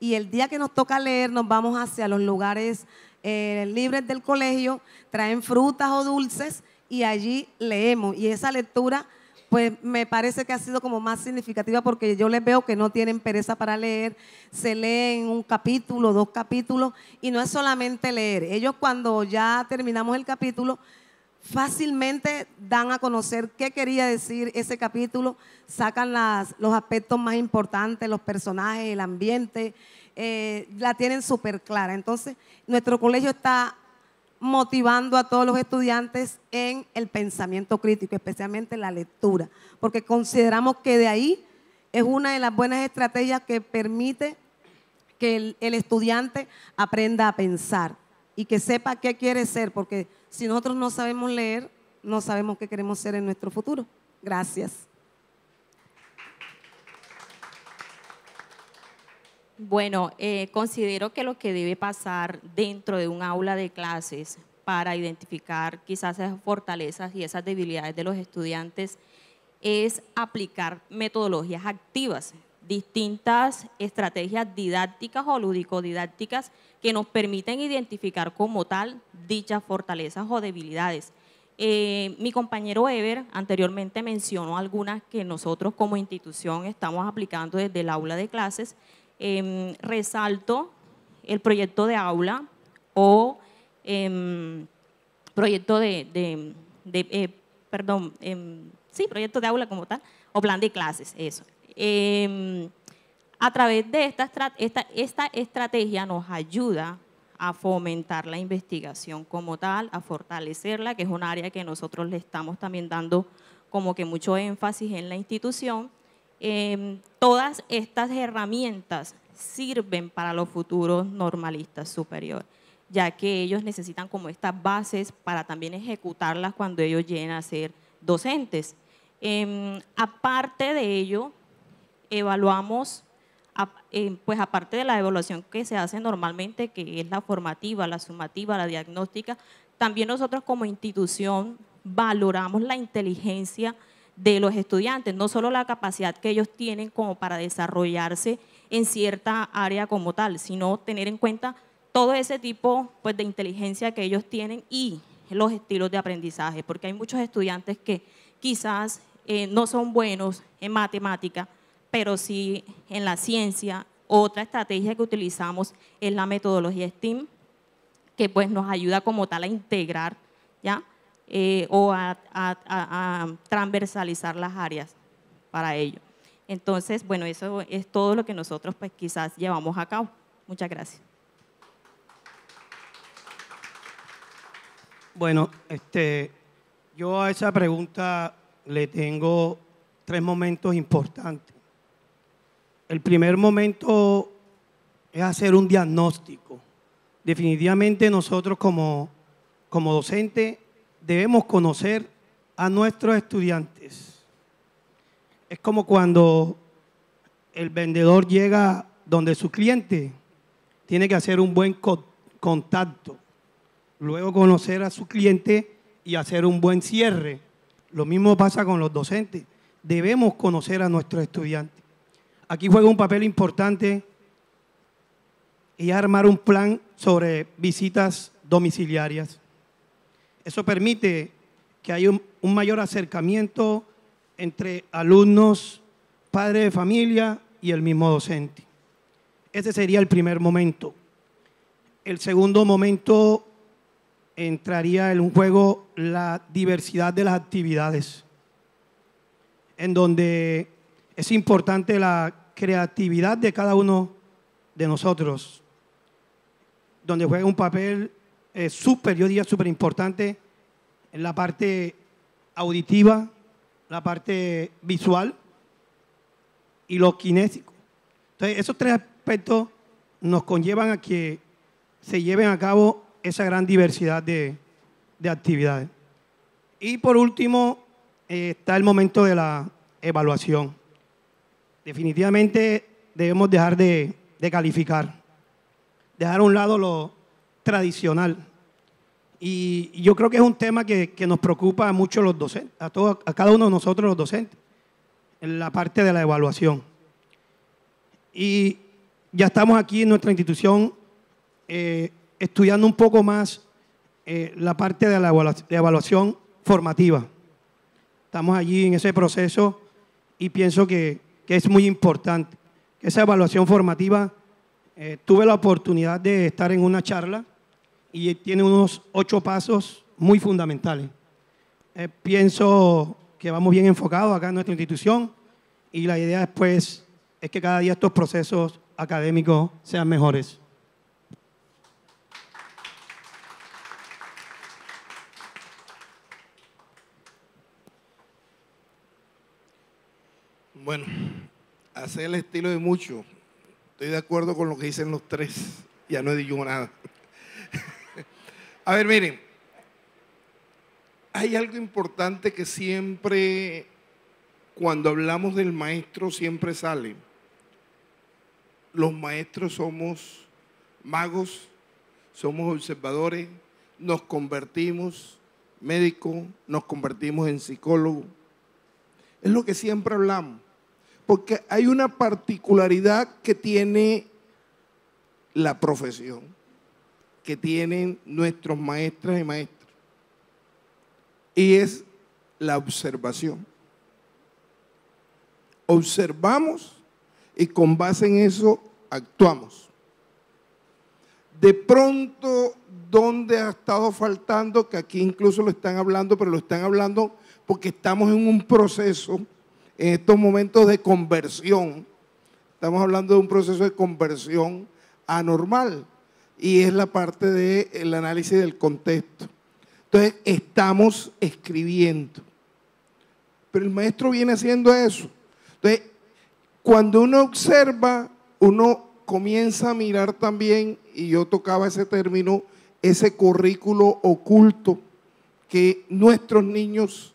y el día que nos toca leer nos vamos hacia los lugares eh, libres del colegio, traen frutas o dulces y allí leemos y esa lectura pues me parece que ha sido como más significativa porque yo les veo que no tienen pereza para leer, se leen un capítulo, dos capítulos, y no es solamente leer. Ellos cuando ya terminamos el capítulo, fácilmente dan a conocer qué quería decir ese capítulo, sacan los aspectos más importantes, los personajes, el ambiente, eh, la tienen súper clara. Entonces, nuestro colegio está motivando a todos los estudiantes en el pensamiento crítico, especialmente la lectura, porque consideramos que de ahí es una de las buenas estrategias que permite que el, estudiante aprenda a pensar y que sepa qué quiere ser, porque si nosotros no sabemos leer, no sabemos qué queremos ser en nuestro futuro. Gracias. Bueno, eh, considero que lo que debe pasar dentro de un aula de clases para identificar quizás esas fortalezas y esas debilidades de los estudiantes es aplicar metodologías activas, distintas estrategias didácticas o lúdico-didácticas que nos permiten identificar como tal dichas fortalezas o debilidades. Eh, mi compañero Ever anteriormente mencionó algunas que nosotros como institución estamos aplicando desde el aula de clases Em, resalto el proyecto de aula o em, proyecto de, eh, perdón, em, sí, proyecto de aula como tal, o plan de clases, eso. a través de esta, esta, esta estrategia nos ayuda a fomentar la investigación como tal, a fortalecerla, que es un área que nosotros le estamos también dando como que mucho énfasis en la institución em, todas estas herramientas sirven para los futuros normalistas superiores, ya que ellos necesitan como estas bases para también ejecutarlas cuando ellos lleguen a ser docentes. Em, aparte de ello, evaluamos, em, pues aparte de la evaluación que se hace normalmente, que es la formativa, la sumativa, la diagnóstica, también nosotros como institución valoramos la inteligencia de los estudiantes, no solo la capacidad que ellos tienen como para desarrollarse en cierta área como tal, sino tener en cuenta todo ese tipo pues, de inteligencia que ellos tienen y los estilos de aprendizaje, porque hay muchos estudiantes que quizás eh, no son buenos en matemática, pero sí en la ciencia. Otra estrategia que utilizamos es la metodología STEAM, que pues nos ayuda como tal a integrar, ¿ya? Eh, o a, transversalizar las áreas para ello. Entonces, bueno, eso es todo lo que nosotros pues quizás llevamos a cabo. Muchas gracias. Bueno, este, yo a esa pregunta le tengo tres momentos importantes. El primer momento es hacer un diagnóstico. Definitivamente nosotros como, como docentes debemos conocer a nuestros estudiantes. Es como cuando el vendedor llega donde su cliente, tiene que hacer un buen contacto, luego conocer a su cliente y hacer un buen cierre. Lo mismo pasa con los docentes. Debemos conocer a nuestros estudiantes. Aquí juega un papel importante y armar un plan sobre visitas domiciliarias. Eso permite que haya un, mayor acercamiento entre alumnos, padres de familia y el mismo docente. Ese sería el primer momento. El segundo momento entraría en un juego la diversidad de las actividades, en donde es importante la creatividad de cada uno de nosotros, donde juega un papel eh, súper, yo diría súper importante en la parte auditiva, la parte visual y lo kinésico. Entonces, esos tres aspectos nos conllevan a que se lleven a cabo esa gran diversidad de, actividades. Y por último, eh, está el momento de la evaluación. Definitivamente debemos dejar de, de calificar, dejar a un lado lo, tradicional. Y yo creo que es un tema que, nos preocupa mucho los docentes, a, todos, a cada uno de nosotros los docentes, en la parte de la evaluación. Y ya estamos aquí en nuestra institución eh, estudiando un poco más eh, la parte de la evaluación formativa. Estamos allí en ese proceso y pienso que, es muy importante. que Esa evaluación formativa, eh, tuve la oportunidad de estar en una charla y tiene unos ocho pasos muy fundamentales. Eh, pienso que vamos bien enfocados acá en nuestra institución y la idea después es que cada día estos procesos académicos sean mejores. Bueno, hacer el estilo de mucho. Estoy de acuerdo con lo que dicen los tres. Ya no dicho nada. A ver, miren, hay algo importante que siempre, cuando hablamos del maestro, siempre sale. Los maestros somos magos, somos observadores, nos convertimos médicos, nos convertimos en psicólogos. Es lo que siempre hablamos. Porque hay una particularidad que tiene la profesión que tienen nuestros maestras y maestros. Y es la observación. Observamos y con base en eso actuamos. De pronto, ¿dónde ha estado faltando? Que aquí incluso lo están hablando, pero lo están hablando porque estamos en un proceso, en estos momentos de conversión. Estamos hablando de un proceso de conversión anormal y es la parte del análisis del contexto. Entonces, estamos escribiendo. Pero el maestro viene haciendo eso. Entonces, Cuando uno observa, uno comienza a mirar también, y yo tocaba ese término, ese currículo oculto que nuestros niños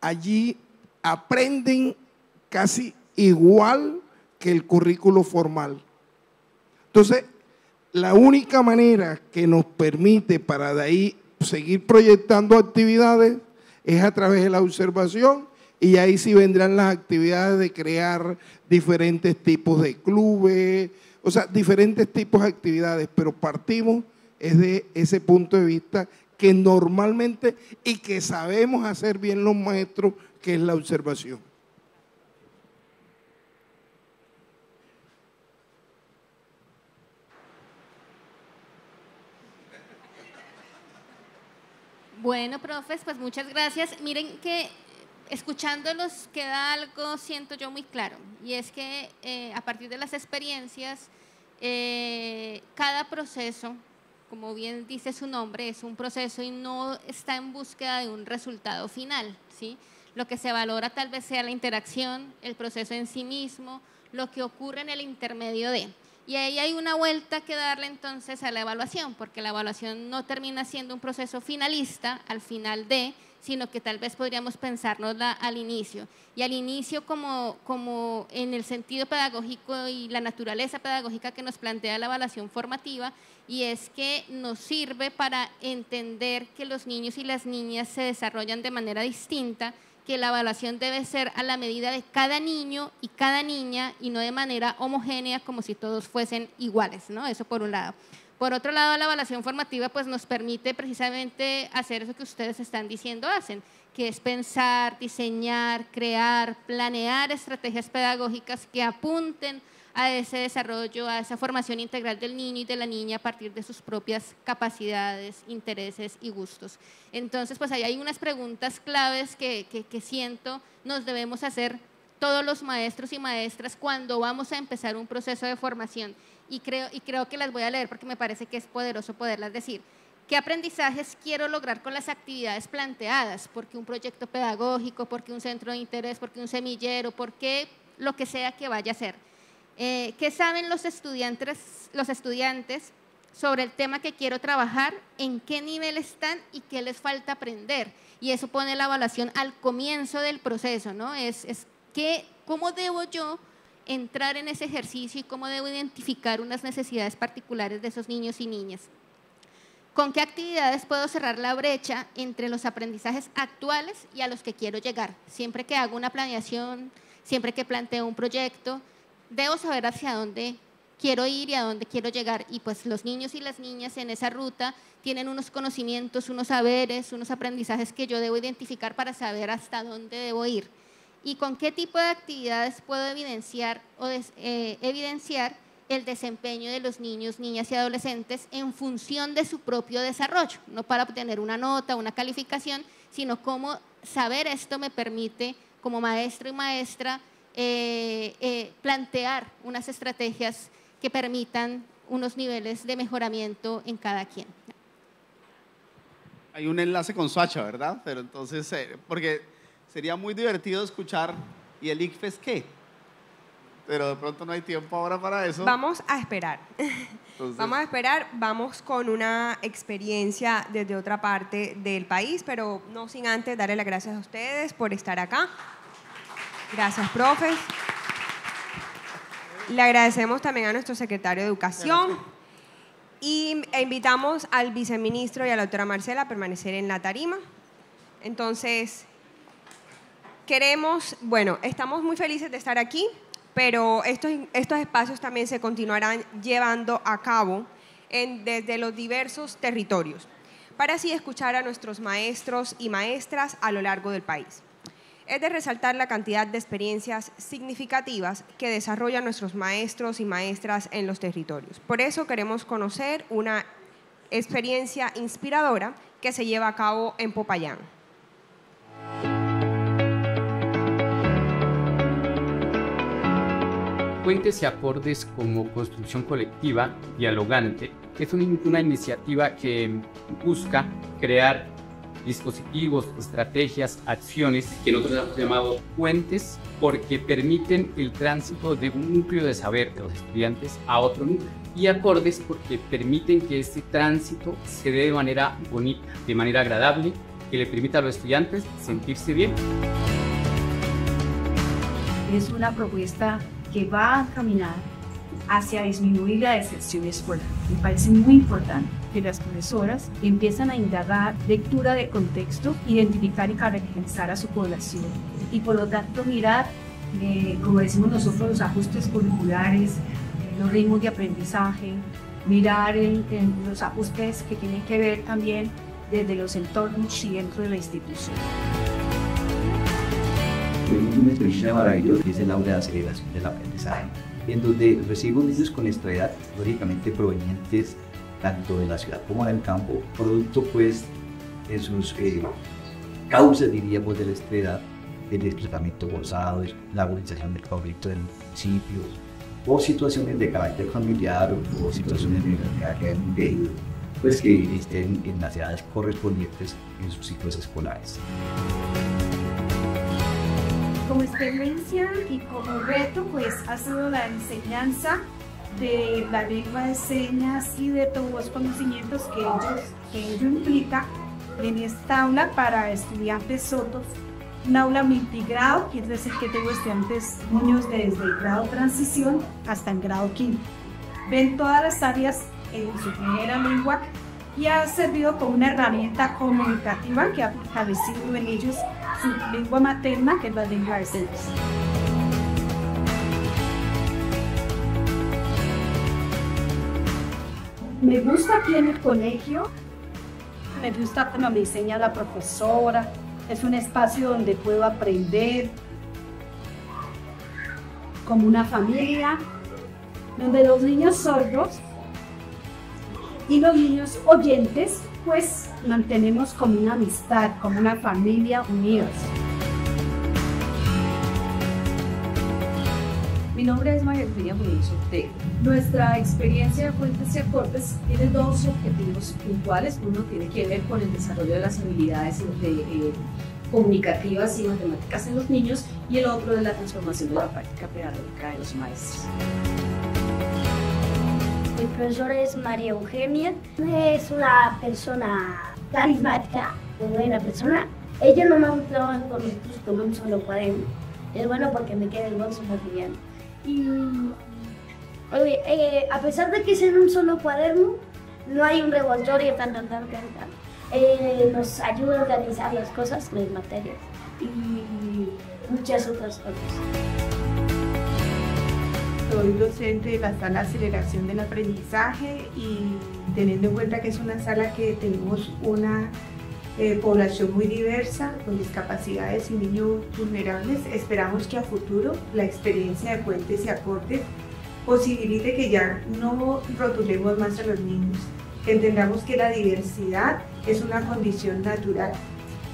allí aprenden casi igual que el currículo formal. Entonces, la única manera que nos permite para de ahí seguir proyectando actividades es a través de la observación y ahí sí vendrán las actividades de crear diferentes tipos de clubes, o sea, diferentes tipos de actividades, pero partimos es de ese punto de vista que normalmente y que sabemos hacer bien los maestros, que es la observación. Bueno, profes, pues muchas gracias. Miren que escuchándolos queda algo, siento yo, muy claro, y es que eh, a partir de las experiencias, eh, cada proceso, como bien dice su nombre, es un proceso y no está en búsqueda de un resultado final, ¿sí? Lo que se valora tal vez sea la interacción, el proceso en sí mismo, lo que ocurre en el intermedio de. Y ahí hay una vuelta que darle entonces a la evaluación, porque la evaluación no termina siendo un proceso finalista al final de, sino que tal vez podríamos pensárnosla al inicio. Y al inicio como, como en el sentido pedagógico y la naturaleza pedagógica que nos plantea la evaluación formativa, y es que nos sirve para entender que los niños y las niñas se desarrollan de manera distinta que la evaluación debe ser a la medida de cada niño y cada niña y no de manera homogénea como si todos fuesen iguales, ¿no? Eso por un lado. Por otro lado, la evaluación formativa pues nos permite precisamente hacer eso que ustedes están diciendo hacen, que es pensar, diseñar, crear, planear estrategias pedagógicas que apunten a ese desarrollo, a esa formación integral del niño y de la niña a partir de sus propias capacidades, intereses y gustos. Entonces, pues ahí hay unas preguntas claves que, que, siento nos debemos hacer todos los maestros y maestras cuando vamos a empezar un proceso de formación. Y creo, y creo que las voy a leer porque me parece que es poderoso poderlas decir. ¿Qué aprendizajes quiero lograr con las actividades planteadas? Porque un proyecto pedagógico, porque un centro de interés, porque un semillero, porque lo que sea que vaya a ser. Eh, ¿Qué saben los estudiantes, sobre el tema que quiero trabajar? ¿En qué nivel están y qué les falta aprender? Y eso pone la evaluación al comienzo del proceso, ¿no? Es, es que, ¿cómo debo yo entrar en ese ejercicio y cómo debo identificar unas necesidades particulares de esos niños y niñas? ¿Con qué actividades puedo cerrar la brecha entre los aprendizajes actuales y a los que quiero llegar? Siempre que hago una planeación, siempre que planteo un proyecto, debo saber hacia dónde quiero ir y a dónde quiero llegar. Y pues los niños y las niñas en esa ruta tienen unos conocimientos, unos saberes, unos aprendizajes que yo debo identificar para saber hasta dónde debo ir. Y con qué tipo de actividades puedo evidenciar, o eh, evidenciar el desempeño de los niños, niñas y adolescentes en función de su propio desarrollo, no para obtener una nota, una calificación, sino cómo saber esto me permite como maestro y maestra eh, eh, plantear unas estrategias que permitan unos niveles de mejoramiento en cada quien. Hay un enlace con Suacha, ¿verdad? Pero entonces, eh, porque sería muy divertido escuchar, ¿y el ICFES qué? Pero de pronto no hay tiempo ahora para eso. Vamos a esperar. vamos a esperar, vamos con una experiencia desde otra parte del país, pero no sin antes darle las gracias a ustedes por estar acá. Gracias, profes. Le agradecemos también a nuestro secretario de Educación y e invitamos al viceministro y a la doctora Marcela a permanecer en la tarima. Entonces, queremos, bueno, estamos muy felices de estar aquí, pero estos, estos espacios también se continuarán llevando a cabo desde los diversos territorios, para así escuchar a nuestros maestros y maestras a lo largo del país es de resaltar la cantidad de experiencias significativas que desarrollan nuestros maestros y maestras en los territorios. Por eso queremos conocer una experiencia inspiradora que se lleva a cabo en Popayán. Puentes y acordes como construcción colectiva, dialogante, es una iniciativa que busca crear dispositivos, estrategias, acciones que nosotros hemos llamado puentes porque permiten el tránsito de un núcleo de saber de los estudiantes a otro núcleo y acordes porque permiten que este tránsito se dé de manera bonita, de manera agradable, que le permita a los estudiantes sentirse bien. Es una propuesta que va a caminar hacia disminuir la deserción escolar. Me parece muy importante que las profesoras empiezan a indagar lectura de contexto, identificar y caracterizar a su población y por lo tanto mirar, eh, como decimos nosotros, los ajustes curriculares, eh, los ritmos de aprendizaje, mirar el- el- los ajustes que tienen que ver también desde los entornos y dentro de la institución. Tenemos una experiencia maravillosa que es el aula de aceleración del aprendizaje, en donde recibimos niños con nuestra edad, lógicamente provenientes tanto de la ciudad como del campo, producto pues de sus eh, causas, diríamos, de nuestra edad, el desplazamiento forzado, la agudización del conflicto del municipio, o situaciones de carácter familiar o, o situaciones de carácter de pues que estén en las edades correspondientes en sus ciclos escolares. Como experiencia y como reto, pues ha sido la enseñanza de la lengua de señas y de todos los conocimientos que, ellos, que ello implica en esta aula para estudiantes sordos. Un aula multigrado, quiere decir que tengo estudiantes, niños desde el grado transición hasta el grado quinto. Ven todas las áreas en su primera lengua y ha servido como una herramienta comunicativa que ha fortalecido en ellos su lengua materna, que es la lengua de señas. Me gusta aquí en el colegio, me gusta cuando me enseña la profesora, es un espacio donde puedo aprender como una familia, donde los niños sordos y los niños oyentes pues mantenemos como una amistad, como una familia unidos. Mi nombre es María Eugenia Muñoz Ortega. Nuestra experiencia de Fuentes y Acordes tiene dos objetivos puntuales. Uno tiene que ver con el desarrollo de las habilidades de, eh, comunicativas y matemáticas en los niños y el otro de la transformación de la práctica pedagógica de los maestros. Mi profesor es María Eugenia, es una persona carismática, muy buena persona. Ella no me trabaja con nosotros con un solo cuaderno. Es bueno porque me queda el bolso más liviano. Y eh, a pesar de que es en un solo cuaderno, no hay un revoltorio tan tan tan tan. tan. Eh, nos ayuda a organizar las cosas, las materias y muchas otras cosas. Soy docente de la sala aceleración del aprendizaje y teniendo en cuenta que es una sala que tenemos una eh, población muy diversa, con discapacidades y niños vulnerables, esperamos que a futuro la experiencia de puentes y acordes posibilite que ya no rotulemos más a los niños, que entendamos que la diversidad es una condición natural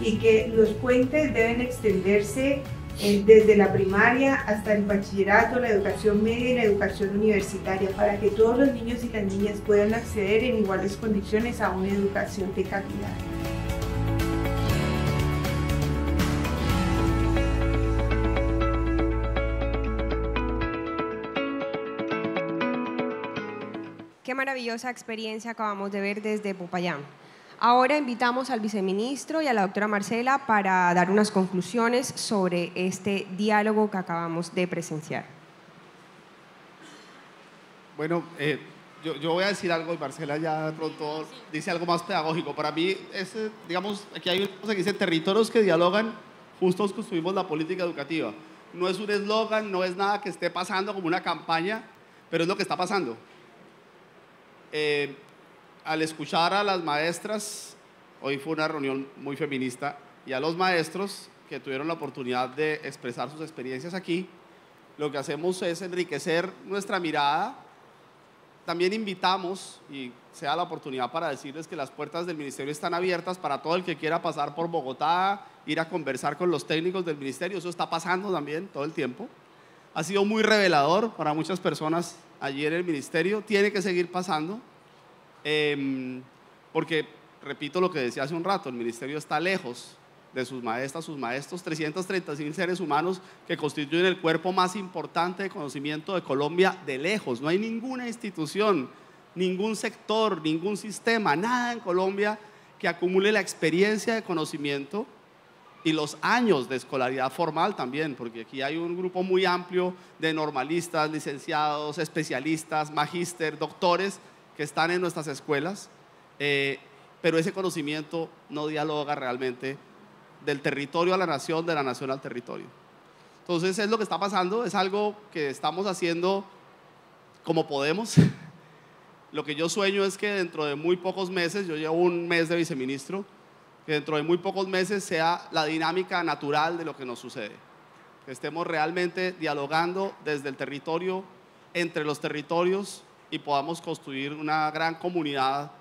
y que los puentes deben extenderse eh, desde la primaria hasta el bachillerato, la educación media y la educación universitaria, para que todos los niños y las niñas puedan acceder en iguales condiciones a una educación de calidad. Qué maravillosa experiencia acabamos de ver desde Popayán. Ahora invitamos al viceministro y a la doctora Marcela para dar unas conclusiones sobre este diálogo que acabamos de presenciar. Bueno, eh, yo, voy a decir algo y Marcela ya pronto dice algo más pedagógico. Para mí, eh, digamos, aquí hay una cosa que dice territorios que dialogan, juntos construimos la política educativa. No es un eslogan, no es nada que esté pasando como una campaña, pero es lo que está pasando. Eh, al escuchar a las maestras, hoy fue una reunión muy feminista, y a los maestros que tuvieron la oportunidad de expresar sus experiencias aquí, lo que hacemos es enriquecer nuestra mirada. También invitamos, y sea la oportunidad para decirles que las puertas del ministerio están abiertas para todo el que quiera pasar por Bogotá, ir a conversar con los técnicos del ministerio, eso está pasando también todo el tiempo. Ha sido muy revelador para muchas personas allí en el ministerio, tiene que seguir pasando, eh, porque repito lo que decía hace un rato, el ministerio está lejos de sus maestras, sus maestros, 336 seres humanos que constituyen el cuerpo más importante de conocimiento de Colombia de lejos. No hay ninguna institución, ningún sector, ningún sistema, nada en Colombia que acumule la experiencia de conocimiento y los años de escolaridad formal también, porque aquí hay un grupo muy amplio de normalistas, licenciados, especialistas, magíster, doctores que están en nuestras escuelas, eh, pero ese conocimiento no dialoga realmente del territorio a la nación, de la nación al territorio. Entonces es lo que está pasando, es algo que estamos haciendo como podemos. Lo que yo sueño es que dentro de muy pocos meses, yo llevo un mes de viceministro, que dentro de muy pocos meses sea la dinámica natural de lo que nos sucede. Que estemos realmente dialogando desde el territorio, entre los territorios y podamos construir una gran comunidad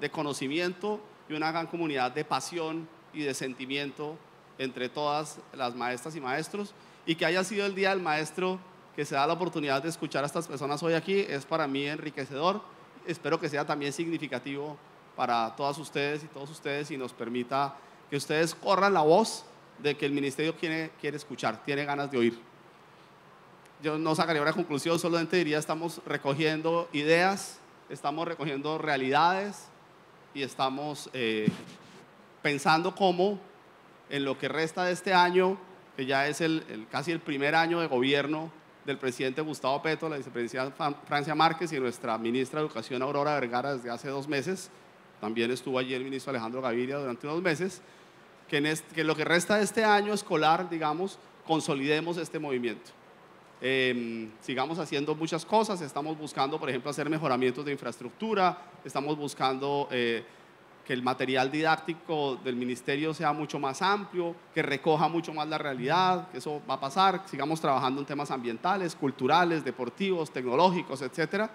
de conocimiento y una gran comunidad de pasión y de sentimiento entre todas las maestras y maestros. Y que haya sido el Día del Maestro que se da la oportunidad de escuchar a estas personas hoy aquí es para mí enriquecedor. Espero que sea también significativo para todas ustedes y todos ustedes y nos permita que ustedes corran la voz de que el ministerio quiere, quiere escuchar, tiene ganas de oír. Yo no sacaría una conclusión, solamente diría estamos recogiendo ideas, estamos recogiendo realidades y estamos eh, pensando cómo en lo que resta de este año, que ya es el, casi el primer año de gobierno del presidente Gustavo Petro, la vicepresidenta Francia Márquez y nuestra ministra de Educación Aurora Vergara desde hace dos meses, también estuvo allí el ministro Alejandro Gaviria durante unos meses, que en, que lo que resta de este año escolar, digamos, consolidemos este movimiento. Em, sigamos haciendo muchas cosas, estamos buscando, por ejemplo, hacer mejoramientos de infraestructura, estamos buscando eh, que el material didáctico del ministerio sea mucho más amplio, que recoja mucho más la realidad, eso va a pasar, sigamos trabajando en temas ambientales, culturales, deportivos, tecnológicos, etcétera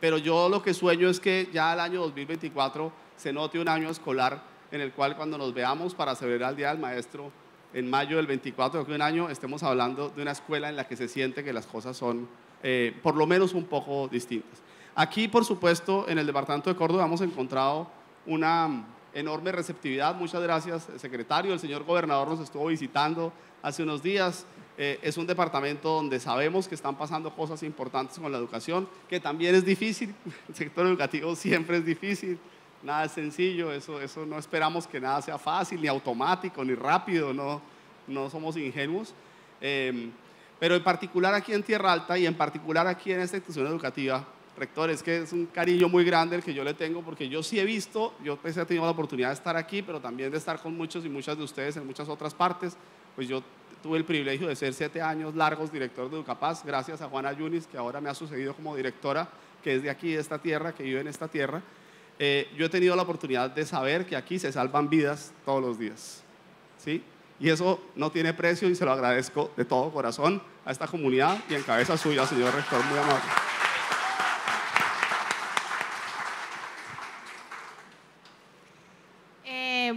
pero yo lo que sueño es que ya el año 2024 se note un año escolar en el cual cuando nos veamos para celebrar el Día del Maestro en mayo del 24 de un año estemos hablando de una escuela en la que se siente que las cosas son eh, por lo menos un poco distintas. Aquí, por supuesto, en el Departamento de Córdoba hemos encontrado una enorme receptividad. Muchas gracias, secretario. El señor gobernador nos estuvo visitando hace unos días. Eh, es un departamento donde sabemos que están pasando cosas importantes con la educación, que también es difícil. El sector educativo siempre es difícil, nada es sencillo, eso, eso no esperamos que nada sea fácil, ni automático, ni rápido, no, no somos ingenuos. Em, pero en particular aquí en Tierra Alta y en particular aquí en esta institución educativa, rector, es que es un cariño muy grande el que yo le tengo porque yo sí he visto, yo pues he tenido la oportunidad de estar aquí, pero también de estar con muchos y muchas de ustedes en muchas otras partes, pues yo tuve el privilegio de ser siete años largos director de Educapaz, gracias a Juana Yunis, que ahora me ha sucedido como directora, que es de aquí, de esta tierra, que vive en esta tierra. Eh, yo he tenido la oportunidad de saber que aquí se salvan vidas todos los días. ¿sí? Y eso no tiene precio y se lo agradezco de todo corazón a esta comunidad y en cabeza suya, señor rector, muy amable.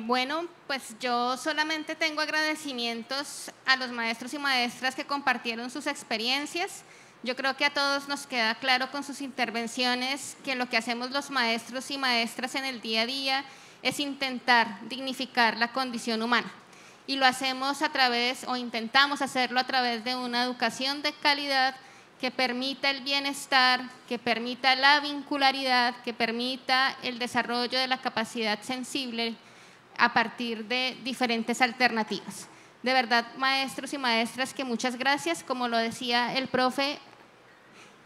Bueno, pues yo solamente tengo agradecimientos a los maestros y maestras que compartieron sus experiencias. Yo creo que a todos nos queda claro con sus intervenciones que lo que hacemos los maestros y maestras en el día a día es intentar dignificar la condición humana. Y lo hacemos a través, o intentamos hacerlo a través de una educación de calidad que permita el bienestar, que permita la vincularidad, que permita el desarrollo de la capacidad sensible a partir de diferentes alternativas. De verdad, maestros y maestras, que muchas gracias. Como lo decía el profe,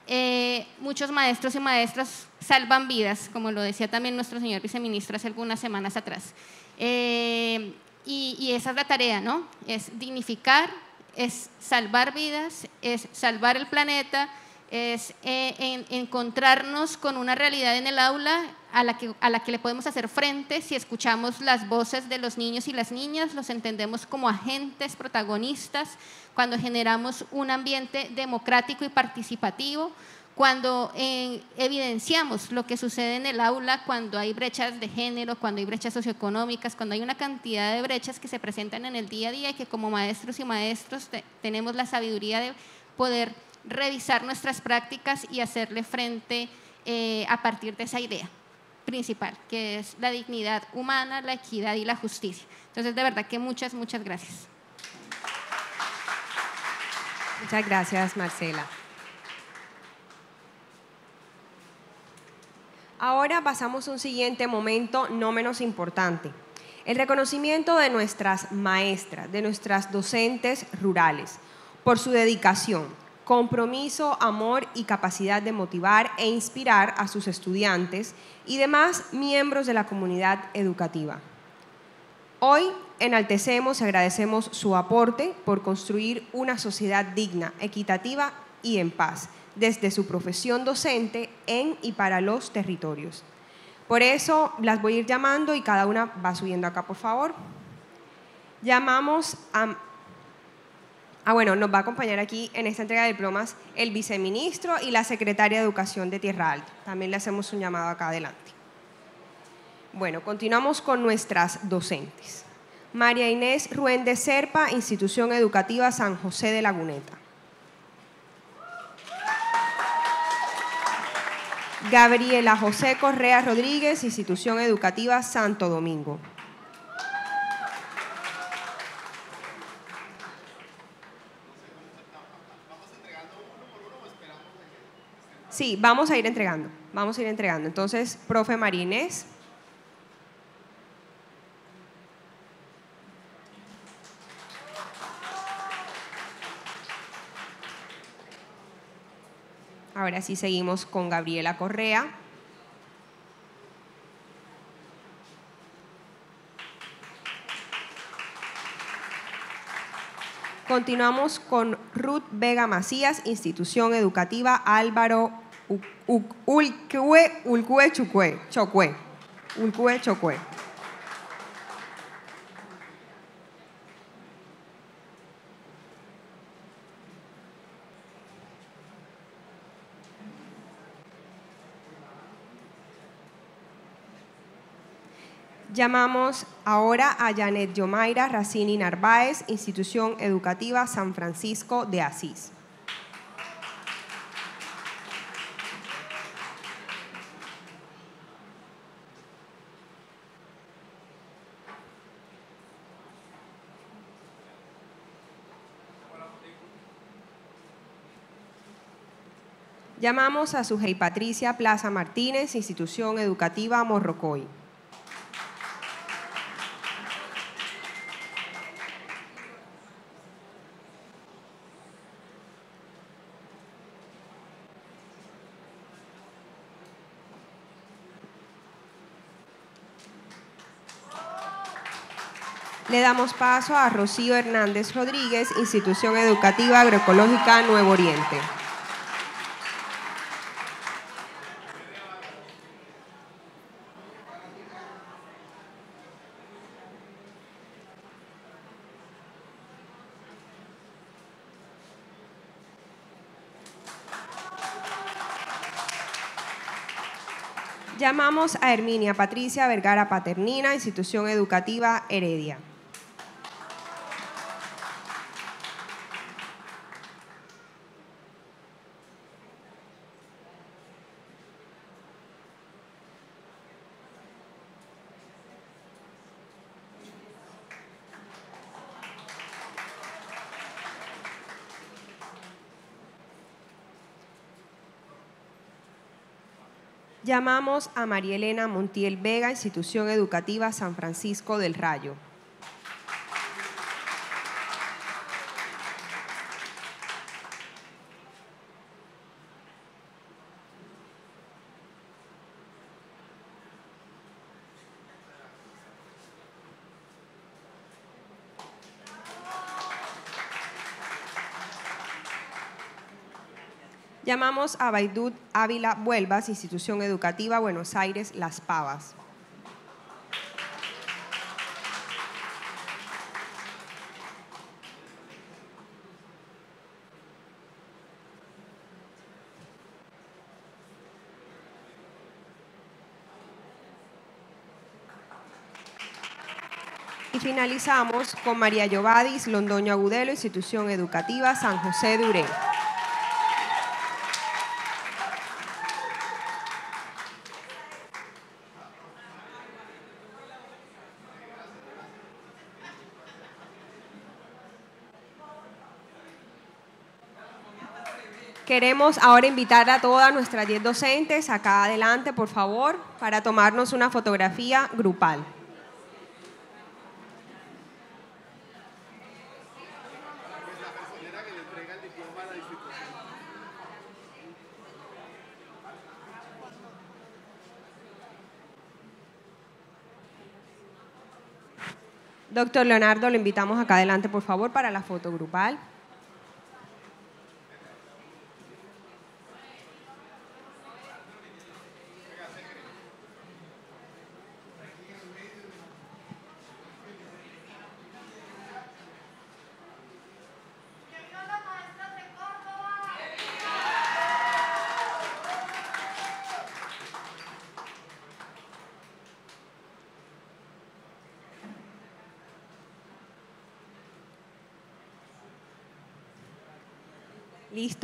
eh, muchos maestros y maestras salvan vidas, como lo decía también nuestro señor viceministro hace algunas semanas atrás. Eh, y, y, esa es la tarea, ¿no? Es dignificar, es salvar vidas, es salvar el planeta, es eh, encontrarnos con una realidad en el aula a la, que, a la que le podemos hacer frente. Si escuchamos las voces de los niños y las niñas, los entendemos como agentes protagonistas, cuando generamos un ambiente democrático y participativo, cuando eh, evidenciamos lo que sucede en el aula, cuando hay brechas de género, cuando hay brechas socioeconómicas, cuando hay una cantidad de brechas que se presentan en el día a día y que como maestros y maestros tenemos la sabiduría de poder revisar nuestras prácticas y hacerle frente eh, a partir de esa idea. principal, que es la dignidad humana, la equidad y la justicia. Entonces, de verdad que muchas, muchas gracias. Muchas gracias, Marcela. Ahora pasamos a un siguiente momento no menos importante. El reconocimiento de nuestras maestras, de nuestras docentes rurales, por su dedicación, compromiso, amor y capacidad de motivar e inspirar a sus estudiantes y demás miembros de la comunidad educativa. Hoy enaltecemos y agradecemos su aporte por construir una sociedad digna, equitativa y en paz, desde su profesión docente en y para los territorios. Por eso las voy a ir llamando y cada una va subiendo acá, por favor. Llamamos a... Ah, bueno, nos va a acompañar aquí en esta entrega de diplomas el viceministro y la secretaria de Educación de Tierra Alta. También le hacemos un llamado acá adelante. Bueno, continuamos con nuestras docentes. María Inés Ruen de Serpa, Institución Educativa San José de Laguneta. Gabriela José Correa Rodríguez, Institución Educativa Santo Domingo. Sí, vamos a ir entregando, vamos a ir entregando. Entonces, profe Marínez. Ahora sí seguimos con Gabriela Correa. Continuamos con Ruth Vega Macías, Institución Educativa Álvaro Ulcue Chocue. Ulcue Chocue. Llamamos ahora a Janet Yomaira Racini Narváez, Institución Educativa San Francisco de Asís. Llamamos a Sujei Patricia Plaza Martínez, Institución Educativa Morrocoy. Le damos paso a Rocío Hernández Rodríguez, Institución Educativa Agroecológica Nuevo Oriente. Llamamos a Herminia Patricia Vergara Paternina, Institución Educativa Heredia. Llamamos a María Elena Montiel Vega, Institución Educativa San Francisco del Rayo. Llamamos a Baidut Ávila Vuelvas, Institución Educativa Buenos Aires, Las Pavas. Y finalizamos con María Llovadis Londoño Agudelo, Institución Educativa San José de Uré. Queremos ahora invitar a todas nuestras 10 docentes acá adelante, por favor, para tomarnos una fotografía grupal. Doctor Leonardo, lo invitamos acá adelante, por favor, para la foto grupal.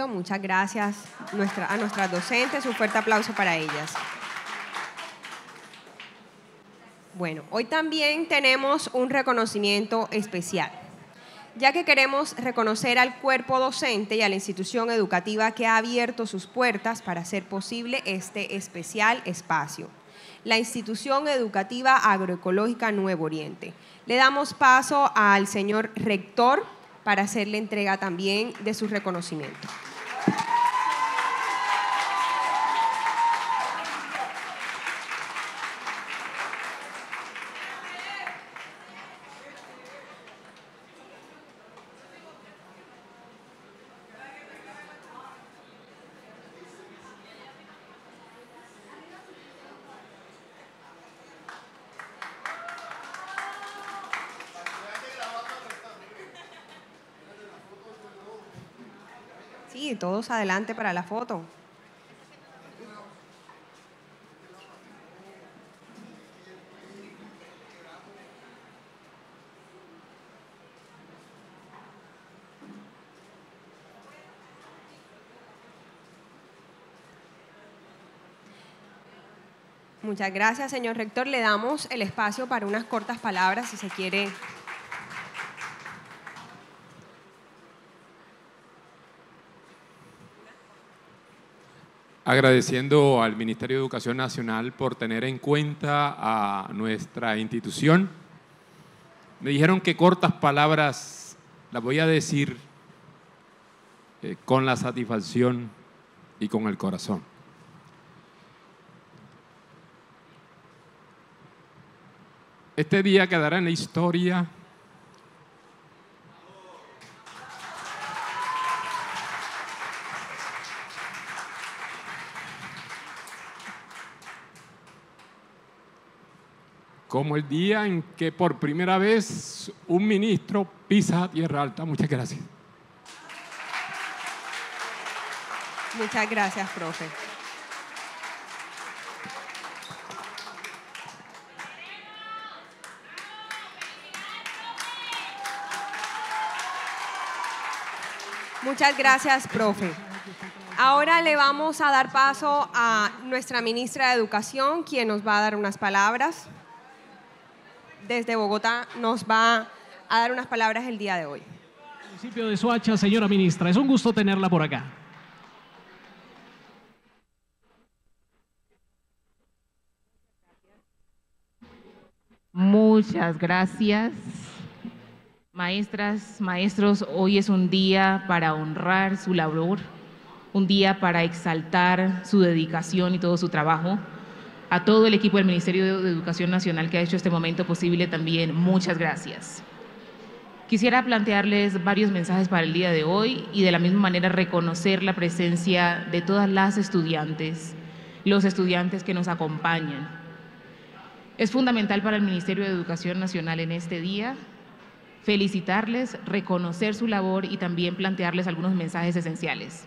Muchas gracias a nuestras docentes. Un fuerte aplauso para ellas. Bueno, hoy también tenemos un reconocimiento especial, ya que queremos reconocer al cuerpo docente y a la institución educativa que ha abierto sus puertas para hacer posible este especial espacio. La institución educativa agroecológica Nuevo Oriente. Le damos paso al señor rector para hacerle entrega también de su reconocimiento. Sí, todos adelante para la foto. Muchas gracias, señor rector. Le damos el espacio para unas cortas palabras, si se quiere agradeciendo al Ministerio de Educación Nacional por tener en cuenta a nuestra institución. Me dijeron que cortas palabras las voy a decir eh, con la satisfacción y con el corazón. Este día quedará en la historia como el día en que por primera vez un ministro pisa tierra alta. Muchas gracias. Muchas gracias, profe. Muchas gracias, profe. Ahora le vamos a dar paso a nuestra ministra de Educación, quien nos va a dar unas palabras. Desde Bogotá nos va a dar unas palabras el día de hoy. Municipio de Soacha, señora ministra, es un gusto tenerla por acá. Muchas gracias. Maestras, maestros, hoy es un día para honrar su labor, un día para exaltar su dedicación y todo su trabajo. A todo el equipo del Ministerio de Educación Nacional que ha hecho este momento posible también, muchas gracias. Quisiera plantearles varios mensajes para el día de hoy y de la misma manera reconocer la presencia de todas las estudiantes, los estudiantes que nos acompañan. Es fundamental para el Ministerio de Educación Nacional en este día felicitarles, reconocer su labor y también plantearles algunos mensajes esenciales.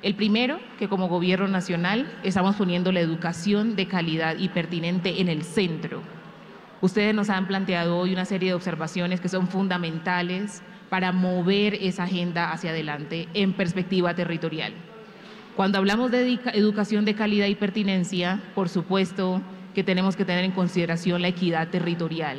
El primero, que como gobierno nacional estamos poniendo la educación de calidad y pertinente en el centro. Ustedes nos han planteado hoy una serie de observaciones que son fundamentales para mover esa agenda hacia adelante en perspectiva territorial. Cuando hablamos de educación de calidad y pertinencia, por supuesto que tenemos que tener en consideración la equidad territorial.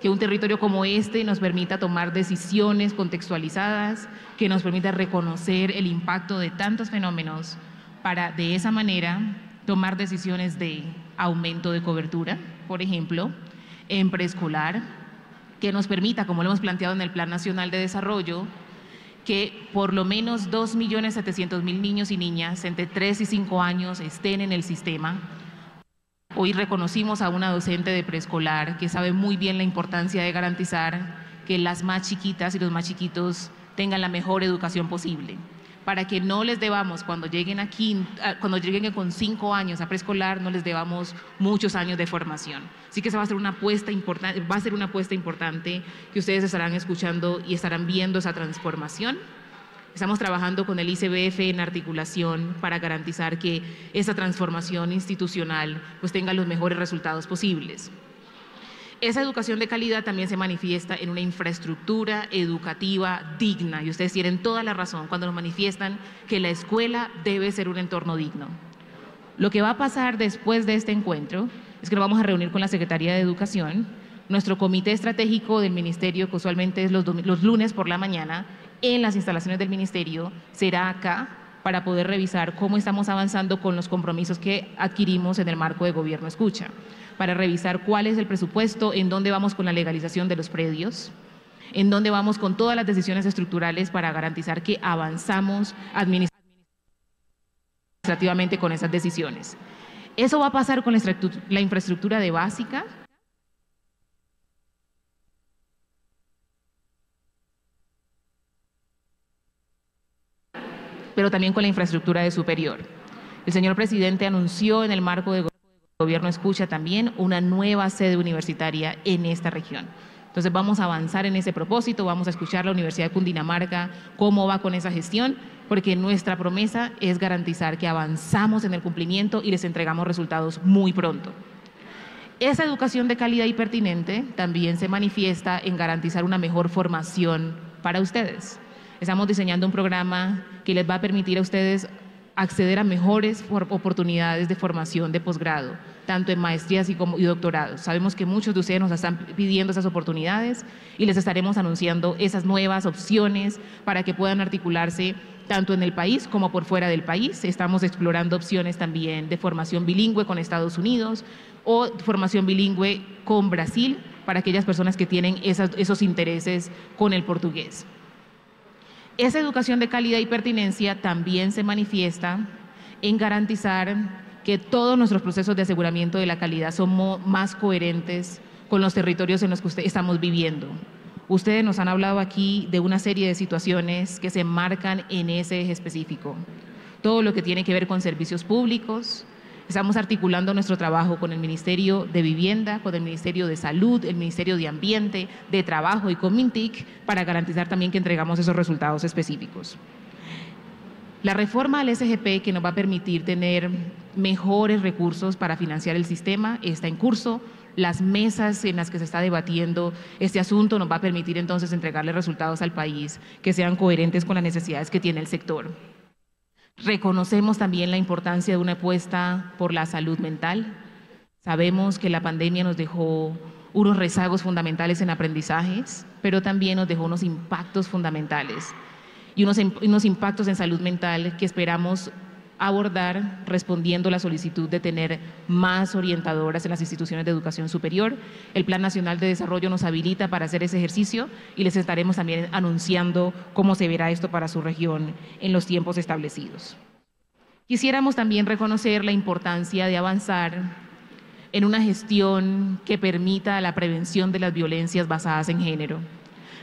que un territorio como este nos permita tomar decisiones contextualizadas, que nos permita reconocer el impacto de tantos fenómenos para de esa manera tomar decisiones de aumento de cobertura, por ejemplo, en preescolar, que nos permita, como lo hemos planteado en el Plan Nacional de Desarrollo, que por lo menos 2.700.000 niños y niñas entre 3 y 5 años estén en el sistema. Hoy reconocimos a una docente de preescolar que sabe muy bien la importancia de garantizar que las más chiquitas y los más chiquitos tengan la mejor educación posible para que no les debamos cuando lleguen aquí, cuando lleguen con cinco años a preescolar, no les debamos muchos años de formación. Así que esa va a ser una apuesta importante, va a ser una apuesta importante que ustedes estarán escuchando y estarán viendo esa transformación. Estamos trabajando con el ICBF en articulación para garantizar que esa transformación institucional pues tenga los mejores resultados posibles. Esa educación de calidad también se manifiesta en una infraestructura educativa digna y ustedes tienen toda la razón cuando nos manifiestan que la escuela debe ser un entorno digno. Lo que va a pasar después de este encuentro es que nos vamos a reunir con la Secretaría de Educación. Nuestro comité estratégico del Ministerio, que usualmente es los, los lunes por la mañana, en las instalaciones del Ministerio, será acá para poder revisar cómo estamos avanzando con los compromisos que adquirimos en el marco de Gobierno Escucha para revisar cuál es el presupuesto, en dónde vamos con la legalización de los predios, en dónde vamos con todas las decisiones estructurales para garantizar que avanzamos administrativamente con esas decisiones. Eso va a pasar con la infraestructura de básica, pero también con la infraestructura de superior. El señor presidente anunció en el marco de gobierno escucha también una nueva sede universitaria en esta región. Entonces vamos a avanzar en ese propósito, vamos a escuchar la Universidad de Cundinamarca cómo va con esa gestión, porque nuestra promesa es garantizar que avanzamos en el cumplimiento y les entregamos resultados muy pronto. Esa educación de calidad y pertinente también se manifiesta en garantizar una mejor formación para ustedes. Estamos diseñando un programa que les va a permitir a ustedes acceder a mejores oportunidades de formación de posgrado, tanto en maestrías y, como, y doctorados. Sabemos que muchos de ustedes nos están pidiendo esas oportunidades y les estaremos anunciando esas nuevas opciones para que puedan articularse tanto en el país como por fuera del país. Estamos explorando opciones también de formación bilingüe con Estados Unidos o formación bilingüe con Brasil para aquellas personas que tienen esos intereses con el portugués. Esa educación de calidad y pertinencia también se manifiesta en garantizar que todos nuestros procesos de aseguramiento de la calidad son más coherentes con los territorios en los que estamos viviendo. Ustedes nos han hablado aquí de una serie de situaciones que se enmarcan en ese eje específico. Todo lo que tiene que ver con servicios públicos, Estamos articulando nuestro trabajo con el Ministerio de Vivienda, con el Ministerio de Salud, el Ministerio de Ambiente, de Trabajo y con MINTIC para garantizar también que entregamos esos resultados específicos. La reforma al SGP que nos va a permitir tener mejores recursos para financiar el sistema está en curso. Las mesas en las que se está debatiendo este asunto nos va a permitir entonces entregarle resultados al país que sean coherentes con las necesidades que tiene el sector. Reconocemos también la importancia de una apuesta por la salud mental. Sabemos que la pandemia nos dejó unos rezagos fundamentales en aprendizajes, pero también nos dejó unos impactos fundamentales y unos, unos impactos en salud mental que esperamos abordar respondiendo la solicitud de tener más orientadoras en las instituciones de educación superior. El Plan Nacional de Desarrollo nos habilita para hacer ese ejercicio y les estaremos también anunciando cómo se verá esto para su región en los tiempos establecidos. Quisiéramos también reconocer la importancia de avanzar en una gestión que permita la prevención de las violencias basadas en género.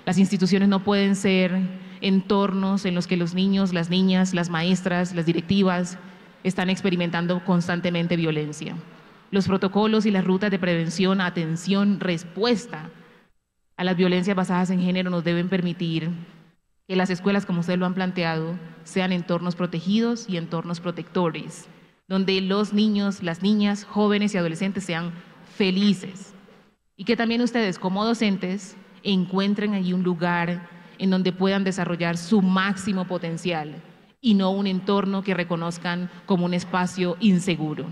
Las instituciones no pueden ser entornos en los que los niños, las niñas, las maestras, las directivas están experimentando constantemente violencia. Los protocolos y las rutas de prevención, atención, respuesta a las violencias basadas en género nos deben permitir que las escuelas, como ustedes lo han planteado, sean entornos protegidos y entornos protectores, donde los niños, las niñas, jóvenes y adolescentes sean felices y que también ustedes como docentes encuentren allí un lugar en donde puedan desarrollar su máximo potencial y no un entorno que reconozcan como un espacio inseguro.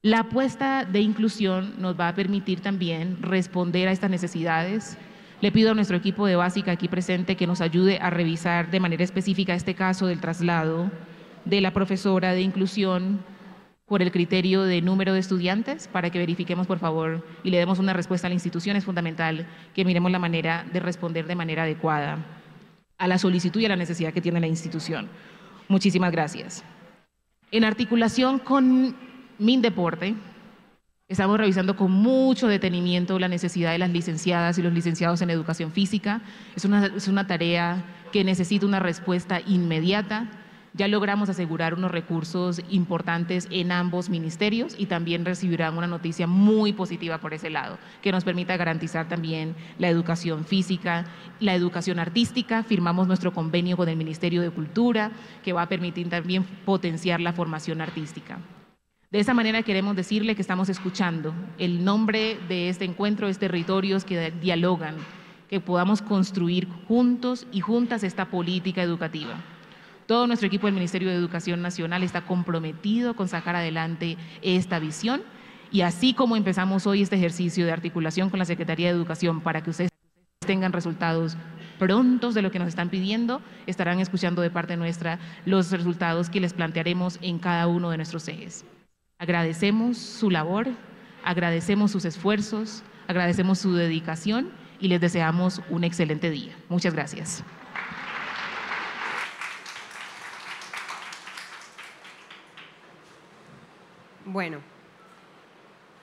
La apuesta de inclusión nos va a permitir también responder a estas necesidades. Le pido a nuestro equipo de básica aquí presente que nos ayude a revisar de manera específica este caso del traslado de la profesora de inclusión por el criterio de número de estudiantes para que verifiquemos, por favor, y le demos una respuesta a la institución. Es fundamental que miremos la manera de responder de manera adecuada a la solicitud y a la necesidad que tiene la institución. Muchísimas gracias. En articulación con Mindeporte, estamos revisando con mucho detenimiento la necesidad de las licenciadas y los licenciados en educación física. Es una, es una tarea que necesita una respuesta inmediata ya logramos asegurar unos recursos importantes en ambos ministerios y también recibirán una noticia muy positiva por ese lado, que nos permita garantizar también la educación física, la educación artística. Firmamos nuestro convenio con el Ministerio de Cultura, que va a permitir también potenciar la formación artística. De esa manera queremos decirle que estamos escuchando. El nombre de este encuentro es territorios que dialogan, que podamos construir juntos y juntas esta política educativa. Todo nuestro equipo del Ministerio de Educación Nacional está comprometido con sacar adelante esta visión y así como empezamos hoy este ejercicio de articulación con la Secretaría de Educación para que ustedes tengan resultados prontos de lo que nos están pidiendo, estarán escuchando de parte nuestra los resultados que les plantearemos en cada uno de nuestros ejes. Agradecemos su labor, agradecemos sus esfuerzos, agradecemos su dedicación y les deseamos un excelente día. Muchas gracias. Bueno,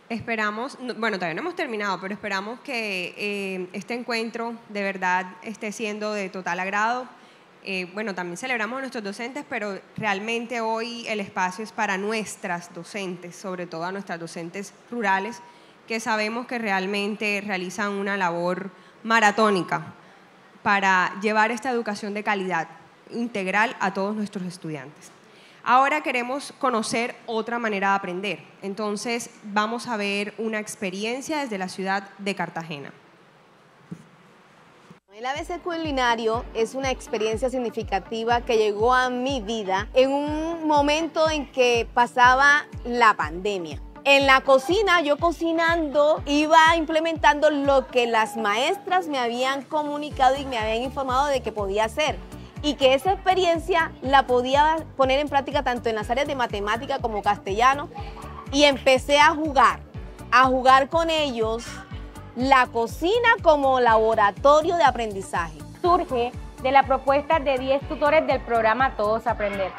esperamos, bueno, todavía no hemos terminado, pero esperamos que eh, este encuentro de verdad esté siendo de total agrado. Eh, bueno, también celebramos a nuestros docentes, pero realmente hoy el espacio es para nuestras docentes, sobre todo a nuestras docentes rurales, que sabemos que realmente realizan una labor maratónica para llevar esta educación de calidad integral a todos nuestros estudiantes. Ahora queremos conocer otra manera de aprender. Entonces vamos a ver una experiencia desde la ciudad de Cartagena. El ABC culinario es una experiencia significativa que llegó a mi vida en un momento en que pasaba la pandemia. En la cocina, yo cocinando, iba implementando lo que las maestras me habían comunicado y me habían informado de que podía hacer y que esa experiencia la podía poner en práctica tanto en las áreas de matemática como castellano y empecé a jugar, a jugar con ellos la cocina como laboratorio de aprendizaje. Surge de la propuesta de 10 tutores del programa Todos Aprender.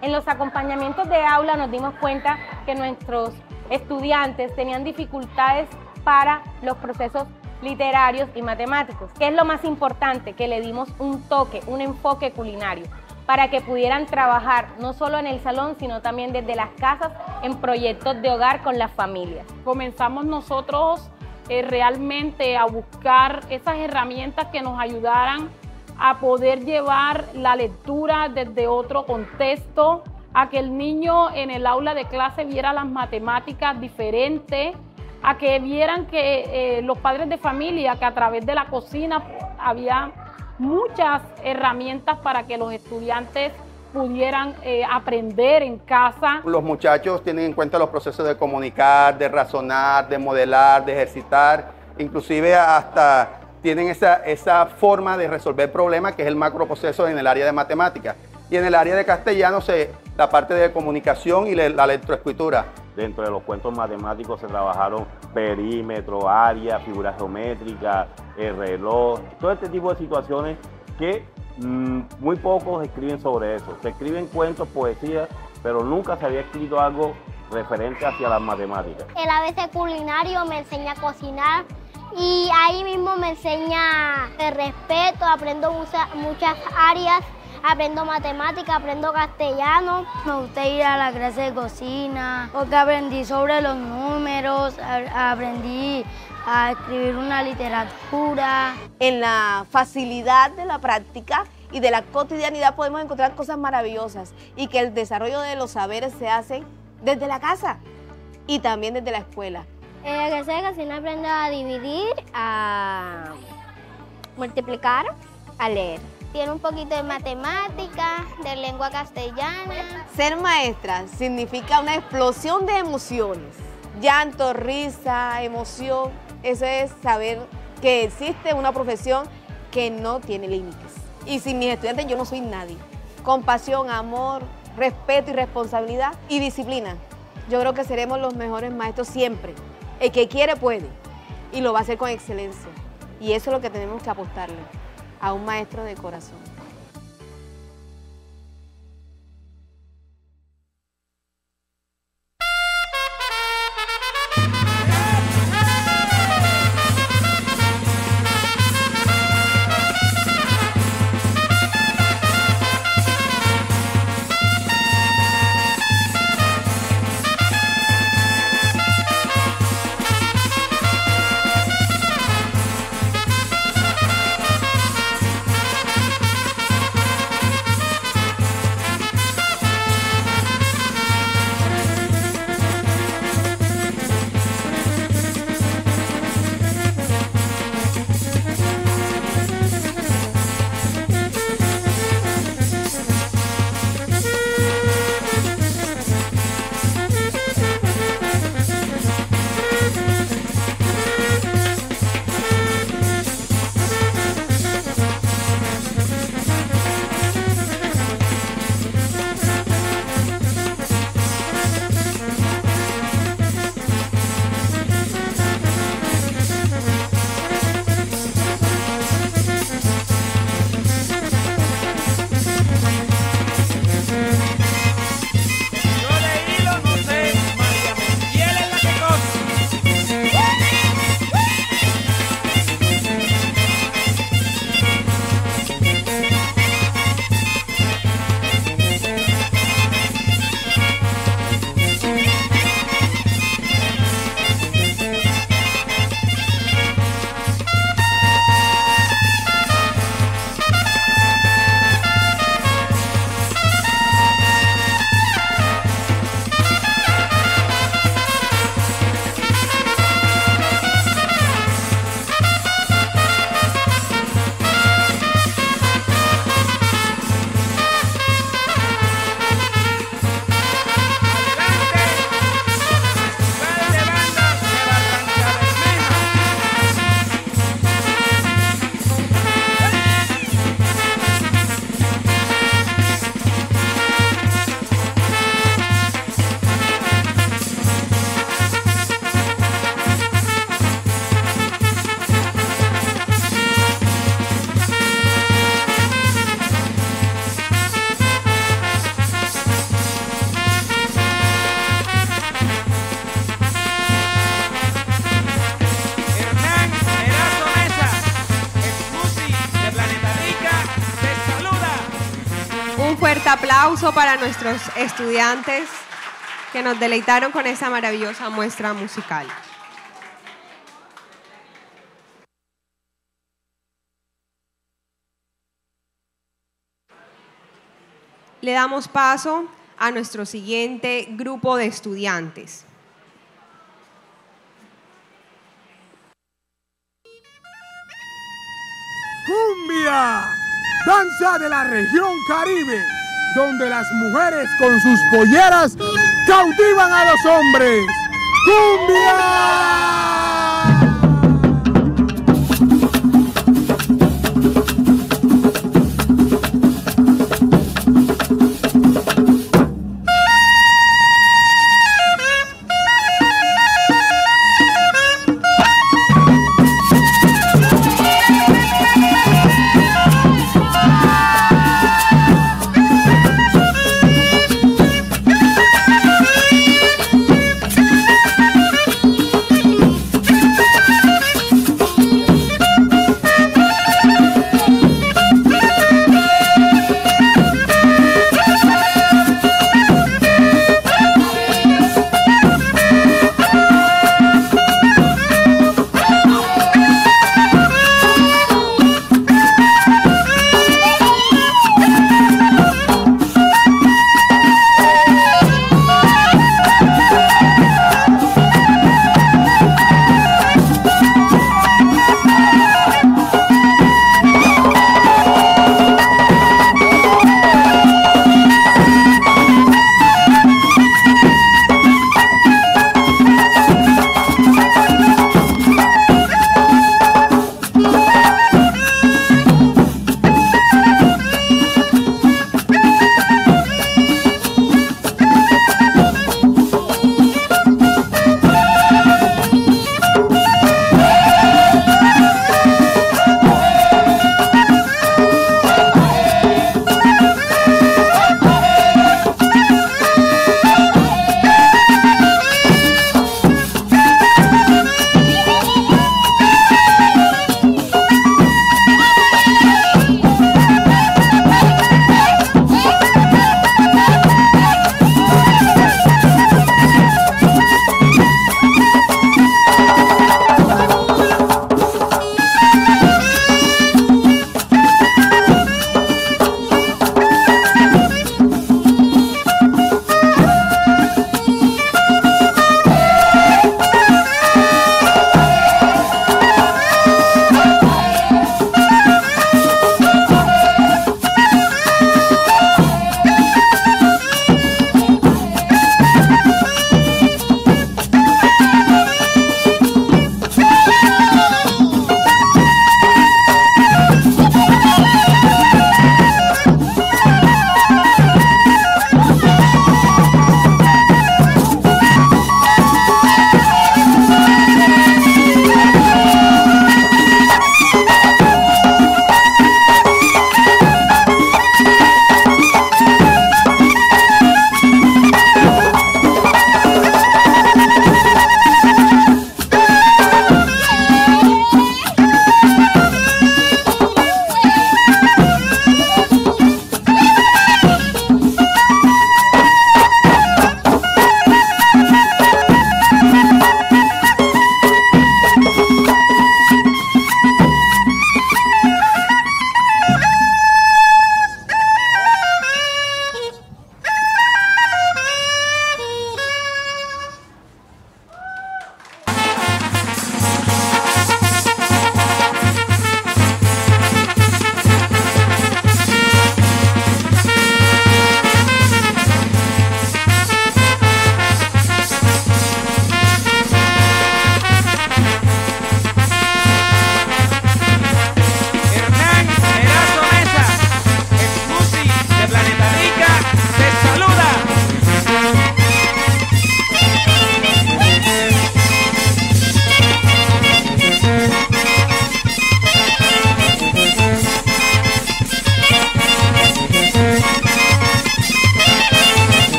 En los acompañamientos de aula nos dimos cuenta que nuestros estudiantes tenían dificultades para los procesos literarios y matemáticos. ¿Qué es lo más importante? Que le dimos un toque, un enfoque culinario para que pudieran trabajar no solo en el salón, sino también desde las casas en proyectos de hogar con las familias. Comenzamos nosotros eh, realmente a buscar esas herramientas que nos ayudaran a poder llevar la lectura desde otro contexto, a que el niño en el aula de clase viera las matemáticas diferentes, a que vieran que eh, los padres de familia, que a través de la cocina había muchas herramientas para que los estudiantes pudieran eh, aprender en casa. Los muchachos tienen en cuenta los procesos de comunicar, de razonar, de modelar, de ejercitar, inclusive hasta tienen esa, esa forma de resolver problemas que es el macroproceso en el área de matemáticas. Y en el área de castellano se, la parte de comunicación y la lectoescritura. Dentro de los cuentos matemáticos se trabajaron perímetro, área, figuras geométricas, el reloj, todo este tipo de situaciones que mm, muy pocos escriben sobre eso. Se escriben cuentos, poesía, pero nunca se había escrito algo referente hacia las matemáticas. El ABC culinario me enseña a cocinar y ahí mismo me enseña el respeto, aprendo muchas áreas aprendo matemática, aprendo castellano. Me gusta ir a la clase de cocina porque aprendí sobre los números, aprendí a escribir una literatura. En la facilidad de la práctica y de la cotidianidad podemos encontrar cosas maravillosas y que el desarrollo de los saberes se hace desde la casa y también desde la escuela. En la clase de cocina aprendo a dividir, a multiplicar, a leer. Tiene un poquito de matemática, de lengua castellana. Ser maestra significa una explosión de emociones. Llanto, risa, emoción. Eso es saber que existe una profesión que no tiene límites. Y sin mis estudiantes yo no soy nadie. Compasión, amor, respeto y responsabilidad y disciplina. Yo creo que seremos los mejores maestros siempre. El que quiere puede y lo va a hacer con excelencia. Y eso es lo que tenemos que apostarle a un maestro de corazón. Aplauso para nuestros estudiantes que nos deleitaron con esa maravillosa muestra musical. Le damos paso a nuestro siguiente grupo de estudiantes. Cumbia, danza de la región Caribe, donde las mujeres con sus polleras cautivan a los hombres. ¡Cumbia!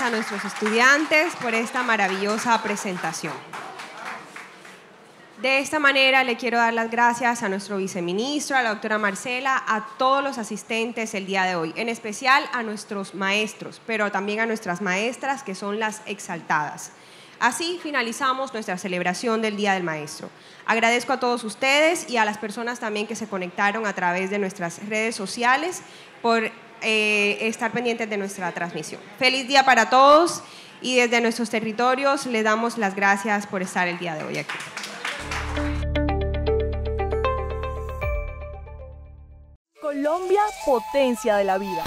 A nuestros estudiantes por esta maravillosa presentación. De esta manera le quiero dar las gracias a nuestro viceministro, a la doctora Marcela, a todos los asistentes el día de hoy, en especial a nuestros maestros, pero también a nuestras maestras que son las exaltadas. Así finalizamos nuestra celebración del Día del Maestro. Agradezco a todos ustedes y a las personas también que se conectaron a través de nuestras redes sociales por eh, estar pendientes de nuestra transmisión. Feliz día para todos y desde nuestros territorios le damos las gracias por estar el día de hoy aquí. Colombia, potencia de la vida.